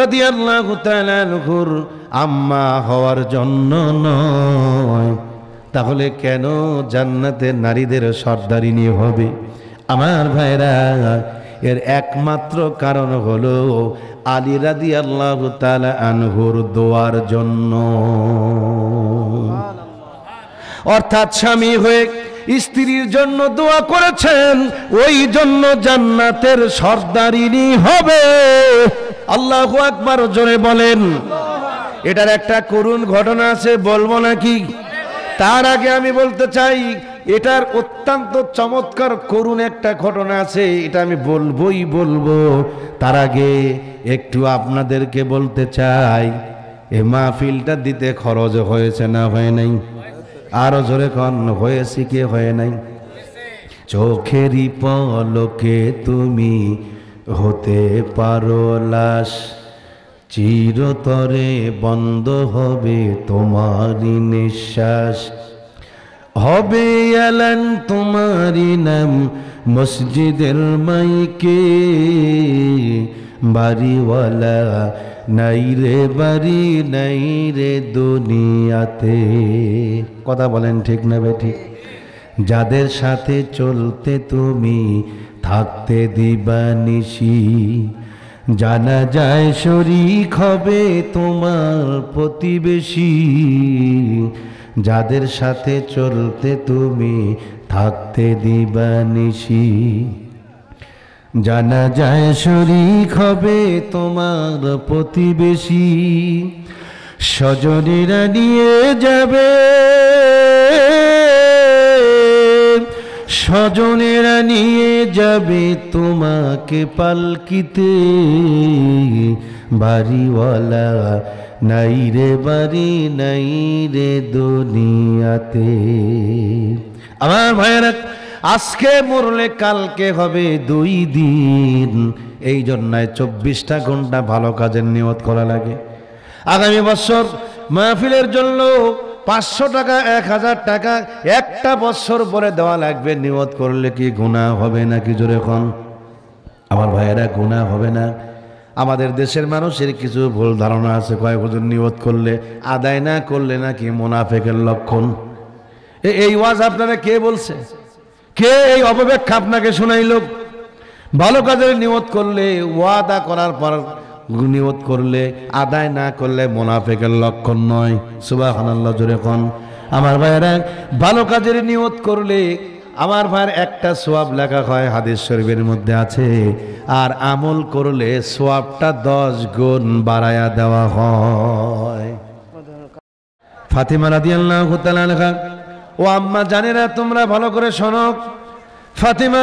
Speaker 3: রাদি আল্লাহ তালানহুর আম্মা হওয়ার জন্য নয়। তাহলে কেন জান্নাতে নারীদের সর্দারিনী হবে? আমার ভাইরা, এর একমাত্র কারণ হলো আলী রাদি আল্লাহ তালা আনহুর দোয়ার জন্য। অর্থাৎ স্বামী হয়ে স্ত্রীর জন্য দোয়া করেছেন, ওই জন্য জান্নাতের সর্দারিনী হবে। আল্লাহ আকবার জোরে বলেন। এটার একটা করুণ ঘটনা আছে, বলব নাকি? তার আগে আমি বলতে চাই, এটার অত্যন্ত চমৎকার করুণ একটা ঘটনা আছে, এটা আমি বলবোই বলব। তার আগে একটু আপনাদেরকে বলতে চাই, এ মাহফিলটা দিতে খরচ হয়েছে না হয় নাই? আরও জোরে কন, হয়েছে কি হয় নাই? চোখেরই পলকে তুমি হতে পারো লাশ। চিরতরে বন্ধ হবে তোমারই নিঃশ্বাস। হবে এলেন তোমারই নাম মসজিদের মাইকে। বাড়িওয়ালা, নাই রে বাড়ি, নাই রে দুনিয়াতে। কথা বলেন ঠিক না বে ঠিক। যাদের সাথে চলতে তুমি থাকতে দিবানিসি জানা যায় শরিক হবে তোমার প্রতিবেশী। যাদের সাথে চলতে তুমি থাকতে দিবানিসি জানা যায় শরিক হবে তোমার প্রতিবেশী। স্বজনেরা নিয়ে যাবে স্বজনেরা নিয়ে যাবে তোমাকে পালকিতে। বাড়িওয়ালা, নাই রে বাড়ি, নাই রে দুনিয়াতে। আমার ভাইয়েরা, আজকে মরলে কালকে হবে দুই দিন। এই জন্যই চব্বিশটা ঘণ্টা ভালো কাজের নিয়ত করা লাগে। আগামী বছর মাহফিলের জন্য পাঁচশো টাকা, এক হাজার টাকা একটা বছর পরে দেওয়া লাগবে। নিয়ত করলে কি গুণা হবে নাকি জোরে এখন আমার ভাইয়েরা গুণা হবে না। আমাদের দেশের মানুষের কিছু ভুল ধারণা আছে। কয়েক বছর নিয়ত করলে, আদায় না করলে নাকি মোনাফেকের লক্ষণ? এই ওয়াজ আপনারা কে বলছে? কে এই অপব্যাখ্যা আপনাকে শোনাইল? ভালো কাজের নিয়ত করলে ওয়াদা করার পর নিয়ত করলে, আদায় না করলে মোনাফেকের লক্ষণ নয়। সুবাহ জোরে কন। আমার ভাইয়েরা, ভালো কাজের নিয়ত করলে আমার ভাইয়ের একটা সোয়াব লেখা হয় হাদিস শরীফের মধ্যে আছে। আর আমল করলে সোয়াবটা দশ গুণ বাড়ায়া দেওয়া হয়। ফাতিমা রাদিয়াল্লাহু তাআলা আনহা, ও আম্মা জানেরা, তোমরা ভালো করে শোনো। ফাতিমা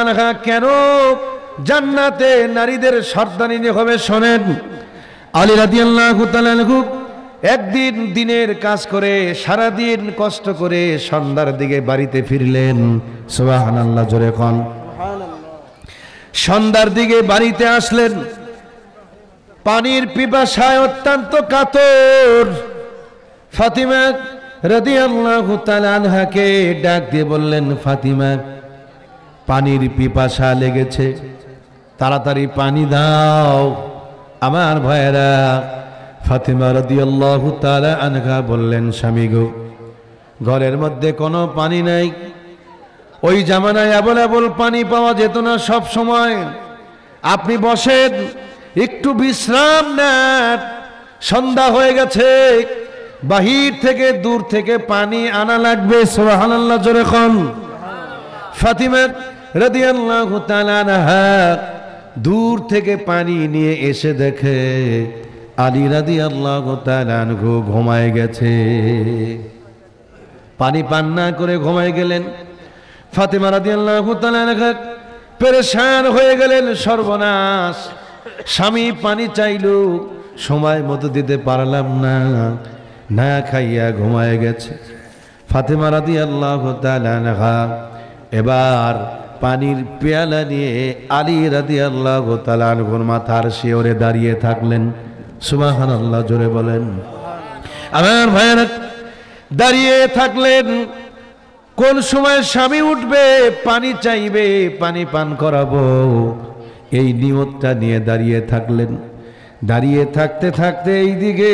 Speaker 3: আনহা, কেন জান্নাতে নারীদের সর্দারিনী হবে শোনেন, আলী রাদিয়াল্লাহু তাআলা একদিন দিনের কাজ করে সারা দিন কষ্ট করে সন্ধ্যার দিকে বাড়িতে ফিরলেন। সুবহানাল্লাহ, জোরে কোন। সন্ধ্যার দিকে বাড়িতে আসলেন। পানির পিপাসায় অত্যন্ত কাতর। ফাতিমা রাদিয়াল্লাহু তাআলা আনহাকে ডাক দিয়ে বললেন, ফাতিমা পানির পিপাসা লেগেছে। তাড়াতাড়ি পানি দাও। আমার ভাইয়েরা, ফাতিমা রাদিয়াল্লাহু তাআলা আনঘা বললেন, স্বামী গো, ঘরের মধ্যে কোনো পানি নাই। ওই জামানায় অ্যাভেলেবল পানি পাওয়া যেত না সব সময়। আপনি বসেন, একটু বিশ্রাম নেন। সন্ধ্যা হয়ে গেছে, বাহির থেকে দূর থেকে পানি আনা লাগবে। সোহানাল্লাহ জোরে খন ফাতিমা দূর থেকে পানি নিয়ে এসে দেখে আলী রাদিয়াল্লাহু তাআলা আনহু ঘুমায় গেছে। পানি পান না করে ঘুমায় গেলেন। ফাতেমা তাআলা আনহা পেরেশান হয়ে গেলেন সর্বনাশ। স্বামী পানি চাইল, সময় মতো দিতে পারলাম না না খাইয়া ঘুমায় গেছে। ফাতেমা তাআলা আনহা এবার পানির পেয়ালা নিয়ে আলী রাদিয়াল্লাহু তাআলা আনহুর মাথার শিওরে দাঁড়িয়ে থাকলেন। সুবহানাল্লাহ, জোরে বলেন। আমার ভাইয়েরা, দাঁড়িয়ে থাকলেন। কোন সময় স্বামী উঠবে, পানি চাইবে, পানি পান করাবো। এই নিয়তটা নিয়ে দাঁড়িয়ে থাকলেন। দাঁড়িয়ে থাকতে থাকতে এইদিকে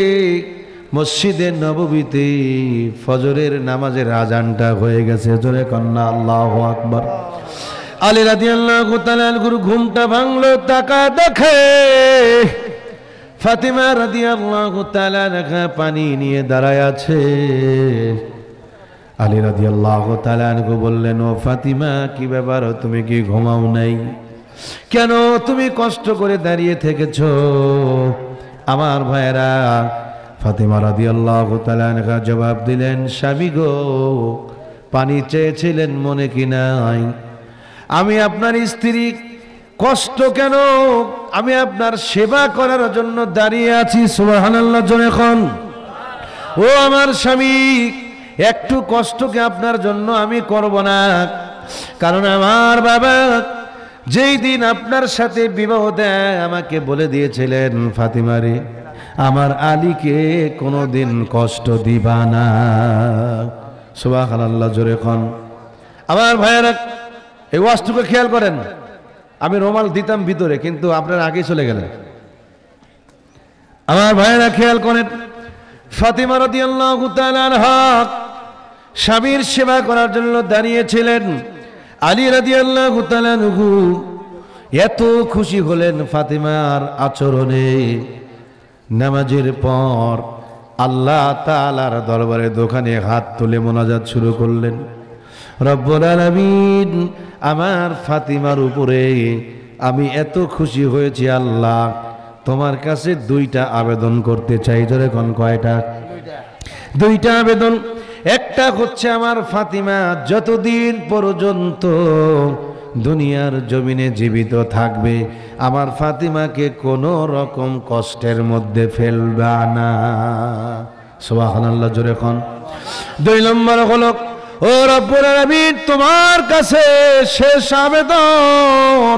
Speaker 3: মসজিদের নববীতে ফজরের নামাজের আজানটা হয়ে গেছে। জোরে কন্যা, আল্লাহ আকবর। আলী রাদি আল্লাহ গুরু ঘুমটা ভাঙলো টাকা দেখে। ফাতিমা রাদি আল্লাহ পানি নিয়ে দাঁড়ায় আছে। আলী রাজি আল্লাহ তালানকু বললেন, ও ফাতিমা, কি ব্যাপার? তুমি কি ঘুমাও নাই? কেন? তুমি কষ্ট করে দাঁড়িয়ে থেকেছ? আমার ভাইয়েরা, ফাতিমা রাদি আল্লাহ জবাব দিলেন, স্বামী গো, পানি চেয়েছিলেন মনে কি নাই? আমি আপনার স্ত্রী, কষ্ট কেন? আমি আপনার সেবা করার জন্য দাঁড়িয়ে আছি সুবাহান্লাহ জন ও আমার স্বামী, একটু কষ্টকে আপনার জন্য আমি করব না। কারণ আমার বাবা যেই দিন আপনার সাথে বিবাহ দেয়, আমাকে বলে দিয়েছিলেন ফাতিমারে আমার আলীকে কোনো দিন কষ্ট দিবা না। সুবাহ আল্লাহ জোরে খন আমার ভাইয়েরা এই ওয়াজটুকু খেয়াল করেন। আমি রোমাল দিতাম ভিতরে, কিন্তু আপনার আগে চলে গেলেন। আমার ভাইয়েরা খেয়াল করেন, ফাতিমা রাদিয়াল্লাহু তাআলার হক স্বামীর সেবা করার জন্য দাঁড়িয়েছিলেন। আলী রাদিয়াল্লাহু তাআলাহু এত খুশি হলেন ফাতিমার আচরণে। নামাজের পর আল্লাহ তাআলার দরবারে দোকানে হাত তুলে মোনাজাত শুরু করলেন। রব্বুল আলামিন আমার ফাতিমার উপরে আমি এত খুশি হয়েছি, আল্লাহ, তোমার কাছে দুইটা আবেদন করতে চাই। ধরে কোন কয়টা? দুইটা আবেদন। একটা হচ্ছে আমার ফাতিমা, যতদিন পর্যন্ত দুনিয়ার জমিনে জীবিত থাকবে, আমার ফাতিমাকে কোনো রকম কষ্টের মধ্যে ফেলবা না। আল্লাহ জোরে খন দুই নম্বর হলো ও রব্বুল আলামিন, তোমার কাছে শেষ আবেদন।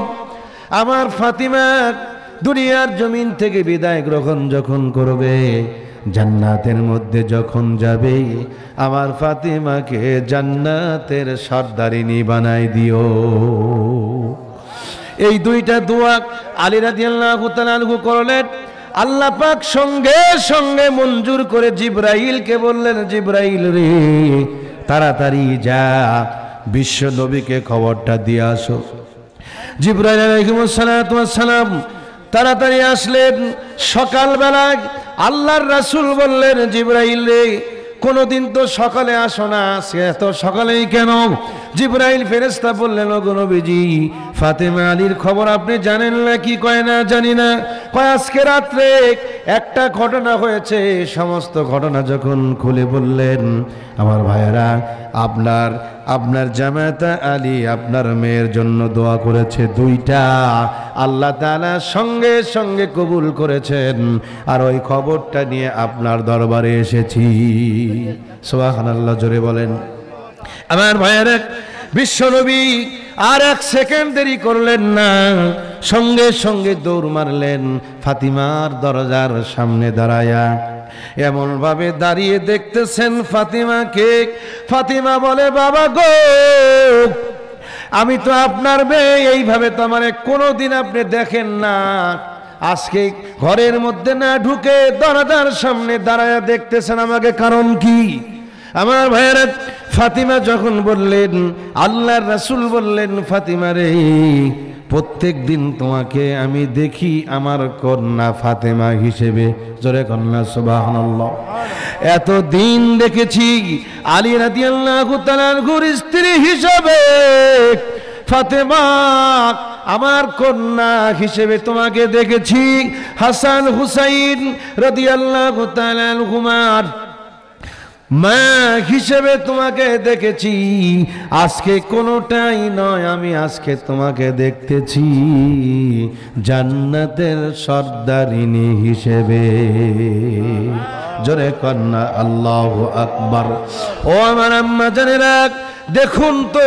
Speaker 3: আমার ফাতিমা দুনিয়ার জমিন থেকে বিদায় গ্রহণ যখন করবে, জান্নাতের মধ্যে যখন যাবে, আমার ফাতিমাকে জান্নাতের সর্দারিনী বানাই দিও। এই দুইটা দোয়া আলী রাদিয়াল্লাহু তাআলা আনহু করলেন। আল্লাহ পাক সঙ্গে সঙ্গে মঞ্জুর করে জিব্রাইলকে বললেন, জিব্রাইল রে তাড়াতাড়ি যা, বিশ্ব নবীকে খবরটা দিয়ে আসো। জিব্রাইল আলাইহিস সালাম তাড়াতাড়ি আসলেন। সকালবেলায় আল্লাহর রাসুল বললেন, জিব্রাইল রে, কোনোদিন তো সকালে আসো না, সে তো সকালেই কেন জিব্রাইল ফেরেস্তা বললেন নবীজি, ফাতেমা আলীর খবর আপনি জানেন না কি কয় না জানি না? কয়, আজকে রাত্রে একটা ঘটনা হয়েছে, সমস্ত ঘটনা যখন খুলে বললেন, আমার ভাইয়েরা, আপনার আপনার জামাতা আলী, আপনার মেয়ের জন্য দোয়া করেছে দুইটা। আল্লাহ তাআলা সঙ্গে সঙ্গে কবুল করেছেন। আর ওই খবরটা নিয়ে আপনার দরবারে এসেছি। সোহান আল্লাহ জোরে বলেন। আমার ভাইয়ের এক বিশ্বনবী আর এক সেকেন্ড দেরি করলেন না, সঙ্গে সঙ্গে দৌড় মারলেন ফাতিমার দরজার সামনে দাঁড়ায়া। এমন ভাবে দাঁড়িয়ে দেখতেছেন ফাতিমাকে। ফাতিমা বলে, বাবা গো, আমি তো আপনার মেয়ে, এইভাবে তো আমার কোনোদিন আপনি দেখেন না। আজকে ঘরের মধ্যে না ঢুকে দরজার সামনে দাঁড়ায়া দেখতেছেন আমাকে, কারণ কি? আমার ভাইয়েরা, ফাতিমা যখন বললেন, আল্লাহর রাসূল বললেন, ফাতিমা রে, প্রত্যেক দিন তোমাকে আমি দেখি আমার কন্যা ফাতেমা হিসেবে। জোরে কন্যা, সুবহানাল্লাহ। এত দিন দেখেছি আলী রাদিয়াল্লাহু তাআলার স্ত্রী হিসেবে ফাতেমা আমার কন্যা হিসেবে তোমাকে দেখেছি। হাসান হুসাইন রাদিয়াল্লাহু তাআলা আনহুমার মা হিসেবে তোমাকে দেখেছি। আজকে কোনোটাই নয়, আমি আজকে তোমাকে দেখতেছি। জান্নাতের সর্দারিণী হিসেবে। জোরে কন্যা, আল্লাহ আকবর। ও আমার আম্মা জানে রাখ দেখুন তো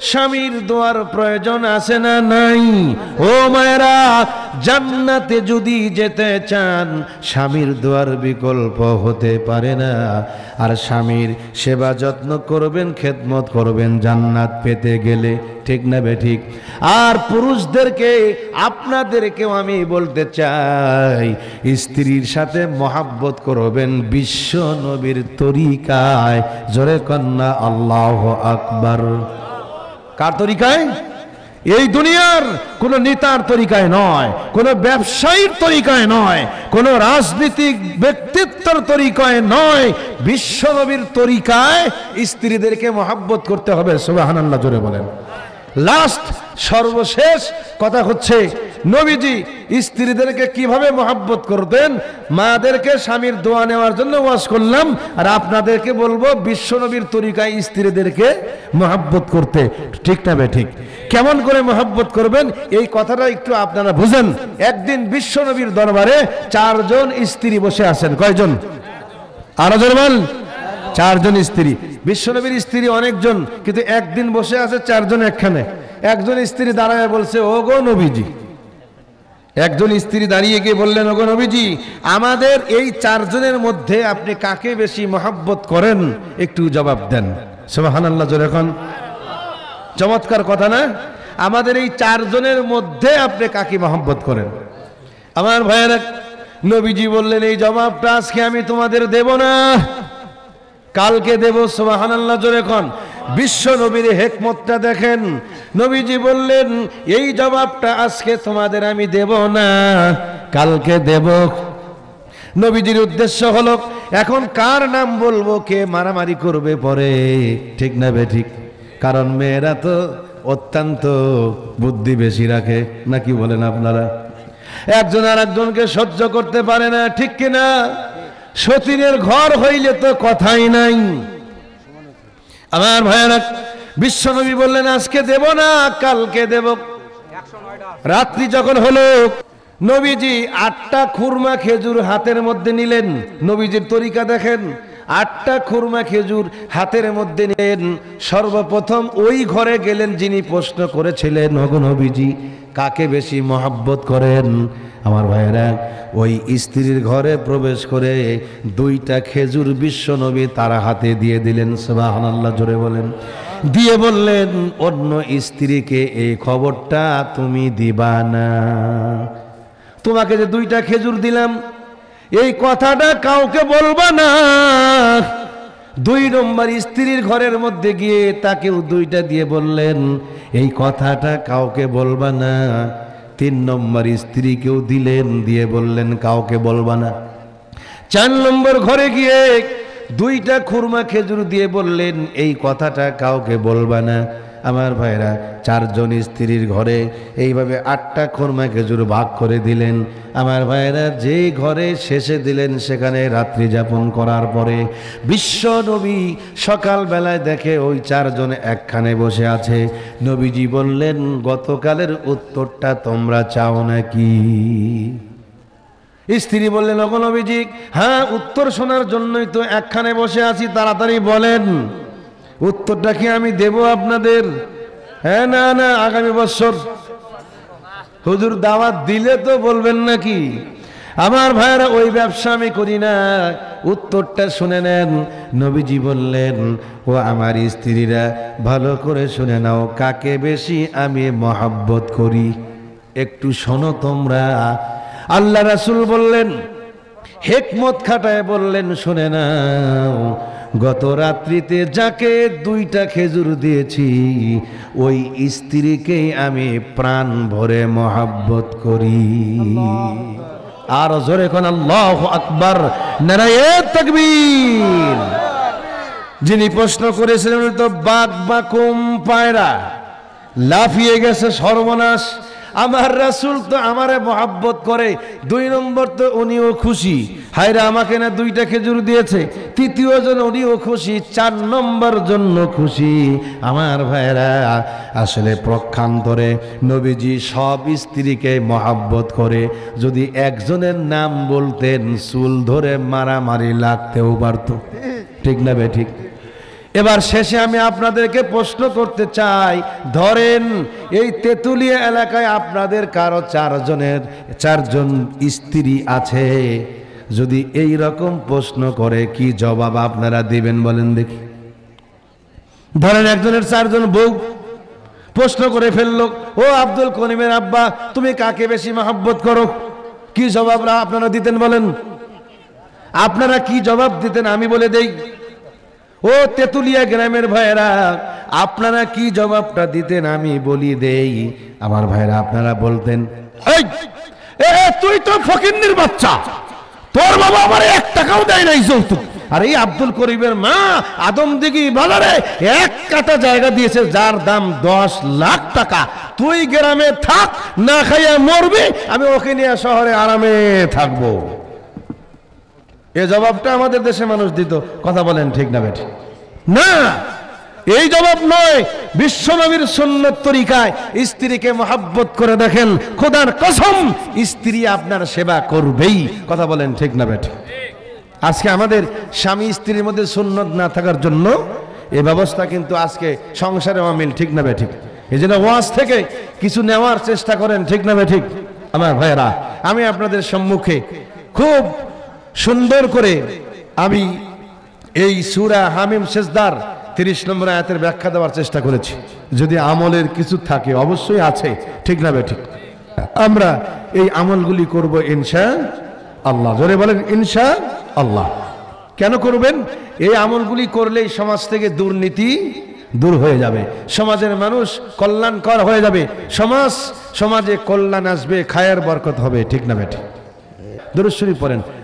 Speaker 3: স্বামীর দোয়ার প্রয়োজন আছে না নাই? ও মায়েরা, জান্নাতে যদি যেতে চান, স্বামীর দোয়ার বিকল্প হতে পারে না। আর স্বামীর সেবা যত্ন করবেন, খেদমত করবেন, জান্নাত পেতে গেলে, ঠিক না ঠিক? আর পুরুষদেরকে, আপনাদেরকেও আমি বলতে চাই, স্ত্রীর সাথে মহাব্বত করবেন বিশ্ব নবীর তরিকায়। জোরে কন্যা, আল্লাহ আকবার। কার তরিকায়? এই দুনিয়ার কোন নেতার তরিকায় নয়, কোন ব্যবসায়ীর তরিকায় নয়, কোন রাজনীতিক ব্যক্তিত্বের তরিকায় নয়, বিশ্বনবীর তরিকায় স্ত্রীদেরকে মহাব্বত করতে হবে সুবাহ জোরে বলেন। লাস্ট সর্বশেষ কথা হচ্ছে নবীজি স্ত্রীদেরকে কীভাবে মহাব্বত করতেন? মাদেরকে স্বামীর দোয়া নেওয়ার জন্য ওয়াজ করলাম। আর আপনাদেরকে বলব বিশ্বনবীর তরিকায় স্ত্রীদেরকে মহাব্বত করতে। ঠিক না বে ঠিক? কেমন করে মহাব্বত করবেন? এই কথাটা একটু আপনারা বুঝেন। একদিন বিশ্বনবীর দরবারে চারজন স্ত্রী বসে আছেন। কয়জন? আরও জন বল। চারজন স্ত্রী। বিশ্বনবীর স্ত্রী অনেকজন, কিন্তু একদিন বসে আছে চারজন একখানে। একজন স্ত্রী দাঁড়ায় বলছে ও গো নবীজি একজন স্ত্রী দাঁড়িয়ে গিয়ে বললেন, ওগো নবীজি, আমাদের এই চারজনের মধ্যে আপনি কাকে বেশি মহাব্বত করেন? একটু জবাব দেন। সোহান আল্লাহ এখন চমৎকার কথা না? আমাদের এই চারজনের মধ্যে আপনি কাকে মহব্বত করেন? আমার ভাইয়েরা, নবীজি বললেন, এই জবাবটা আজকে আমি তোমাদের দেব না। কালকে দেব সোহান আল্লাহ এখন বিশ্ব নবীর হেকমতটা দেখেন। নবীজি বললেন, এই জবাবটা আজকে তোমাদের আমি দেব না, কালকে দেব। নবীজির উদ্দেশ্য হলো, এখন কার নাম বলব, কে মারামারি করবে পরে? ঠিক না বে ঠিক? কারণ মেয়েরা তো অত্যন্ত বুদ্ধি বেশি রাখে, নাকি বলেন আপনারা? একজন আর একজনকে সহ্য করতে পারে না, ঠিক কিনা? সতীনের ঘর হইলে তো কথাই নাই। আমার ভয়ানক বিশ্বনবী বললেন, আজকে দেব না, কালকে দেব। রাত্রি যখন হলো, নবীজি আটটা খুরমা খেজুর হাতের মধ্যে নিলেন। নবীজির তরিকা দেখেন আটটা খুরমা খেজুর হাতের মধ্যে নিলেন। সর্বপ্রথম ওই ঘরে গেলেন যিনি প্রশ্ন করেছিলেন নবীজি, কাকে বেশি মহাব্বত করেন? আমার ভাইয়েরা, ওই স্ত্রীর ঘরে প্রবেশ করে দুইটা খেজুর বিশ্ব নবী তারা হাতে দিয়ে দিলেন। সুবহান আল্লাহ জোরে বলেন। দিয়ে বললেন, অন্য স্ত্রীকে এই খবরটা তুমি দিবা না। তোমাকে যে দুইটা খেজুর দিলাম এই কথাটা কাউকে বলবা না। দুই নম্বর স্ত্রীর ঘরের মধ্যে গিয়ে তাকেও দুইটা দিয়ে বললেন, এই কথাটা কাউকে বলবা না। তিন নম্বর স্ত্রীকেও দিলেন, দিয়ে বললেন, কাউকে বলবা না। চার নম্বর ঘরে গিয়ে দুইটা খুরমা খেজুর দিয়ে বললেন, এই কথাটা কাউকে বলবা না। আমার ভাইরা, চারজন স্ত্রীর ঘরে এইভাবে আটটা খুরমা খেজুর ভাগ করে দিলেন। আমার ভাইরা যে ঘরে শেষে দিলেন, সেখানে রাত্রি যাপন করার পরে বিশ্ব নবী সকালবেলায় দেখে ওই চারজন একখানে বসে আছে। নবীজি বললেন, গতকালের উত্তরটা তোমরা চাও নাকি? স্ত্রী বললেন অগনবীজি হ্যাঁ উত্তর শোনার জন্যই তো একখানে বসে আছি, তাড়াতাড়ি বলেন। উত্তরটা কি আমি দেব আপনাদের? হ্যাঁ না না, আগামী বছর। হুজুর দাওয়াত দিলে তো বলবেন নাকি? আমার ভাইয়েরা, ওই ব্যবসা আমি করি না। উত্তরটা শুনে নেন। নবীজি বললেন, ও আমার স্ত্রীরা, ভালো করে শুনে নাও, কাকে বেশি আমি মহাব্বত করি? একটু শোনো তোমরা। আল্লাহ রাসুল বললেন, হেকমত খাটায় বললেন, শুনে নাও গত রাত্রিতে যাকে দুইটা খেজুর দিয়েছি ওই স্ত্রীকেই আমি প্রাণ ভরে মহাব্বত করি। আর জোরে কোন আল্লাহ আকবর নারায়ে তকবীর। যিনি প্রশ্ন করেছিলেন তো বাঘ বাকুম পায়রা লাফিয়ে গেছে সর্বনাশ। আমার রাসুল তো আমারে মহাব্বত করে। দুই নম্বর তো উনিও খুশি। হায়রা, আমাকে না দুইটা খেজুর দিয়েছে। তৃতীয় জন উনিও খুশি। চার নম্বর জন্য খুশি। আমার ভাইরা আসলে প্রক্ষান্তরে নবীজি সব স্ত্রীকে মহাব্বত করে। যদি একজনের নাম বলতেন, চুল ধরে মারামারি লাগতেও পারত। ঠিক না বে, ঠিক? এবার শেষে আমি আপনাদেরকে প্রশ্ন করতে চাই। ধরেন, এই তেঁতুলিয়া এলাকায় আপনাদের কারও চারজনের, চারজন স্ত্রী আছে? যদি এই রকম প্রশ্ন করে, কি জবাব আপনারা দিবেন বলেন দেখি। ধরেন, একজনের চারজন বউ প্রশ্ন করে ফেলল, ও আব্দুল করিমের আব্বা, তুমি কাকে বেশি মহাব্বত করো? কি জবাব আপনারা দিতেন বলেন? আপনারা কি জবাব দিতেন? আমি বলে দেই ও তেতুলিয়া গ্রামের ভাইয়েরা, আপনারা কি জবাবটা দিতেন আমি বলি দেই। আমার ভাইয়েরা, আপনারা বলতেন তুই তো ফকিন্নির বাচ্চা। তোর বাবা আমার এক টাকাও দেয় নাই যৌতুক। আর এই আব্দুল করিমের মা আদম দিঘি বাজারে এক কাটা জায়গা দিয়েছে, যার দাম দশ লাখ টাকা। তুই গ্রামে থাক, না খাইয়া মরবি, আমি ওকে নিয়ে শহরে আরামে থাকব। এ জবাবটা আমাদের দেশে মানুষ দিত। কথা বলেন ঠিক না বেঠিক না! এই জবাব নয় বিশ্বনবীর সুন্নত তরিকায় স্ত্রীকে মহাব্বত করে দেখেন। খোদার কসম, স্ত্রী আপনার সেবা করবেই। কথা বলেন ঠিক না বেঠিক আজকে আমাদের স্বামী স্ত্রীর মধ্যে সুন্নত না থাকার জন্য এ ব্যবস্থা কিন্তু আজকে সংসারে অমিল ঠিক না বেঠিক এই জন্য ওয়াজ থেকে কিছু নেওয়ার চেষ্টা করেন, ঠিক না বেঠিক আমার ভাইয়েরা, আমি আপনাদের সম্মুখে খুব সুন্দর করে আমি এই সুরা হামিম শেষদার তিরিশ নম্বর আয়াতের ব্যাখ্যা দেওয়ার চেষ্টা করেছি। যদি আমলের কিছু থাকে, অবশ্যই আছে। ঠিক না বেঠিক? আমরা এই আমলগুলি করব ইনশা আল্লাহ। জোরে বলেন, ইনশা আল্লাহ। কেন করবেন? এই আমলগুলি করলেই সমাজ থেকে দুর্নীতি দূর হয়ে যাবে। সমাজের মানুষ কল্যাণকর হয়ে যাবে। সমাজ, সমাজে কল্যাণ আসবে, খায়ের বরকত হবে। ঠিক না বেঠিক? দুরুশ্বরী পড়েন।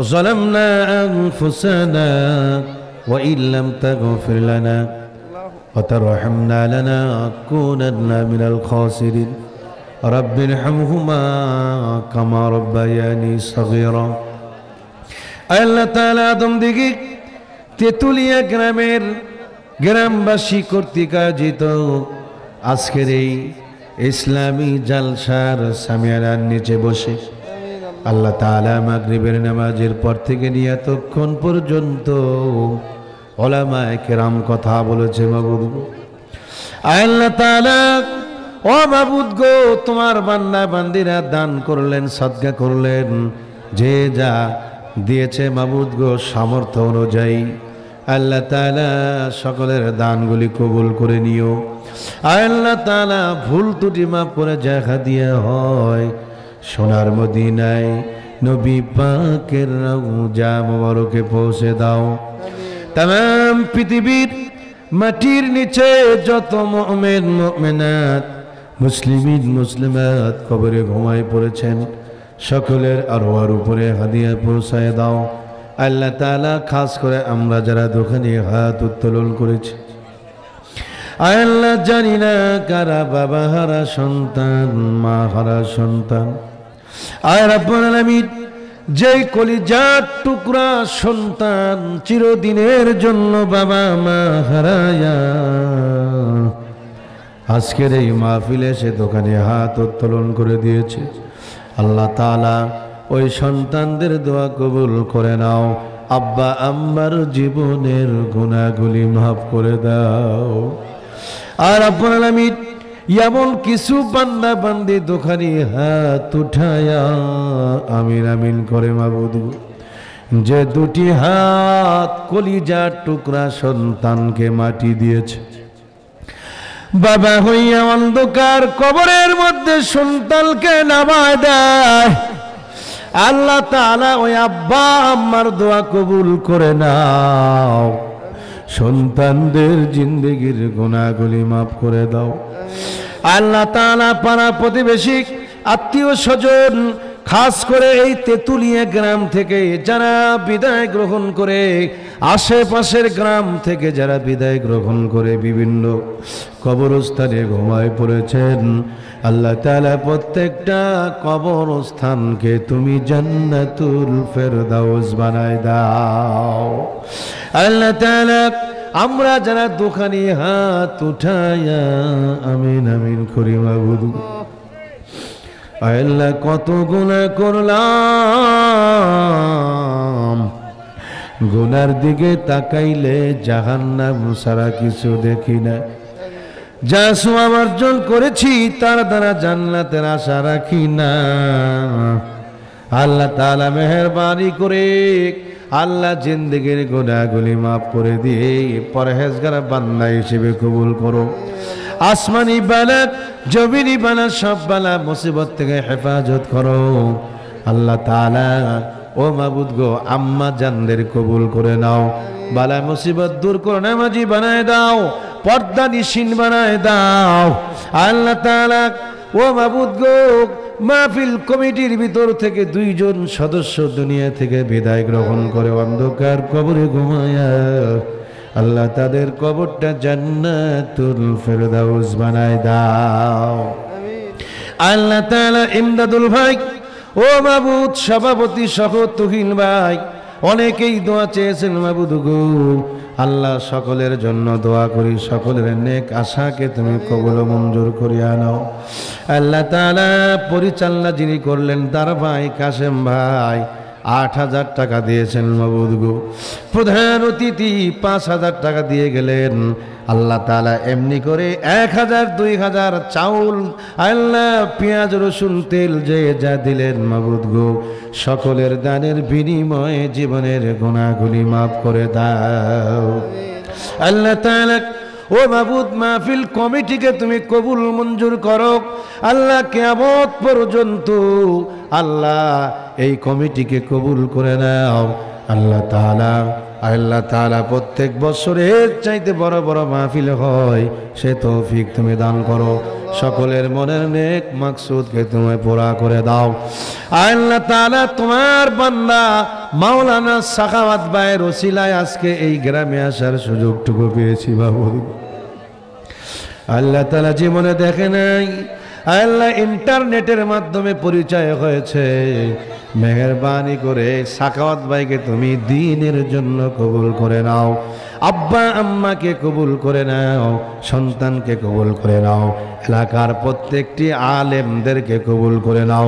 Speaker 3: ظلمنا أنفسنا وإن لم تغفر لنا وترحمنا لنكونن من الخاسرين رب ارحمهما كما ربياني صغيرا আল্লাহ তাআলা আদম দিকে তেতুলিয়া গ্রামের গ্রামবাসী কর্তৃক আয়োজিত আজকের এই ইসলামী জালসার সামিয়ানার নিচে বসে আল্লাহ তাআলা মাগরিবের নামাজের পর থেকে নিয়ে এতক্ষণ পর্যন্ত ওলামায়ে কেরাম কথা বলেছে, মাবুদ। আল্লাহ তাআলা, ও মাবুদ গো, তোমার বান্দা বান্দিরা দান করলেন, সদকা করলেন। যে যা দিয়েছে মাবুদ গো, সামর্থ্য অনুযায়ী আল্লাহ তাআলা সকলের দানগুলি কবুল করে নিও। আল্লাহ তাআলা, ভুল ত্রুটি মাফ করে জায়গা দিয়ে হয়। সোনার মদিনায় নবী পাকের রওজা মোবারকে পৌঁছে দাও। তাম পৃথিবীর মাটির নিচে যত মুমিন, মুমিনাত, মুসলিমিন, মুসলিমাত কবরে ঘুমায় পড়েছেন, সকলের আরোয়ার উপরে হাদিয়া পৌঁছায় দাও। আল্লাহ তালা খাস করে আমরা যারা দোকানে হাত উত্তোলন করেছি। আল্লাহ জানি না কারা বাবা, হারা সন্তান, মা, হারা সন্তান। আয় রাব্বুল আলামিন, যেই কলিজার টুকরা সন্তান চিরদিনের জন্য বাবা মা হারায়া। আজকের এই মাহফিলে সে দোকানে হাত উত্তোলন করে দিয়েছে। আল্লাহ তাআলা ওই সন্তানদের দোয়া কবুল করে নাও। আব্বা, আম্মার জীবনের গুণাগুলি মাফ করে দাও। আর আপনার আমি এমন কিছু বান্দা বান্দি দোকানি হাত উঠায়া আমিন আমিন করে মাবুদ। যে দুটি হাত কলিজার টুকরা সন্তানকে মাটি দিয়েছে। বাবা হইয়া অন্ধকার কবরের মধ্যে সন্তানকে নামায় দেয়। আল্লাহ তাআলা ওই আব্বা আম্মার দোয়া কবুল করে নাও। সন্তানদের জিন্দগির গুণাগুলি মাফ করে দাও। আল্লাহ তাআলা পাড়া প্রতিবেশী আত্মীয় স্বজন, খাস করে এই তেতুলিয়া গ্রাম থেকে যারা বিদায় গ্রহণ করে, আশেপাশের গ্রাম থেকে যারা বিদায় গ্রহণ করে বিভিন্ন কবরস্থানে ঘুমায় পড়েছেন, আল্লাহ তালা প্রত্যেকটা কবরস্থানকে তুমি জান্নাতুল ফেরদাউস বানায় দাও। আল্লাহ তাআলা আমরা যারা দোকানি হাত উঠায়া আমিন আমিন করি মাবুদু। আল্লাহ, কত গুণা করলাম। গুনার দিকে তাকাইলে জাহান্নাম সারা কিছু দেখি না। যা সোয়াব অর্জন করেছি, তার দ্বারা জান্নাতের আশা রাখি না। আল্লাহ তাআলা মেহরবানি করে আল্লাহ জিন্দগির গুনাহগুলি মাফ করে দিয়ে পরহেজগার বান্দা হিসেবে কবুল করো। আসমানি বালা, জমিনি বালা, সব বালা মুসিবত থেকে হেফাজত করো। আল্লাহ তাআলা, ও মাবুদ গো, আম্মা জানদের কবুল করে নাও। বালা মুসিবত দূর করে, নামাজি বানায় দাও, পর্দা নিশিন বানায় দাও। আল্লাহ তাআলা ও মাবুদ গো, মাহফিল কমিটির ভিতর থেকে দুইজন সদস্য দুনিয়া থেকে বিদায় গ্রহণ করে অন্ধকার কবরে ঘুমায়া, আল্লাহ তাদের কবরটা জান্নাতুল ফেরদাউস বানায় দাও। আল্লাহ তাআলা ইমদাদুল ভাই, ও মাবুদ সভাপতি সহ তুহিন ভাই অনেকেই দোয়া চেয়েছেন, মাবুদ গো, আল্লাহ সকলের জন্য দোয়া করি, সকলের নেক আশাকে তুমি কবল মঞ্জুর করিয়া নাও। আল্লাহ তালা পরিচালনা যিনি করলেন, তার ভাই কাশেম ভাই আট হাজার টাকা দিয়েছেন মাবুদ গো। প্রধান অতিথি পাঁচ হাজার টাকা দিয়ে গেলেন। আল্লাহ তালা এমনি করে এক হাজার, দুই হাজার চাউল আল্লাহ পেঁয়াজ, রসুন, তেল যে যা দিলেন মাবুদ গো, সকলের দানের বিনিময়ে জীবনের গুণাগুলি মাফ করে দাও। আল্লাহ তাআলা ও মাবুদ, মাহফিল কমিটিকে তুমি কবুল মঞ্জুর করো। আল্লাহ কেমত পর্যন্ত আল্লাহ এই কমিটিকে কবুল করে নাও। আল্লাহ তাআলা আল্লাহ তাআলা প্রত্যেক বছরের চাইতে বড় বড় মাহফিল হয়, সে তৌফিক তুমি দান করো। সকলের মনের নেক মাকসুদকে তুমি পুরা করে দাও। আল্লাহ তাআলা তোমার বান্দা মাওলানা সাখাওয়াত ভাইয়ের ওসিলায় আজকে এই গ্রামে আসার সুযোগটুকু পেয়েছি বাবু। আল্লাহ তালা জীবনে দেখে নাই আল্লাহ ইন্টারনেটের মাধ্যমে পরিচয় হয়েছে। মেহরবানি করে সাকাওয়াত ভাইকে তুমি দিনের জন্য কবুল করে নাও। আব্বা আম্মাকে কবুল করে নাও, সন্তানকে কবুল করে নাও, এলাকার প্রত্যেকটি আলেমদেরকে কবুল করে নাও।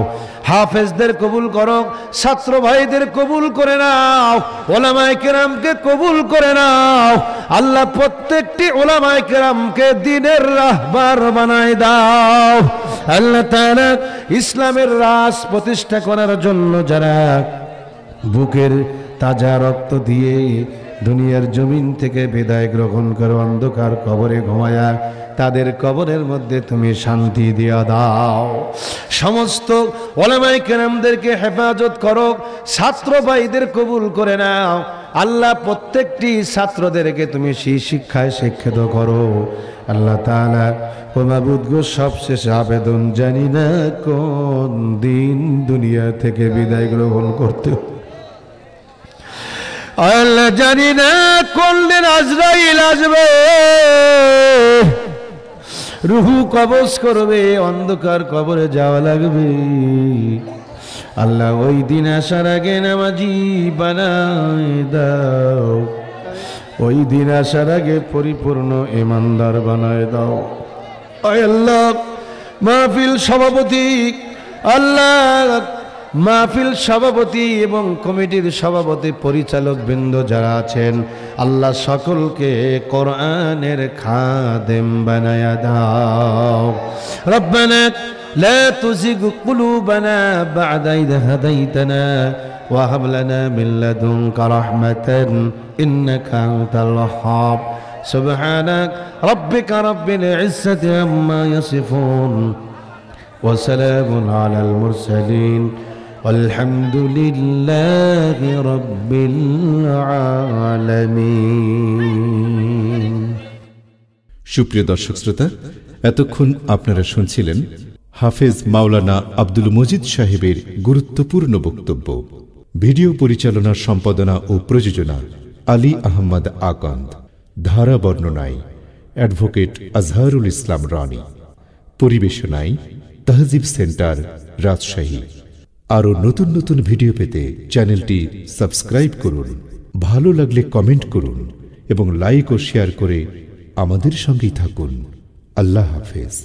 Speaker 3: হাফেজদের কবুল করো, ছাত্র ভাইদের কবুল করে নাও, ওলামায় কেরামকে কবুল করে নাও। আল্লাহ প্রত্যেকটি ওলামায় কেরামকে দিনের রাহবার বানায় দাও। আল্লাহ তাআলা ইসলামের রাস প্রতিষ্ঠা করার জন্য যারা বুকের তাজা রক্ত দিয়ে দুনিয়ার জমিন থেকে বিদায় গ্রহণ করো অন্ধকার কবরে ঘুমায়া তাদের কবরের মধ্যে তুমি শান্তি দিয়া দাও। সমস্ত ওলামাই কেরামদেরকে হেফাজত করো, ছাত্র ভাইদের কবুল করে নাও। আল্লাহ প্রত্যেকটি ছাত্রদেরকে তুমি সেই শিক্ষায় শিক্ষিত করো। আল্লাহ তাআলা ও মাবুদ সবশেষে আবেদন জানি না কোন দিন দুনিয়া থেকে বিদায় গ্রহণ করতে আল্লাহ জানি না করলেন আজরাইল আসবে। রুহু কবজ করবে, অন্ধকার কবরে যাওয়া লাগবে। আল্লাহ ওই দিন আসার আগে নামাজি বানায় দাও। ওই দিন আসার আগে পরিপূর্ণ ইমানদার বানায় দাও। আল্লাহ, মাহফিল সভাপতি, আল্লাহ, মাহফিল সভাপতি এবং কমিটির সভাপতি পরিচালক বৃন্দ যারা আছেন, আল্লাহ সকলকে কোরআনের খাদেম বানায়া দাও। রব্বানা لا تزغ قلوبنا بعد إذ هديتنا وهب لنا من لدنك رحمة إنك أنت الوهاب سبحانك ربك رب العزة عما يصفون وسلام على المرسلين والحمد لله رب العالمين
Speaker 1: সুপ্রিয় দর্শক শ্রোতা এতক্ষণ আপনারা শুনছিলেন হাফেজ মাওলানা আব্দুল মজিদ সাহেবের গুরুত্বপূর্ণ বক্তব্য। ভিডিও পরিচালনার সম্পাদনা ও প্রযোজনা আলী আহমদ আকান্দ। ধারা বর্ণনায় অ্যাডভোকেট আজহারুল ইসলাম রানী। পরিবেশনায় তাহজিব সেন্টার, রাজশাহী। আরও নতুন নতুন ভিডিও পেতে চ্যানেলটি সাবস্ক্রাইব করুন, ভালো লাগলে কমেন্ট করুন এবং লাইক ও শেয়ার করে আমাদের সঙ্গেই থাকুন। আল্লাহ হাফেজ।